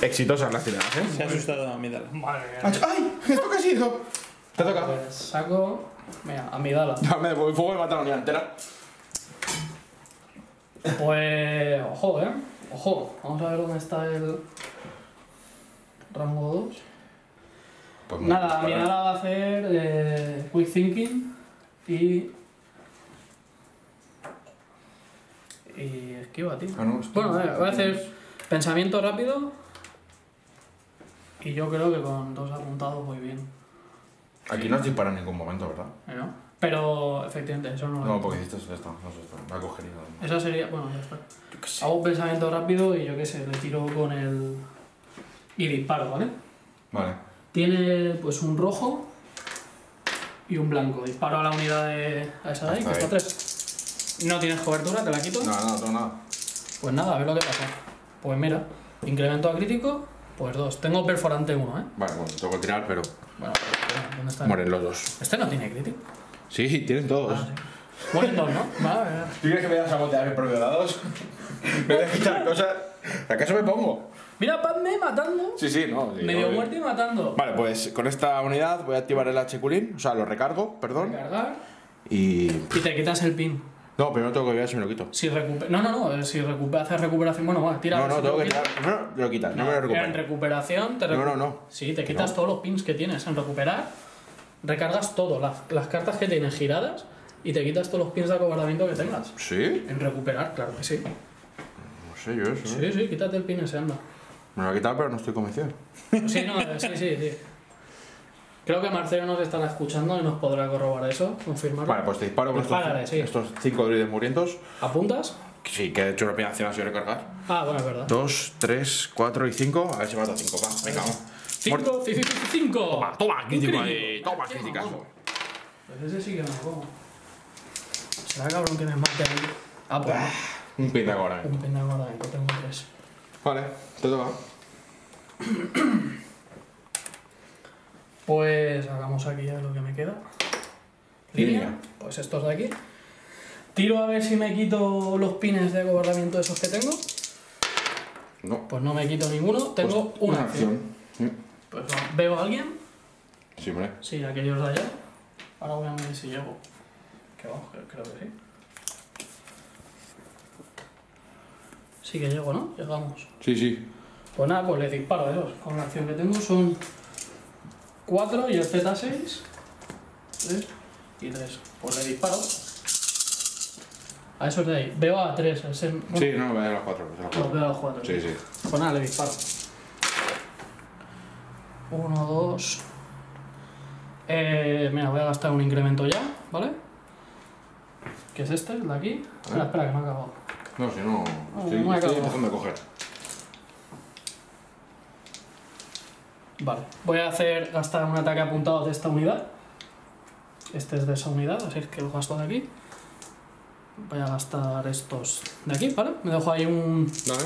Speaker 2: Exitosas las tiradas, ¿eh?
Speaker 1: Se ha asustado a mi dala.
Speaker 3: Madre
Speaker 2: ¡Ay! ¿Esto qué ha sido? Te toca.
Speaker 3: Pues saco. Mira, a mi dala. (laughs)
Speaker 2: Dame de fuego y mata a la unidad entera.
Speaker 3: Pues, ojo, eh. Ojo, vamos a ver dónde está el rango 2.
Speaker 2: Pues
Speaker 3: Nada, nada va a hacer eh, Quick Thinking y. Y esquiva, tío.
Speaker 2: Ah, no,
Speaker 3: Bueno, eh, voy a hacer pensamiento rápido. Y yo creo que con dos apuntados voy bien.
Speaker 2: Aquí no has disparado en ningún momento, ¿verdad?
Speaker 3: ¿eh, ¿no? Pero efectivamente, eso no lo
Speaker 2: No, porque hiciste esto, no sé esto. Me ha cogido.
Speaker 3: Esa sería. Bueno, ya está. Hago un pensamiento rápido y yo qué sé, le tiro con el. Y disparo, ¿vale?
Speaker 2: Vale.
Speaker 3: Tiene pues un rojo y un blanco. Disparo a la unidad de. a esa de ahí, que
Speaker 2: Hasta
Speaker 3: está
Speaker 2: ahí.
Speaker 3: 3. No tienes cobertura, te la quito.
Speaker 2: No, no, no, nada.
Speaker 3: Pues nada, a ver lo que pasa. Pues mira, incremento a crítico, pues 2. Tengo perforante 1, ¿eh?
Speaker 2: Vale, bueno, tengo que tirar, pero
Speaker 3: Bueno, ¿dónde está?
Speaker 2: mueren los dos.
Speaker 3: Este no tiene crítico.
Speaker 2: Sí, tienen todos.
Speaker 3: Ah, sí. Mueren dos, ¿no? Vale, vale.
Speaker 2: ¿Tú quieres que me das a voltear mis propios dados? ¿Me voy a quitar cosas? ¿Acaso me pongo?
Speaker 3: Mira, Padme matando.
Speaker 2: Sí, sí, no. sí,
Speaker 3: Medio
Speaker 2: no,
Speaker 3: muerto y matando.
Speaker 2: Vale, pues con esta unidad voy a activar el H-Culín, o sea, lo recargo, perdón.
Speaker 3: Cargar.
Speaker 2: Y.
Speaker 3: Y te quitas el pin.
Speaker 2: No, primero tengo que ver si me lo quito.
Speaker 3: Si recupe- No, no, no. eh, Si recupera, haces recuperación. Bueno, va, tira.
Speaker 2: No, no,
Speaker 3: si
Speaker 2: tengo que tirar. No, no, lo quitas, no, me lo
Speaker 3: En
Speaker 2: recupero.
Speaker 3: recuperación te
Speaker 2: No,
Speaker 3: recu-
Speaker 2: no, no.
Speaker 3: Sí, te quitas todos los pins que tienes en recuperar, recargas todo, las, las cartas que tienes giradas y te quitas todos los pins de acobardamiento que tengas.
Speaker 2: ¿Sí?
Speaker 3: En recuperar, claro que sí.
Speaker 2: No sé yo eso. ¿eh?
Speaker 3: Sí, sí, quítate el pin ese, anda.
Speaker 2: Me lo he quitado, pero no estoy convencido.
Speaker 3: Sí, no, eh, sí, sí, sí. Creo que Marcelo nos estará escuchando y nos podrá corroborar eso, confirmarlo.
Speaker 2: Vale, pues te disparo con
Speaker 3: Dispárale,
Speaker 2: estos,
Speaker 3: sí.
Speaker 2: estos cinco druides murientos.
Speaker 3: ¿Apuntas?
Speaker 2: Sí, que he hecho una operación así recargar.
Speaker 3: Ah, bueno, es verdad.
Speaker 2: Dos, tres, cuatro y cinco. A ver si mato cinco. Va, venga, vamos.
Speaker 3: Cinco, ci- ci- ci- cinco.
Speaker 2: Toma, toma, crítico ahí. Toma,
Speaker 3: mamón. Pues ese sí que me lo como. Será cabrón que me mate ahí. Ah, pues no.
Speaker 2: Un pin de ahora.
Speaker 3: Un pin de acobardamiento, tengo tres.
Speaker 2: Vale, te toca.
Speaker 3: Pues hagamos aquí ya lo que me queda. Línea.
Speaker 2: Línea.
Speaker 3: Pues estos de aquí. Tiro a ver si me quito los pines de acobardamiento esos que tengo.
Speaker 2: No.
Speaker 3: Pues no me quito ninguno. Tengo
Speaker 2: Pues
Speaker 3: una acción.
Speaker 2: Mm.
Speaker 3: Pues veo a alguien.
Speaker 2: Sí, hombre.
Speaker 3: Sí, aquellos de allá. Ahora voy a ver si llego. Que vamos, creo, que sí. Sí que llego, ¿no? Llegamos.
Speaker 2: Sí, sí.
Speaker 3: Pues nada, pues le disparo a esos. Con la acción que tengo son 4 y el Z6. 3 y 3. Pues le disparo. A esos de ahí. Veo a 3. Ese, bueno,
Speaker 2: Sí, no, voy a los cuatro. me voy a los
Speaker 3: Los
Speaker 2: cuatro.
Speaker 3: veo a los 4.
Speaker 2: Sí, sí.
Speaker 3: Pues nada, le disparo. 1, 2. Eh, mira, voy a gastar un incremento ya, ¿vale? Que es este, el de aquí. Espera, espera, que no ha acabado.
Speaker 2: No, si no.
Speaker 3: Ah,
Speaker 2: Estoy,
Speaker 3: me
Speaker 2: estoy empezando a coger.
Speaker 3: Vale, voy a hacer gastar un ataque apuntado de esta unidad. Este es de esa unidad, así que lo gasto de aquí. Voy a gastar estos de aquí, ¿vale? Me dejo ahí un.
Speaker 2: Dale.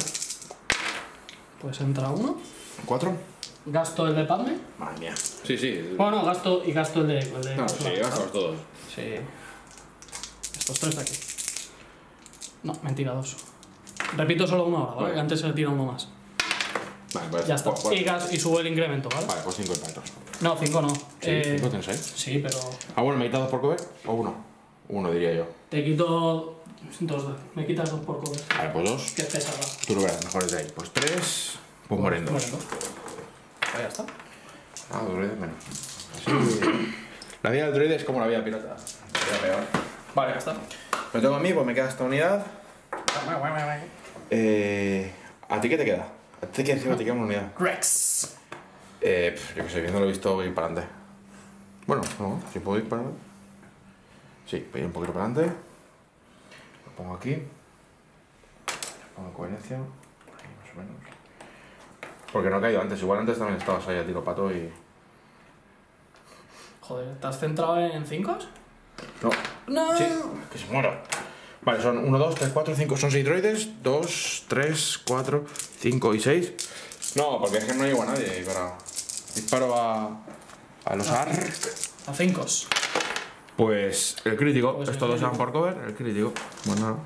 Speaker 3: Pues entra uno.
Speaker 2: ¿Cuatro?
Speaker 3: Gasto el de Padme.
Speaker 2: Madre mía. Sí, sí.
Speaker 3: Bueno, no, gasto y gasto el de. El de
Speaker 2: No, sí, gastamos todos.
Speaker 3: Sí. Estos tres de aquí. No, mentira, dos. Repito solo uno ahora, ¿vale?
Speaker 2: Vale.
Speaker 3: Que antes se le tira uno más.
Speaker 2: Vale, pues.
Speaker 3: Ya está.
Speaker 2: pues, pues-
Speaker 3: Y, gas- y subo el incremento, ¿vale?
Speaker 2: Vale, pues cinco impactos.
Speaker 3: No, cinco no.
Speaker 2: Sí,
Speaker 3: Eh,
Speaker 2: tienes ahí.
Speaker 3: sí, pero.
Speaker 2: Ah, bueno, ¿me quitas dos por cover? ¿O uno? Uno, diría yo.
Speaker 3: Te quito dos. Me quitas dos por cover.
Speaker 2: Vale, pues dos.
Speaker 3: Que pesa va.
Speaker 2: Tú lo verás, mejor es de ahí. Pues tres. Pues mueren dos.
Speaker 3: Mueren dos. Pues ya está.
Speaker 2: Ah, druides menos. Así. La vida del druide es como la vida pirata. Sería peor.
Speaker 3: Vale, ya está.
Speaker 2: Me toca a mí, pues me queda esta unidad. Eh, ¿A ti qué te queda? A ti que encima te queda una unidad.
Speaker 3: Rex.
Speaker 2: Eh, pf, yo que sé, viéndolo visto, voy para adelante. Bueno, no, si puedo ir para adelante. Sí, voy a ir un poquito para adelante. Lo pongo aquí. Le pongo coherencia. Ahí más o menos. Porque no he caído antes. Igual antes también estabas ahí a tiro pato y.
Speaker 3: Joder, ¿te has centrado en cinco?
Speaker 2: No.
Speaker 3: No.
Speaker 2: Sí, que se muera. Vale, son 1, 2, 3, 4, 5. Son 6 droides. 2, 3, 4, 5 y 6. No, porque es que no llego a nadie ahí para. Disparo a. a los ARC.
Speaker 3: A cinco.
Speaker 2: Pues el crítico.
Speaker 3: Pues
Speaker 2: Estos dos se van por cover. El crítico. Bueno.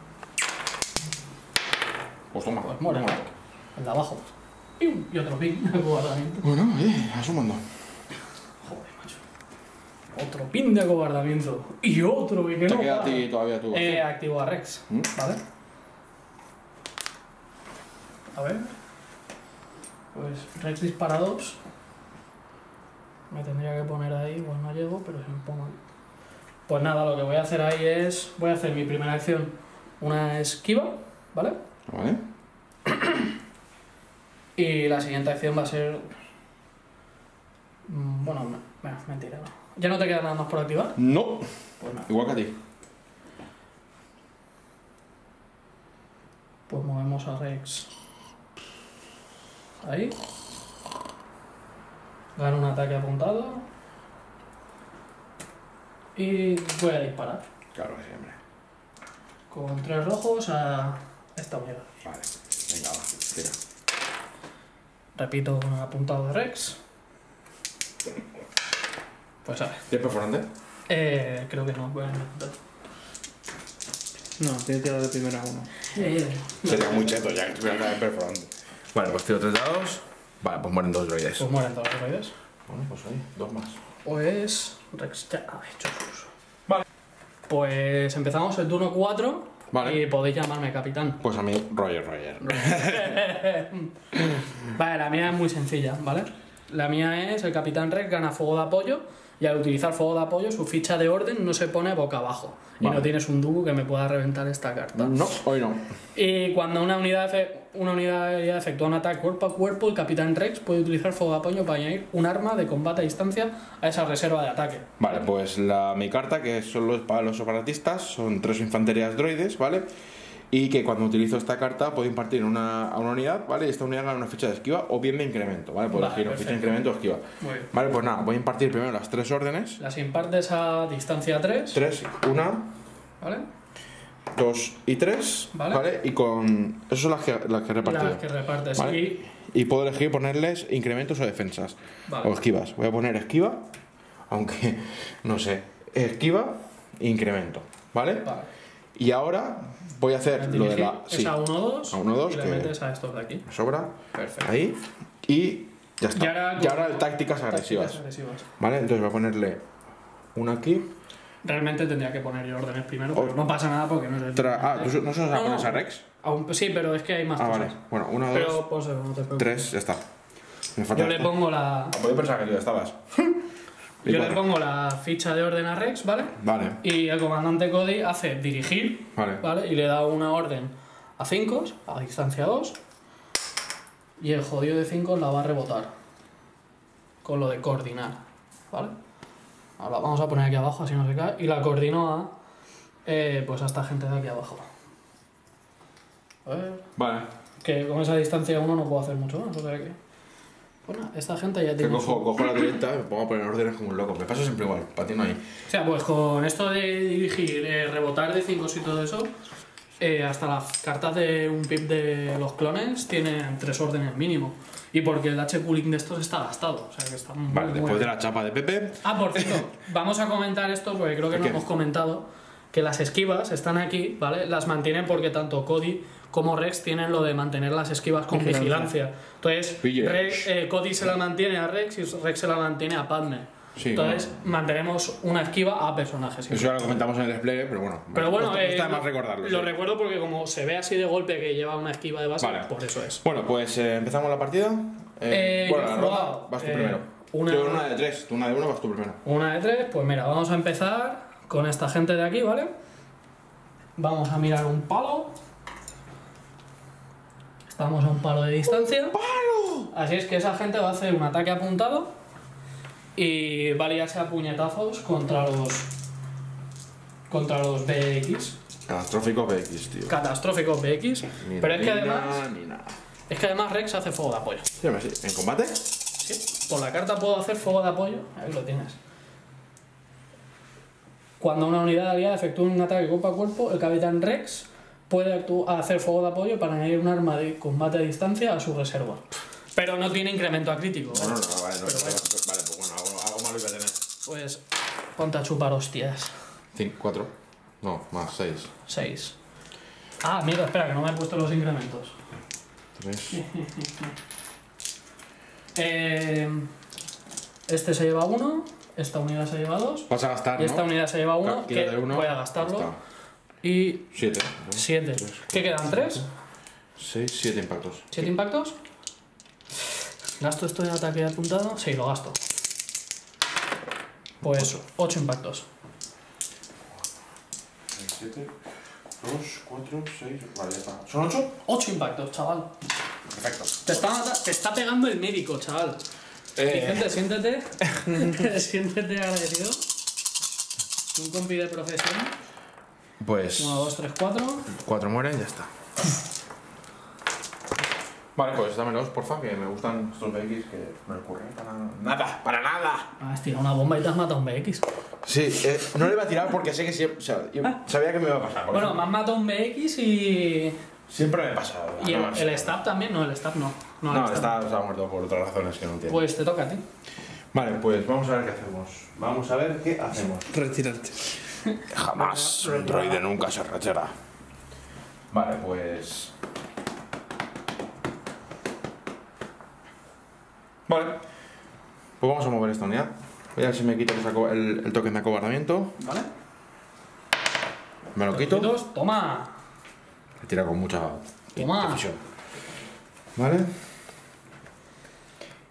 Speaker 2: Pues toma.
Speaker 3: Pues muere.
Speaker 2: toma.
Speaker 3: El de abajo. Y otro pin. (laughs)
Speaker 2: Bueno, eh, asumando.
Speaker 3: Otro pin de acobardamiento. Y otro, y que
Speaker 2: Te
Speaker 3: no.
Speaker 2: queda a ti todavía tú.
Speaker 3: Eh, activo a Rex.
Speaker 2: ¿Mm?
Speaker 3: ¿Vale? A ver. Pues Rex dispara. Me tendría que poner ahí, igual no llego, pero si me pongo ahí. Pues nada, lo que voy a hacer ahí es. Voy a hacer mi primera acción, una esquiva, ¿vale?
Speaker 2: Vale.
Speaker 3: Y la siguiente acción va a ser. mm, Bueno, no, bueno, mentira, no. ¿Ya no te queda nada más por activar?
Speaker 2: No.
Speaker 3: Pues nada.
Speaker 2: Igual que a ti.
Speaker 3: Pues movemos a Rex. Ahí. Gano un ataque apuntado. Y voy a disparar.
Speaker 2: Claro que sí, hombre.
Speaker 3: Con tres rojos a esta unidad.
Speaker 2: Vale. Venga, va. Tira.
Speaker 3: Repito apuntado de Rex. Pues a ver.
Speaker 2: ¿Tienes perforante?
Speaker 3: Eh, creo que no, a intentar.
Speaker 1: No, tiene que tirar de primera uno.
Speaker 3: Eh,
Speaker 2: Sería muy cheto ya que tuviera perforante. Vale, pues tiro tres dados. Vale, pues mueren dos droides.
Speaker 3: pues mueren todos los droides.
Speaker 2: Bueno, pues ahí, dos más.
Speaker 3: Pues Rex ya ha hecho su uso. Vale. Pues empezamos el turno 4
Speaker 2: Vale.
Speaker 3: y podéis llamarme capitán.
Speaker 2: Pues a mí, Roger, Roger. (laughs)
Speaker 3: Vale, la mía es muy sencilla, ¿vale? La mía es el capitán Rex gana fuego de apoyo y al utilizar fuego de apoyo su ficha de orden no se pone boca abajo. Y no tienes un dúo que me pueda reventar esta carta.
Speaker 2: No, hoy no.
Speaker 3: Y cuando una unidad, una unidad efectúa un ataque cuerpo a cuerpo, el capitán Rex puede utilizar fuego de apoyo para añadir un arma de combate a distancia a esa reserva de ataque.
Speaker 2: Vale, pues la, mi carta, que son los, para los separatistas, son tres infanterías droides, ¿vale? Y que cuando utilizo esta carta puedo impartir una, a una unidad, ¿vale? Y esta unidad gana una ficha de esquiva o bien de incremento, ¿vale? Puedo
Speaker 3: Vale,
Speaker 2: elegir ficha de incremento o esquiva. Vale, pues nada, voy a impartir primero las tres órdenes.
Speaker 3: Las impartes a distancia 3,
Speaker 2: Tres, una,
Speaker 3: ¿vale?
Speaker 2: dos y tres,
Speaker 3: Vale.
Speaker 2: ¿vale? Y con... Esas son las que, las que he repartido.
Speaker 3: Las que repartes.
Speaker 2: Vale.
Speaker 3: Y,
Speaker 2: Y puedo elegir ponerles incrementos o defensas.
Speaker 3: Vale.
Speaker 2: O esquivas. Voy a poner esquiva, aunque no sé. Esquiva incremento. ¿Vale?
Speaker 3: vale.
Speaker 2: Y ahora voy a hacer lo de la.
Speaker 3: es
Speaker 2: Sí,
Speaker 3: a 1-2
Speaker 2: A 1-2,
Speaker 3: y le metes a estos de aquí.
Speaker 2: me sobra.
Speaker 3: Perfecto.
Speaker 2: Ahí. Y ya está.
Speaker 3: Y ahora,
Speaker 2: Y ahora tácticas agresivas.
Speaker 3: Tácticas agresivas.
Speaker 2: ¿Vale? Entonces voy a ponerle una aquí.
Speaker 3: Realmente tendría que poner yo órdenes primero, pero
Speaker 2: Oh.
Speaker 3: no pasa nada porque no es el
Speaker 2: Tra- ah, ¿tú no se los
Speaker 3: No,
Speaker 2: pones
Speaker 3: no.
Speaker 2: a Rex?
Speaker 3: Aún- sí, pero es que hay más
Speaker 2: Ah,
Speaker 3: cosas.
Speaker 2: vale. Bueno, una, dos,
Speaker 3: Pero pues no te preocupes.
Speaker 2: tres, ya está. Me falta
Speaker 3: Yo le pongo la
Speaker 2: Ah, pues yo pensaba que tú ya estabas. (laughs)
Speaker 3: Yo le pongo la ficha de orden a Rex, ¿vale?
Speaker 2: Vale,
Speaker 3: Y el comandante Cody hace dirigir,
Speaker 2: vale.
Speaker 3: ¿vale? Y le da una orden a 5, a distancia 2. Y el jodido de 5 la va a rebotar. Con lo de coordinar, ¿vale? Ahora vamos a poner aquí abajo, así no se cae. Y la coordino a. eh, pues a esta gente de aquí abajo. A ver.
Speaker 2: Vale.
Speaker 3: Que con esa distancia 1 no puedo hacer mucho más, o sea que. Bueno, esta gente ya
Speaker 2: Que
Speaker 3: tiene.
Speaker 2: cojo,
Speaker 3: su-
Speaker 2: cojo la directa y me pongo a poner órdenes como un loco. Me pasa siempre igual, patino ahí.
Speaker 3: O sea, pues con esto de dirigir, eh, rebotar de 5 y todo eso, eh, hasta las cartas de un pip de los clones tienen tres órdenes mínimo. Y porque el H-Cooling de estos está gastado. O sea que está muy
Speaker 2: Vale, después
Speaker 3: bueno.
Speaker 2: de la chapa de Pepe.
Speaker 3: Ah, por cierto, (laughs) vamos a comentar esto porque creo que no hemos comentado que las esquivas están aquí, ¿vale? Las mantienen porque tanto Cody como Rex tienen lo de mantener las esquivas con
Speaker 1: Vigilancia.
Speaker 3: vigilancia. Entonces. Rex- eh, Cody se la mantiene a Rex y Rex se la mantiene a Padme.
Speaker 2: Sí,
Speaker 3: Entonces, mantenemos una esquiva a personajes.
Speaker 2: Eso ya lo comentamos en el despliegue, pero bueno.
Speaker 3: Pero bueno,
Speaker 2: no
Speaker 3: eh,
Speaker 2: está más recordarlo.
Speaker 3: Lo
Speaker 2: sí.
Speaker 3: recuerdo porque como se ve así de golpe que lleva una esquiva de base,
Speaker 2: Vale.
Speaker 3: por eso es.
Speaker 2: Bueno, pues eh, empezamos la partida.
Speaker 3: Eh,
Speaker 2: bueno, la ronda, vas tú
Speaker 3: eh,
Speaker 2: primero.
Speaker 3: una-
Speaker 2: Yo una de tres, tú una de uno, vas tú primero.
Speaker 3: Una de tres, pues mira, vamos a empezar con esta gente de aquí, ¿vale? Vamos a mirar un palo. Estamos a un palo de distancia. ¡Palo! Así es que esa gente va a hacer un ataque apuntado y va a liarse a puñetazos contra los contra los BX,
Speaker 2: Catastrófico BX, tío.
Speaker 3: catastróficos BX.
Speaker 2: Ni
Speaker 3: Pero es que además
Speaker 2: Ni nada.
Speaker 3: es que además Rex hace fuego de apoyo.
Speaker 2: Sí, hombre, sí. ¿En combate?
Speaker 3: Sí, por la carta puedo hacer fuego de apoyo. Ahí lo tienes. Cuando una unidad aliada efectúa un ataque cuerpo a cuerpo, el capitán Rex puede hacer fuego de apoyo para añadir un arma de combate a distancia a su reserva. Pero no tiene incremento a crítico.
Speaker 2: No,
Speaker 3: ¿vale?
Speaker 2: no, no, vale, no,
Speaker 3: Pero bueno.
Speaker 2: vale, pues bueno, algo, algo malo iba a tener.
Speaker 3: Pues ponte a chupar hostias.
Speaker 2: Cinco, cuatro. No, más, seis.
Speaker 3: 6. Ah, mira, espera, que no me he puesto los incrementos.
Speaker 2: Tres. (laughs)
Speaker 3: Eh, este se lleva uno, esta unidad se lleva dos,
Speaker 2: Vas a gastar,
Speaker 3: y esta
Speaker 2: ¿no?
Speaker 3: unidad se lleva uno,
Speaker 2: Quédate
Speaker 3: que
Speaker 2: uno.
Speaker 3: voy a
Speaker 2: Ya
Speaker 3: gastarlo. Y
Speaker 2: Siete. ¿no?
Speaker 3: 7.
Speaker 2: Tres,
Speaker 3: ¿Qué quedan? ¿3?
Speaker 2: 6, 7 impactos.
Speaker 3: ¿Siete impactos? ¿Gasto esto de ataque apuntado? Sí, lo gasto. Pues 8 impactos.
Speaker 2: 7, 2, 4, 6. Vale, ya está. ¿Son 8?
Speaker 3: 8 impactos, chaval.
Speaker 2: Perfecto.
Speaker 3: Te está, mata- te está pegando el médico, chaval.
Speaker 2: Eh,
Speaker 3: Vicente, siéntete. (laughs) (laughs) siéntete agradecido. Un compi de profesión.
Speaker 2: Pues
Speaker 3: 1, 2, 3, 4.
Speaker 2: 4 mueren, ya está. Vale, pues dámelos, porfa, que me gustan estos BX que no ocurren para nada. ¡Para nada!
Speaker 3: Has tirado una bomba y te has matado un BX.
Speaker 2: Sí, eh, no le iba a tirar porque sé que siempre. O sea, yo sabía que me iba a pasar.
Speaker 3: Bueno,
Speaker 2: eso.
Speaker 3: me has matado un BX y.
Speaker 2: Siempre me pasa.
Speaker 3: Y
Speaker 2: no,
Speaker 3: el, el stab también, no, el stab no. No, el stab
Speaker 2: está, está muerto por otras razones que no entiendo.
Speaker 3: Pues te toca a ti.
Speaker 2: Vale, pues vamos a ver qué hacemos. Vamos a ver qué hacemos.
Speaker 1: Retirarte.
Speaker 2: Jamás un droide nunca se retira. Vale, pues. Vale. Pues vamos a mover esta unidad. Voy a ver si me quito el, el token de acobardamiento.
Speaker 3: ¿Vale?
Speaker 2: Me lo quito.
Speaker 3: Dos, Toma.
Speaker 2: Me tira con mucha
Speaker 3: Toma.
Speaker 2: decisión. Vale.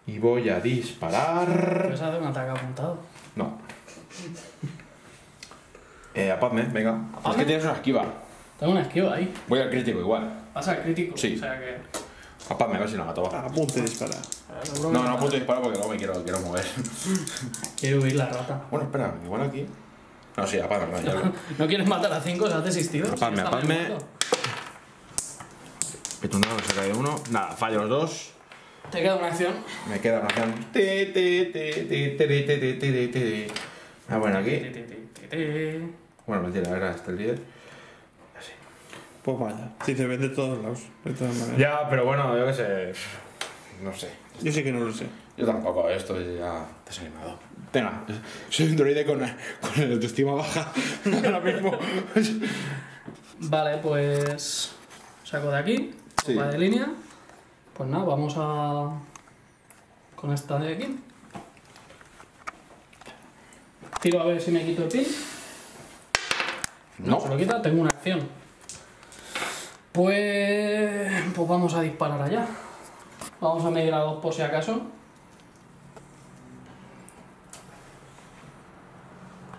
Speaker 2: Y voy a disparar.
Speaker 3: Puedes hacer un ataque apuntado.
Speaker 2: No. Eh, apadme, venga. Es que tienes una esquiva.
Speaker 3: Tengo una esquiva ahí.
Speaker 2: Voy al crítico igual.
Speaker 3: Pasa al crítico.
Speaker 2: Sí.
Speaker 3: O sea que.
Speaker 2: Apadme, a ver si la mato. va.
Speaker 1: Apunte y dispara.
Speaker 2: No, no apunto disparar porque luego me quiero, quiero mover.
Speaker 3: Quiero huir la rata.
Speaker 2: Bueno, espera, igual aquí. No, sí, apadme, no, ya lo-
Speaker 3: ¿No quieres matar a 5? ¿Se has desistido?
Speaker 2: Apadme,
Speaker 3: Sí, está
Speaker 2: apadme.
Speaker 3: muy muerto.
Speaker 2: Meto un dado que se cae uno. Nada, fallo los dos.
Speaker 3: Te queda una acción.
Speaker 2: Me queda una acción. Ti, ti, ti, ti, ti, ti, ti, ti, ti, ti. Ah, bueno, aquí. Bueno, mentira, era este el líder. Así.
Speaker 1: Pues vaya. Si se ve de todos lados. De todas maneras.
Speaker 2: Ya, pero bueno, yo qué sé. No sé.
Speaker 1: Yo sí que no lo sé.
Speaker 2: Yo tampoco, esto ya desanimado. Venga, soy un droide con, con la autoestima baja (laughs) ahora mismo.
Speaker 3: Vale, pues. Saco de aquí.
Speaker 2: Sí.
Speaker 3: Va de línea. Pues nada, vamos a. Con esta de aquí. Tiro a ver si me quito el pin.
Speaker 2: No.
Speaker 3: Se lo quita, tengo una acción. Pues. Pues vamos a disparar allá. Vamos a medir a dos por si acaso.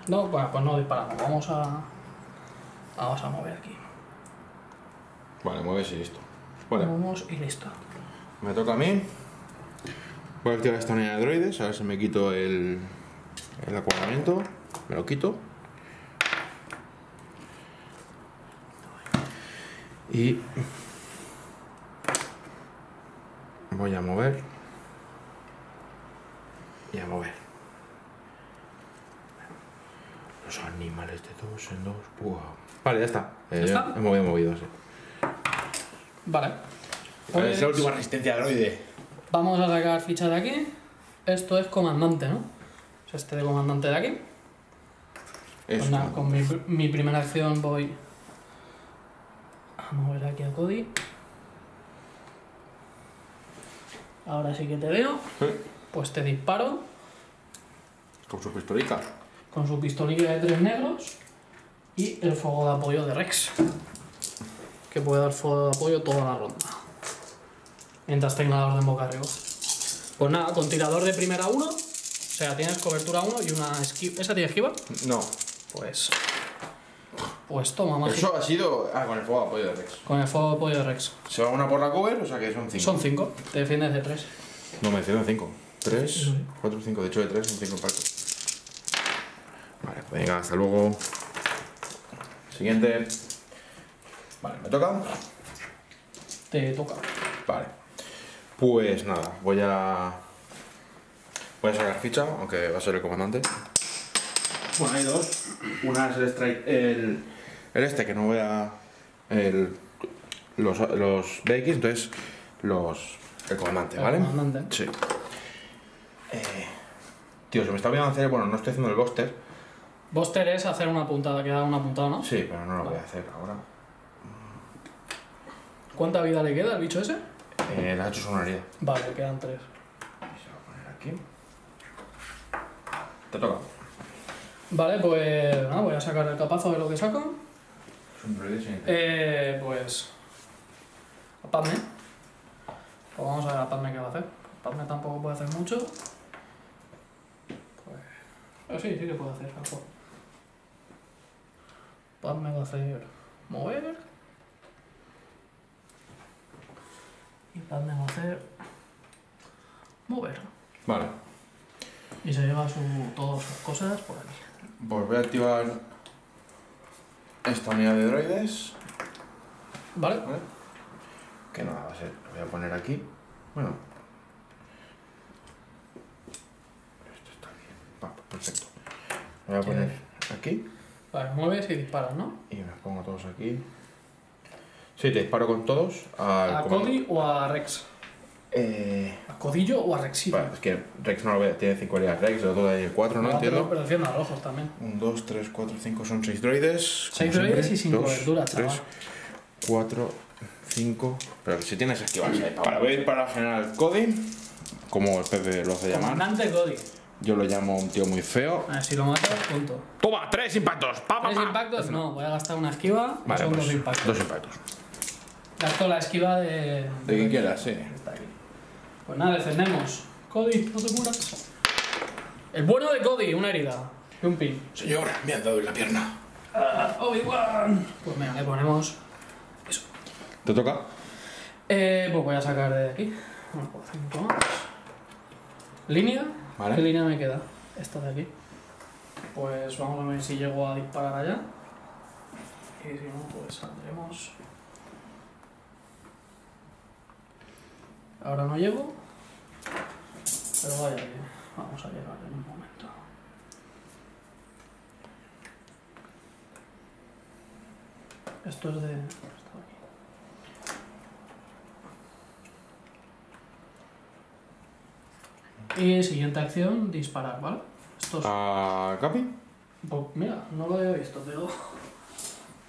Speaker 3: No, bueno, pues no disparamos. Vamos a. Vamos a mover aquí.
Speaker 2: Vale, mueves y listo. Vale,
Speaker 3: Vamos y listo.
Speaker 2: me toca a mí. Voy a activar esta unidad de droides, a ver si me quito el, el acuadramiento. Me lo quito. Y voy a mover y a mover. Los animales de dos en dos. Buah. Vale, ya está. Eh,
Speaker 3: ¿Ya está?
Speaker 2: He movido, he movido, sí.
Speaker 3: Vale.
Speaker 2: es la
Speaker 3: Pues
Speaker 2: última resistencia droide.
Speaker 3: vamos a sacar ficha de aquí. Esto es comandante, ¿no? Es este de comandante de aquí. Pues nada, con mi, mi primera acción voy a mover aquí a Cody. Ahora sí que te veo. Pues te disparo
Speaker 2: Con su pistolica.
Speaker 3: con su pistolilla de tres negros y el fuego de apoyo de Rex. Que puede dar fuego de apoyo toda la ronda. Mientras tenga la orden boca arriba. Pues nada, con tirador de primera uno. O sea, tienes cobertura uno y una esquiva. ¿Esa tiene esquiva?
Speaker 2: No.
Speaker 3: Pues. Pues toma, mágico.
Speaker 2: Eso ha sido. Ah, con el fuego de apoyo de Rex.
Speaker 3: Con el fuego de apoyo de Rex.
Speaker 2: Se va una por la cover, o sea que son 5.
Speaker 3: Son cinco. Te defiendes de tres.
Speaker 2: No, me decían 5. 3,
Speaker 3: Sí.
Speaker 2: 4, 5. De hecho, de 3 son 5 impactos. Vale, pues venga, hasta luego. Siguiente. Vale, ¿me toca?
Speaker 3: Te toca.
Speaker 2: Vale. Pues nada, voy a. Voy a sacar ficha, aunque va a ser el comandante. Bueno, hay dos. Una es el strike. El, el este, que no voy a. El, los, los BX, entonces los. El comandante,
Speaker 3: El
Speaker 2: ¿vale?
Speaker 3: comandante.
Speaker 2: Sí. Eh, tío, se me está olvidando hacer. Bueno, no estoy haciendo el Buster.
Speaker 3: Buster es hacer una puntada, que da una puntada, ¿no?
Speaker 2: Sí, pero no lo voy a hacer ahora.
Speaker 3: ¿Cuánta vida le queda al bicho ese?
Speaker 2: Eh, le ha hecho sonoridad.
Speaker 3: Vale, quedan tres.
Speaker 2: Se va a poner aquí. Te toca.
Speaker 3: Vale, pues nada, voy a sacar el capazo de lo que saco.
Speaker 2: Es un droide sin
Speaker 3: Eh, pues. a Padme. Pues vamos a ver a Padme qué va a hacer. Padme tampoco puede hacer mucho. Pues... Pero sí, sí que puede hacer algo. Padme va a hacer mover. Y Padme va a hacer mover.
Speaker 2: Vale.
Speaker 3: Y se lleva su, todas sus cosas por aquí.
Speaker 2: Pues voy a activar esta unidad de droides.
Speaker 3: ¿Vale?
Speaker 2: ¿Vale? Que nada, va a ser. Lo voy a poner aquí. Bueno. Esto está bien. Va, perfecto. Lo voy a poner aquí
Speaker 3: Vale, mueves y disparas, ¿no?
Speaker 2: y me pongo todos aquí. Sí, te disparo con todos. Al
Speaker 3: ¿A
Speaker 2: comando.
Speaker 3: Cody o a Rex?
Speaker 2: Eh,
Speaker 3: ¿A Codillo o a Rexito?
Speaker 2: vale, es que Rex no lo ve, tiene 5 habilidades Rex, el otro de 4, ¿no?
Speaker 3: Ah, pero,
Speaker 2: Entiendo.
Speaker 3: pero encienda los ojos también.
Speaker 2: 1, 2, 3, 4, 5, son 6 droides.
Speaker 3: Seis
Speaker 2: como
Speaker 3: droides
Speaker 2: siempre.
Speaker 3: y sin
Speaker 2: Dos,
Speaker 3: cobertura,
Speaker 2: tres,
Speaker 3: chaval.
Speaker 2: 4, 5. Pero si tienes esquivarse ahí. Vale, voy a ir para general Cody, como el Pepe lo hace llamar.
Speaker 3: Comandante Cody.
Speaker 2: Yo lo llamo un tío muy feo.
Speaker 3: A ver si lo matas, punto.
Speaker 2: ¡Toma! ¡Tres impactos! ¡Pa, pa,
Speaker 3: ¿Tres
Speaker 2: pa!
Speaker 3: impactos? No, voy a gastar una esquiva.
Speaker 2: Vale,
Speaker 3: son
Speaker 2: pues,
Speaker 3: dos impactos.
Speaker 2: Dos impactos.
Speaker 3: Gasto la esquiva de.
Speaker 2: De quien quieras, sí.
Speaker 3: Está aquí. Pues nada, defendemos. Cody, no te muras. El bueno de Cody, una herida. Y un pin.
Speaker 2: Señor, me han dado en la pierna.
Speaker 3: Ah, Obi-Wan. Pues venga, le ponemos.
Speaker 2: ¿Te toca?
Speaker 3: Eh, pues voy a sacar de aquí. Bueno, por cinco más. ¿Línea?
Speaker 2: Vale.
Speaker 3: ¿Qué línea me queda? Esta de aquí. Pues vamos a ver si llego a disparar allá. Y si no, pues saldremos. Ahora no llego. Pero vaya que vamos a llegar en un momento. Esto es de. Y siguiente acción, disparar, ¿vale? Esto es...
Speaker 2: ¿A Capi?
Speaker 3: Pues mira, no lo había visto, pero...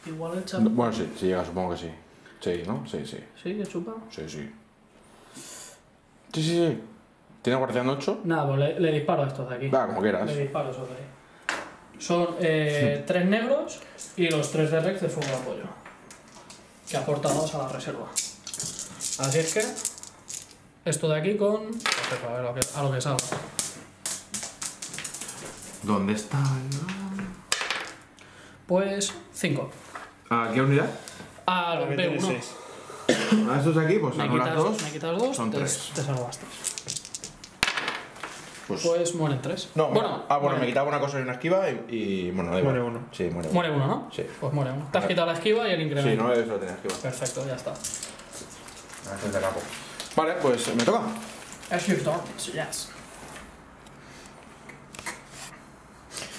Speaker 3: Igual el chat...
Speaker 2: Bueno, sí, si llega, supongo que sí. Sí, ¿no? Sí, sí.
Speaker 3: ¿Sí? ¿Que chupa?
Speaker 2: Sí, sí. Sí, sí, sí. ¿Tiene guardián 8?
Speaker 3: Nada, pues le, le disparo a estos de aquí.
Speaker 2: Va, como quieras.
Speaker 3: Le disparo a esos de ahí. Son eh, (laughs) tres negros y los tres de Rex de fuego de apoyo. Que aportan dos a la reserva. Así es que... Esto de aquí con... a, ver lo que, a lo que salga.
Speaker 2: ¿Dónde está?
Speaker 3: Pues cinco.
Speaker 2: ¿A qué unidad?
Speaker 3: A
Speaker 1: tiene
Speaker 3: B1.
Speaker 2: A estos de aquí, pues
Speaker 3: Me quitas,
Speaker 2: dos.
Speaker 3: me quitas dos,
Speaker 2: son
Speaker 3: te,
Speaker 2: tres.
Speaker 3: te salvaste.
Speaker 2: Pues,
Speaker 3: Pues mueren tres.
Speaker 2: no,
Speaker 3: bueno,
Speaker 2: ah, bueno, me quitaba una cosa y una esquiva y, y bueno, da igual.
Speaker 1: Muere uno.
Speaker 2: Sí, muere uno.
Speaker 3: Muere uno, ¿no?
Speaker 2: Sí.
Speaker 3: Pues muere uno. Te has quitado la esquiva y el incremento.
Speaker 2: Sí, no eso lo tenía esquiva.
Speaker 3: Perfecto, ya está.
Speaker 2: Antes de capo. Vale, pues me toca.
Speaker 3: As your turn, yes.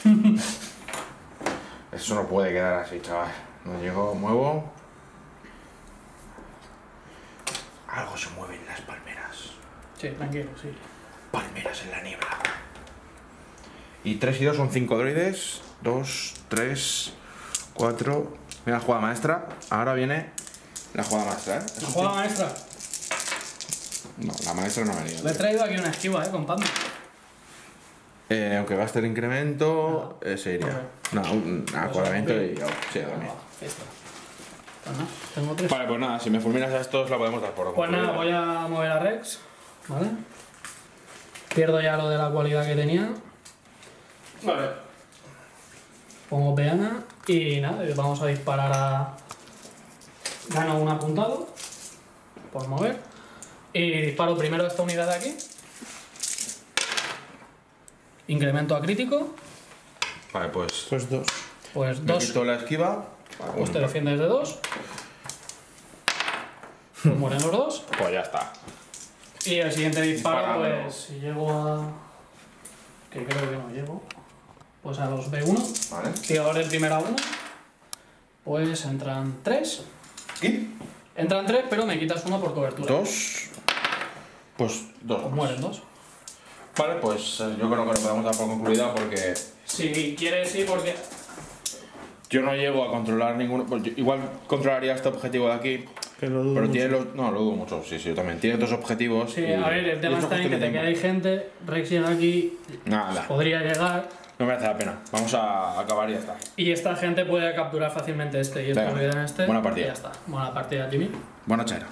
Speaker 3: (laughs)
Speaker 2: Eso no puede quedar así, chaval. No llego, muevo. Algo se mueve en las palmeras.
Speaker 3: Sí, tranquilo, sí.
Speaker 2: Palmeras en la niebla. Y 3 y 2 son 5 droides. 2, 3, 4. Mira la jugada maestra. Ahora viene la jugada maestra, ¿eh?
Speaker 3: La jugada maestra.
Speaker 2: No, la maestra no ha venido.
Speaker 3: Le he traído aquí una esquiva, eh, compadre.
Speaker 2: Eh, aunque gaste el incremento, eh, se iría. No, un acuadramiento y yo. Sí, a dormir.
Speaker 3: Tengo tres.
Speaker 2: Vale, pues nada, si me fulminas a estos la podemos dar por
Speaker 3: Pues nada, voy a mover a Rex. ¿Vale? Pierdo ya lo de la cualidad que tenía.
Speaker 2: Vale.
Speaker 3: Pongo peana y nada, vamos a disparar a. Gano un apuntado por mover. Y disparo primero a esta unidad de aquí. Incremento a crítico.
Speaker 2: Vale, pues.
Speaker 1: Pues dos.
Speaker 3: Pues
Speaker 2: Me
Speaker 3: dos.
Speaker 2: quito la esquiva.
Speaker 3: Pues te defiendes de dos. Pues mueren los dos.
Speaker 2: Pues ya está.
Speaker 3: Y el siguiente disparo, pues si llego a. que creo que no llego. Pues a los B1.
Speaker 2: Vale.
Speaker 3: Tiro ahora el primero a uno. Pues entran tres.
Speaker 2: ¿Y?
Speaker 3: Entran tres, pero me quitas uno por cobertura.
Speaker 2: Dos. Pues dos.
Speaker 3: Pues mueren dos.
Speaker 2: Vale, pues eh, yo creo que lo podemos dar por concluida porque
Speaker 3: Si quieres, sí, porque.
Speaker 2: Yo no llego a controlar ninguno. pues igual controlaría este objetivo de aquí,
Speaker 1: Que lo dudo
Speaker 2: pero
Speaker 1: mucho.
Speaker 2: tiene los. No, lo dudo mucho, sí, sí, yo también. Tiene dos objetivos.
Speaker 3: Sí,
Speaker 2: y-
Speaker 3: a ver, el tema
Speaker 2: es
Speaker 3: está en que te queda ahí
Speaker 2: tiempo.
Speaker 3: gente. Rex llega aquí,
Speaker 2: Nada,
Speaker 3: podría llegar.
Speaker 2: no merece la pena. Vamos a acabar y ya está.
Speaker 3: Y esta gente puede capturar fácilmente este y esto
Speaker 2: Venga,
Speaker 3: olvidan este.
Speaker 2: buena partida.
Speaker 3: Y ya está. Buena partida, Jimmy.
Speaker 2: Buena chera.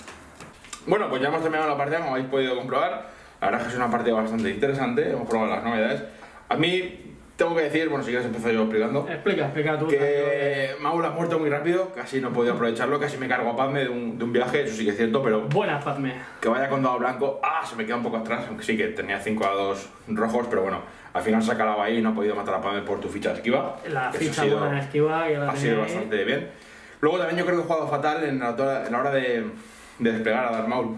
Speaker 2: Bueno, pues ya hemos terminado la partida, como habéis podido comprobar. La verdad es que es una partida bastante interesante, hemos probado las novedades. A mí, tengo que decir, bueno, si quieres empezar yo explicando,
Speaker 3: Explica, explica tú.
Speaker 2: que Maul ha muerto muy rápido, casi no he podido aprovecharlo, casi me cargo a Padme de un, de un viaje, eso sí que es cierto, pero
Speaker 3: Buenas, Padme.
Speaker 2: que vaya con dado blanco, ah, se me queda un poco atrás, aunque sí que tenía 5 a 2 rojos, pero bueno, al final se ha calado ahí y no ha podido matar a Padme por tu ficha de esquiva.
Speaker 3: La ficha
Speaker 2: ha sido-
Speaker 3: buena en esquiva que la
Speaker 2: ha sido
Speaker 3: tenía ahí.
Speaker 2: bastante bien. Luego también yo creo que he jugado fatal en la, en la hora de, de desplegar a Darth Maul.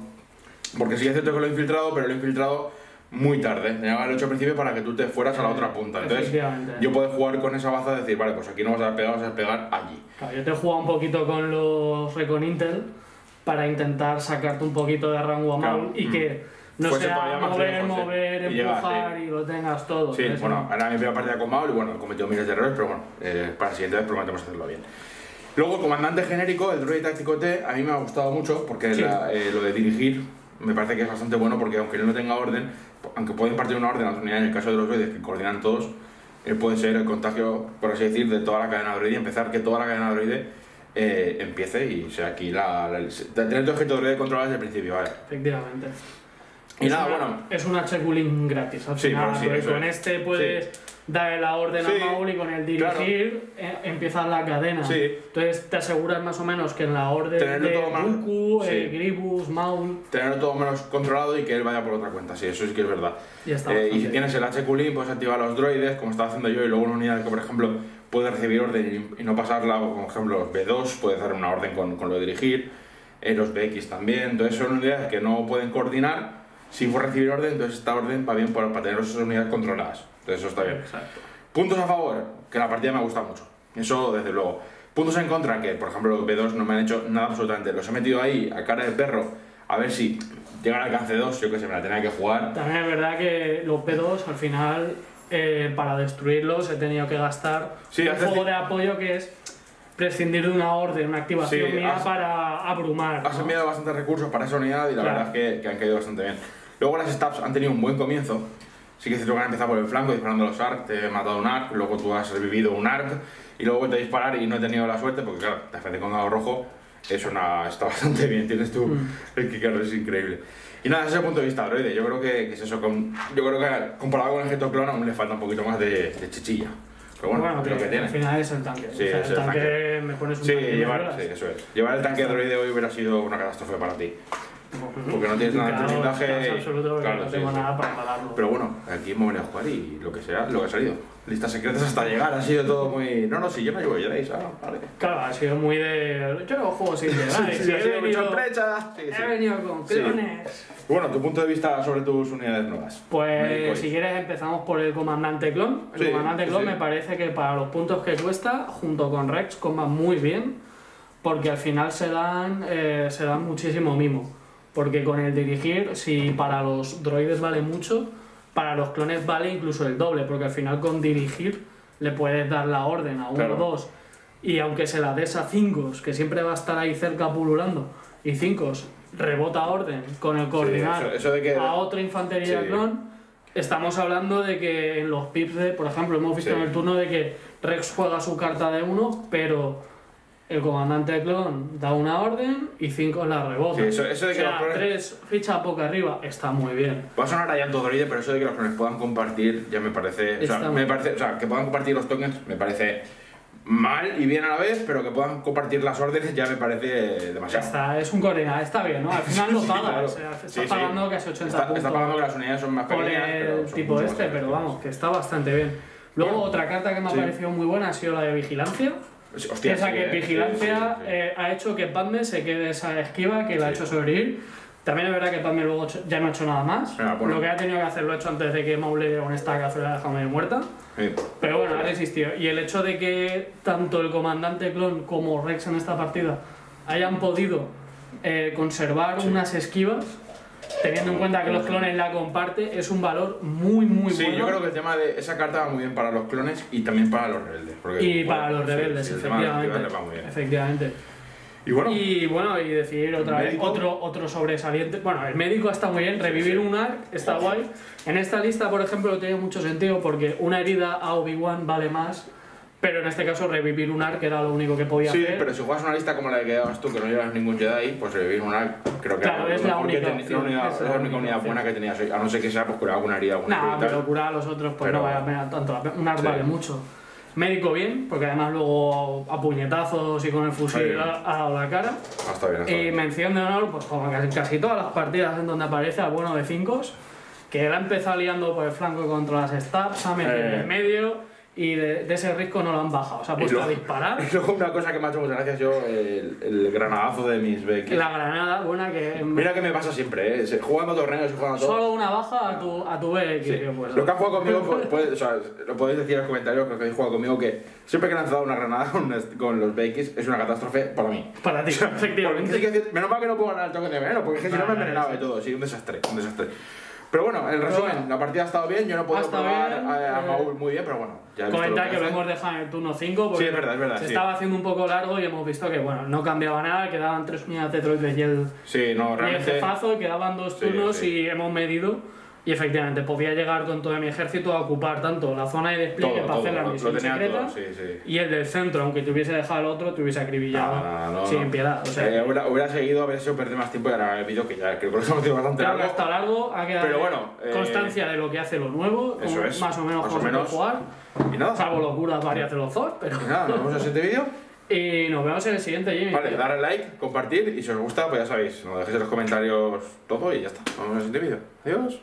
Speaker 2: Porque sí que es cierto que lo he infiltrado, pero lo he infiltrado muy tarde. Tenía que haberlo hecho al principio para que tú te fueras a la otra punta. Entonces, yo puedo jugar con esa baza de decir, vale, pues aquí no vas a despegar, vas a despegar allí.
Speaker 3: Claro, yo te he jugado un poquito con los Recon Intel para intentar sacarte un poquito de rango a
Speaker 2: Claro.
Speaker 3: Maul y que no
Speaker 2: Fuese
Speaker 3: sea mover, mover,
Speaker 2: Y llegar,
Speaker 3: empujar
Speaker 2: sí.
Speaker 3: y lo tengas todo.
Speaker 2: Sí, bueno, era mi primera partida con Maul y bueno, he cometido miles de errores, pero bueno, eh, para la siguiente vez prometemos hacerlo bien. Luego, el comandante genérico, el droid táctico T, a mí me ha gustado mucho porque
Speaker 3: Sí.
Speaker 2: la- eh, lo de dirigir me parece que es bastante bueno porque aunque él no tenga orden, aunque puede impartir una orden a las unidades en el caso de los droides que coordinan todos, él puede ser el contagio, por así decir, de toda la cadena droide y empezar que toda la cadena droide eh, empiece y sea aquí la, la- tener tu objeto droide controlado desde el principio, ¿vale?
Speaker 3: Efectivamente.
Speaker 2: Y
Speaker 3: es
Speaker 2: nada,
Speaker 3: una,
Speaker 2: bueno.
Speaker 3: Es una check-link gratis. Al
Speaker 2: Sí,
Speaker 3: final,
Speaker 2: bueno, sí,
Speaker 3: porque
Speaker 2: eso
Speaker 3: con
Speaker 2: es.
Speaker 3: este puedes darle la orden
Speaker 2: Sí,
Speaker 3: a Maul y con el dirigir eh, empiezas la cadena.
Speaker 2: Sí.
Speaker 3: Entonces te aseguras más o menos que en la orden
Speaker 2: Tenerlo
Speaker 3: de
Speaker 2: más-
Speaker 3: Dooku,
Speaker 2: sí.
Speaker 3: eh, Gribus, Maul,
Speaker 2: Tenerlo todo menos controlado y que él vaya por otra cuenta, sí, eso sí que es verdad.
Speaker 3: está.
Speaker 2: Eh, y si tienes el HQ-Link, puedes activar los droides, como estaba haciendo yo, y luego una unidad que, por ejemplo, puede recibir orden y, y no pasarla, o, por ejemplo, los B2, puedes dar una orden con, con lo de dirigir, eh, los BX también. Entonces, son unidades que no pueden coordinar sin recibir orden, entonces esta orden va bien para, para tener esas unidades controladas. Entonces, eso está bien.
Speaker 3: Exacto.
Speaker 2: Puntos a favor, que la partida me gusta mucho. Eso desde luego. Puntos en contra, que por ejemplo los B2 no me han hecho nada absolutamente. Los he metido ahí a cara de perro a ver si llegan al alcance 2, yo que sé, me la tenía que jugar.
Speaker 3: También es verdad que los P2 al final, eh, para destruirlos, he tenido que gastar
Speaker 2: Sí,
Speaker 3: un juego de apoyo que es prescindir de una orden, una activación
Speaker 2: Sí,
Speaker 3: mía
Speaker 2: has-
Speaker 3: para abrumar.
Speaker 2: Has
Speaker 3: ¿no?
Speaker 2: enviado bastantes recursos para esa unidad y la
Speaker 3: Claro.
Speaker 2: verdad es que, que han caído bastante bien. Luego las stabs han tenido un buen comienzo. Sí que es cierto que han empezado por el flanco disparando los ARC, te he matado un ARC, luego tú has revivido un ARC y luego a disparar y no he tenido la suerte porque claro, te frente con dado rojo es una, está (laughs) bastante bien, tienes tú
Speaker 3: Mm.
Speaker 2: el kicker es increíble. Y nada, desde ese punto de vista, droide, yo creo que, que es eso, con, yo creo que comparado con el Geto Clone aún le falta un poquito más de, de chichilla. Pero bueno, es lo que
Speaker 3: al
Speaker 2: tiene.
Speaker 3: final es el tanque.
Speaker 2: Sí,
Speaker 3: O sea,
Speaker 2: es
Speaker 3: el tanque,
Speaker 2: tanque.
Speaker 3: me pones un
Speaker 2: Sí,
Speaker 3: tanque
Speaker 2: llevar, sí, eso es. Llevar el tanque de droide hoy hubiera sido una catástrofe para ti. Porque no tienes nada de
Speaker 3: Claro, absoluto, porque
Speaker 2: claro,
Speaker 3: no tengo
Speaker 2: sí.
Speaker 3: nada para pararlo.
Speaker 2: Pero bueno, aquí hemos venido a jugar y lo que sea, lo que ha salido. Listas secretas hasta llegar, ha sido todo muy. No, no, si yo no llevo Jedi, ah, vale.
Speaker 3: Claro, ha sido muy de. Yo no juego sin (laughs) Jedi.
Speaker 2: Sí, sí, ha
Speaker 3: he, venido, he venido con clones.
Speaker 2: Bueno, tu punto de vista sobre tus unidades nuevas.
Speaker 3: Pues si quieres empezamos por el comandante clon. El comandante clon me parece que para los puntos que cuesta, junto con Rex, coma muy bien, porque al final se dan, eh, se dan muchísimo mimo. Porque con el dirigir, si para los droides vale mucho, para los clones vale incluso el doble, porque al final con dirigir le puedes dar la orden a uno
Speaker 2: Claro.
Speaker 3: o dos. Y aunque se la des a 5, que siempre va a estar ahí cerca pululando, y 5 rebota orden con el coordinar
Speaker 2: eso- eso de que-
Speaker 3: a otra infantería
Speaker 2: Sí.
Speaker 3: clon, estamos hablando de que en los pips de, por ejemplo, hemos visto
Speaker 2: Sí.
Speaker 3: en el turno de que Rex juega su carta de uno, pero el comandante clon da una orden y 5 la rebota.
Speaker 2: Sí, eso- eso de
Speaker 3: o
Speaker 2: que
Speaker 3: sea,
Speaker 2: los clones-
Speaker 3: tres fichas poca arriba, está muy bien.
Speaker 2: Va a sonar a llanto droide, pero eso de que los clones puedan compartir ya me parece. O sea,
Speaker 3: Está
Speaker 2: me parece, o sea, que puedan compartir los tokens me parece mal y bien a la vez, pero que puedan compartir las órdenes ya me parece demasiado.
Speaker 3: Está, es un coordenado, está bien, ¿no? Al final lo (laughs)
Speaker 2: Sí,
Speaker 3: pagas,
Speaker 2: claro.
Speaker 3: o sea, estás
Speaker 2: Sí, sí.
Speaker 3: pagando casi 80
Speaker 2: Está,
Speaker 3: puntos.
Speaker 2: está pagando que las unidades son más pequeñas,
Speaker 3: el tipo este, pero vamos, que está bastante bien. Luego,
Speaker 2: Bueno,
Speaker 3: otra carta que me ha
Speaker 2: sí.
Speaker 3: parecido muy buena ha sido la de vigilancia.
Speaker 2: Hostia,
Speaker 3: Esa
Speaker 2: sí,
Speaker 3: que
Speaker 2: eh,
Speaker 3: vigilancia
Speaker 2: sí, sí,
Speaker 3: eh, ha hecho que Padme se quede esa esquiva que la ha hecho sobrevivir. También es verdad que Padme luego ya no ha hecho nada más.
Speaker 2: Ah, bueno.
Speaker 3: Lo que ha tenido que hacer lo ha hecho antes de que Maul le diera un stack y la dejado medio muerta. Pero bueno, ha resistido. Y el hecho de que tanto el comandante clon como Rex en esta partida hayan podido eh, conservar unas esquivas, teniendo en cuenta que los clones la comparte, es un valor muy, muy
Speaker 2: Sí,
Speaker 3: bueno.
Speaker 2: yo creo que el tema de esa carta va muy bien para los clones y también para los rebeldes. porque,
Speaker 3: Y
Speaker 2: bueno,
Speaker 3: para los
Speaker 2: sí,
Speaker 3: rebeldes,
Speaker 2: sí, los
Speaker 3: efectivamente.
Speaker 2: va muy bien.
Speaker 3: Efectivamente.
Speaker 2: Y bueno,
Speaker 3: Y bueno, y decidir otra vez otro, otro sobresaliente. Bueno, el médico está muy bien, revivir un arc está guay. En esta lista, por ejemplo, tiene mucho sentido porque una herida a Obi-Wan vale más Pero en este caso revivir un arc era lo único que podía
Speaker 2: Sí,
Speaker 3: hacer.
Speaker 2: pero si juegas una lista como la que dabas tú, que no llevas ningún Jedi, pues revivir un arc, creo que
Speaker 3: Claro,
Speaker 2: lo
Speaker 3: es la única
Speaker 2: ten- la única-
Speaker 3: es la
Speaker 2: única unidad buena que tenías hoy, a no ser que sea pues curar alguna herida, alguna y
Speaker 3: pero curar a los otros pues
Speaker 2: Pero-
Speaker 3: no vale la tanto. Un arc
Speaker 2: Sí.
Speaker 3: vale mucho. Médico bien, porque además luego a puñetazos y con el fusil
Speaker 2: Sí.
Speaker 3: ha, dado la cara.
Speaker 2: Ah, está bien, está
Speaker 3: Y
Speaker 2: bien.
Speaker 3: mención de honor, pues como casi, casi todas las partidas en donde aparece al bueno de 5 que él ha empezado liando por el flanco contra las stabs, ha metido
Speaker 2: Eh.
Speaker 3: en medio y de, de ese risco no lo han bajado. Se ha puesto a disparar. (laughs)
Speaker 2: Y luego una cosa que me ha hecho muchas gracias yo, el, el granadazo de mis Becky.
Speaker 3: La granada, buena que.
Speaker 2: Mira que me pasa siempre, ¿eh? Jugando torneos y jugando todo.
Speaker 3: Solo una baja a tu, a tu BX.
Speaker 2: Sí.
Speaker 3: pues,
Speaker 2: Lo que han jugado conmigo, pues, puede- o sea, lo podéis decir en los comentarios, que habéis jugado conmigo, que siempre que han lanzado una granada con, con los Bakes es una catástrofe para mí.
Speaker 3: Para ti, efectivamente.
Speaker 2: menos mal que no puedo ganar el toque de veneno, porque es que si no me envenenaba y todo, sí, un desastre, un desastre. Pero bueno, en resumen,
Speaker 3: bueno.
Speaker 2: la partida ha estado bien, yo no puedo probar
Speaker 3: bien,
Speaker 2: a, a
Speaker 3: eh,
Speaker 2: Maul muy bien, pero bueno, ya
Speaker 3: Comentar que
Speaker 2: que
Speaker 3: lo hemos dejado en el turno 5 porque
Speaker 2: Sí, es verdad, es verdad,
Speaker 3: se
Speaker 2: sí.
Speaker 3: estaba haciendo un poco largo y hemos visto que bueno, no cambiaba nada, quedaban tres unidades de droides y el,
Speaker 2: Sí, no,
Speaker 3: y el
Speaker 2: realmente...
Speaker 3: jefazo, quedaban dos turnos y hemos medido y efectivamente podía llegar con todo mi ejército a ocupar tanto la zona de despliegue
Speaker 2: Todo,
Speaker 3: para
Speaker 2: todo,
Speaker 3: hacer la
Speaker 2: lo- lo
Speaker 3: misión
Speaker 2: tenía
Speaker 3: secreta
Speaker 2: todo, sí, sí.
Speaker 3: y el del centro, aunque te hubiese dejado el otro, te hubiese acribillado
Speaker 2: No, no, no,
Speaker 3: sin piedad. O sea,
Speaker 2: Eh, hubiera, hubiera seguido, habría sido perder más tiempo y ahora el vídeo que ya creo que lo hemos tenido bastante
Speaker 3: Claro
Speaker 2: largo.
Speaker 3: está largo, ha quedado
Speaker 2: Pero bueno, eh,
Speaker 3: constancia de lo que hace lo nuevo,
Speaker 2: eso es,
Speaker 3: más o menos
Speaker 2: más
Speaker 3: cómo
Speaker 2: menos.
Speaker 3: jugar,
Speaker 2: Y nada,
Speaker 3: salvo locuras varias de los dos, pero...
Speaker 2: y nada, nos vemos en el siguiente vídeo.
Speaker 3: Y nos vemos en el siguiente, Jimmy.
Speaker 2: Vale, darle like, compartir y si os gusta, pues ya sabéis, nos dejéis en los comentarios todo y ya está. Nos vemos en el siguiente vídeo. Adiós.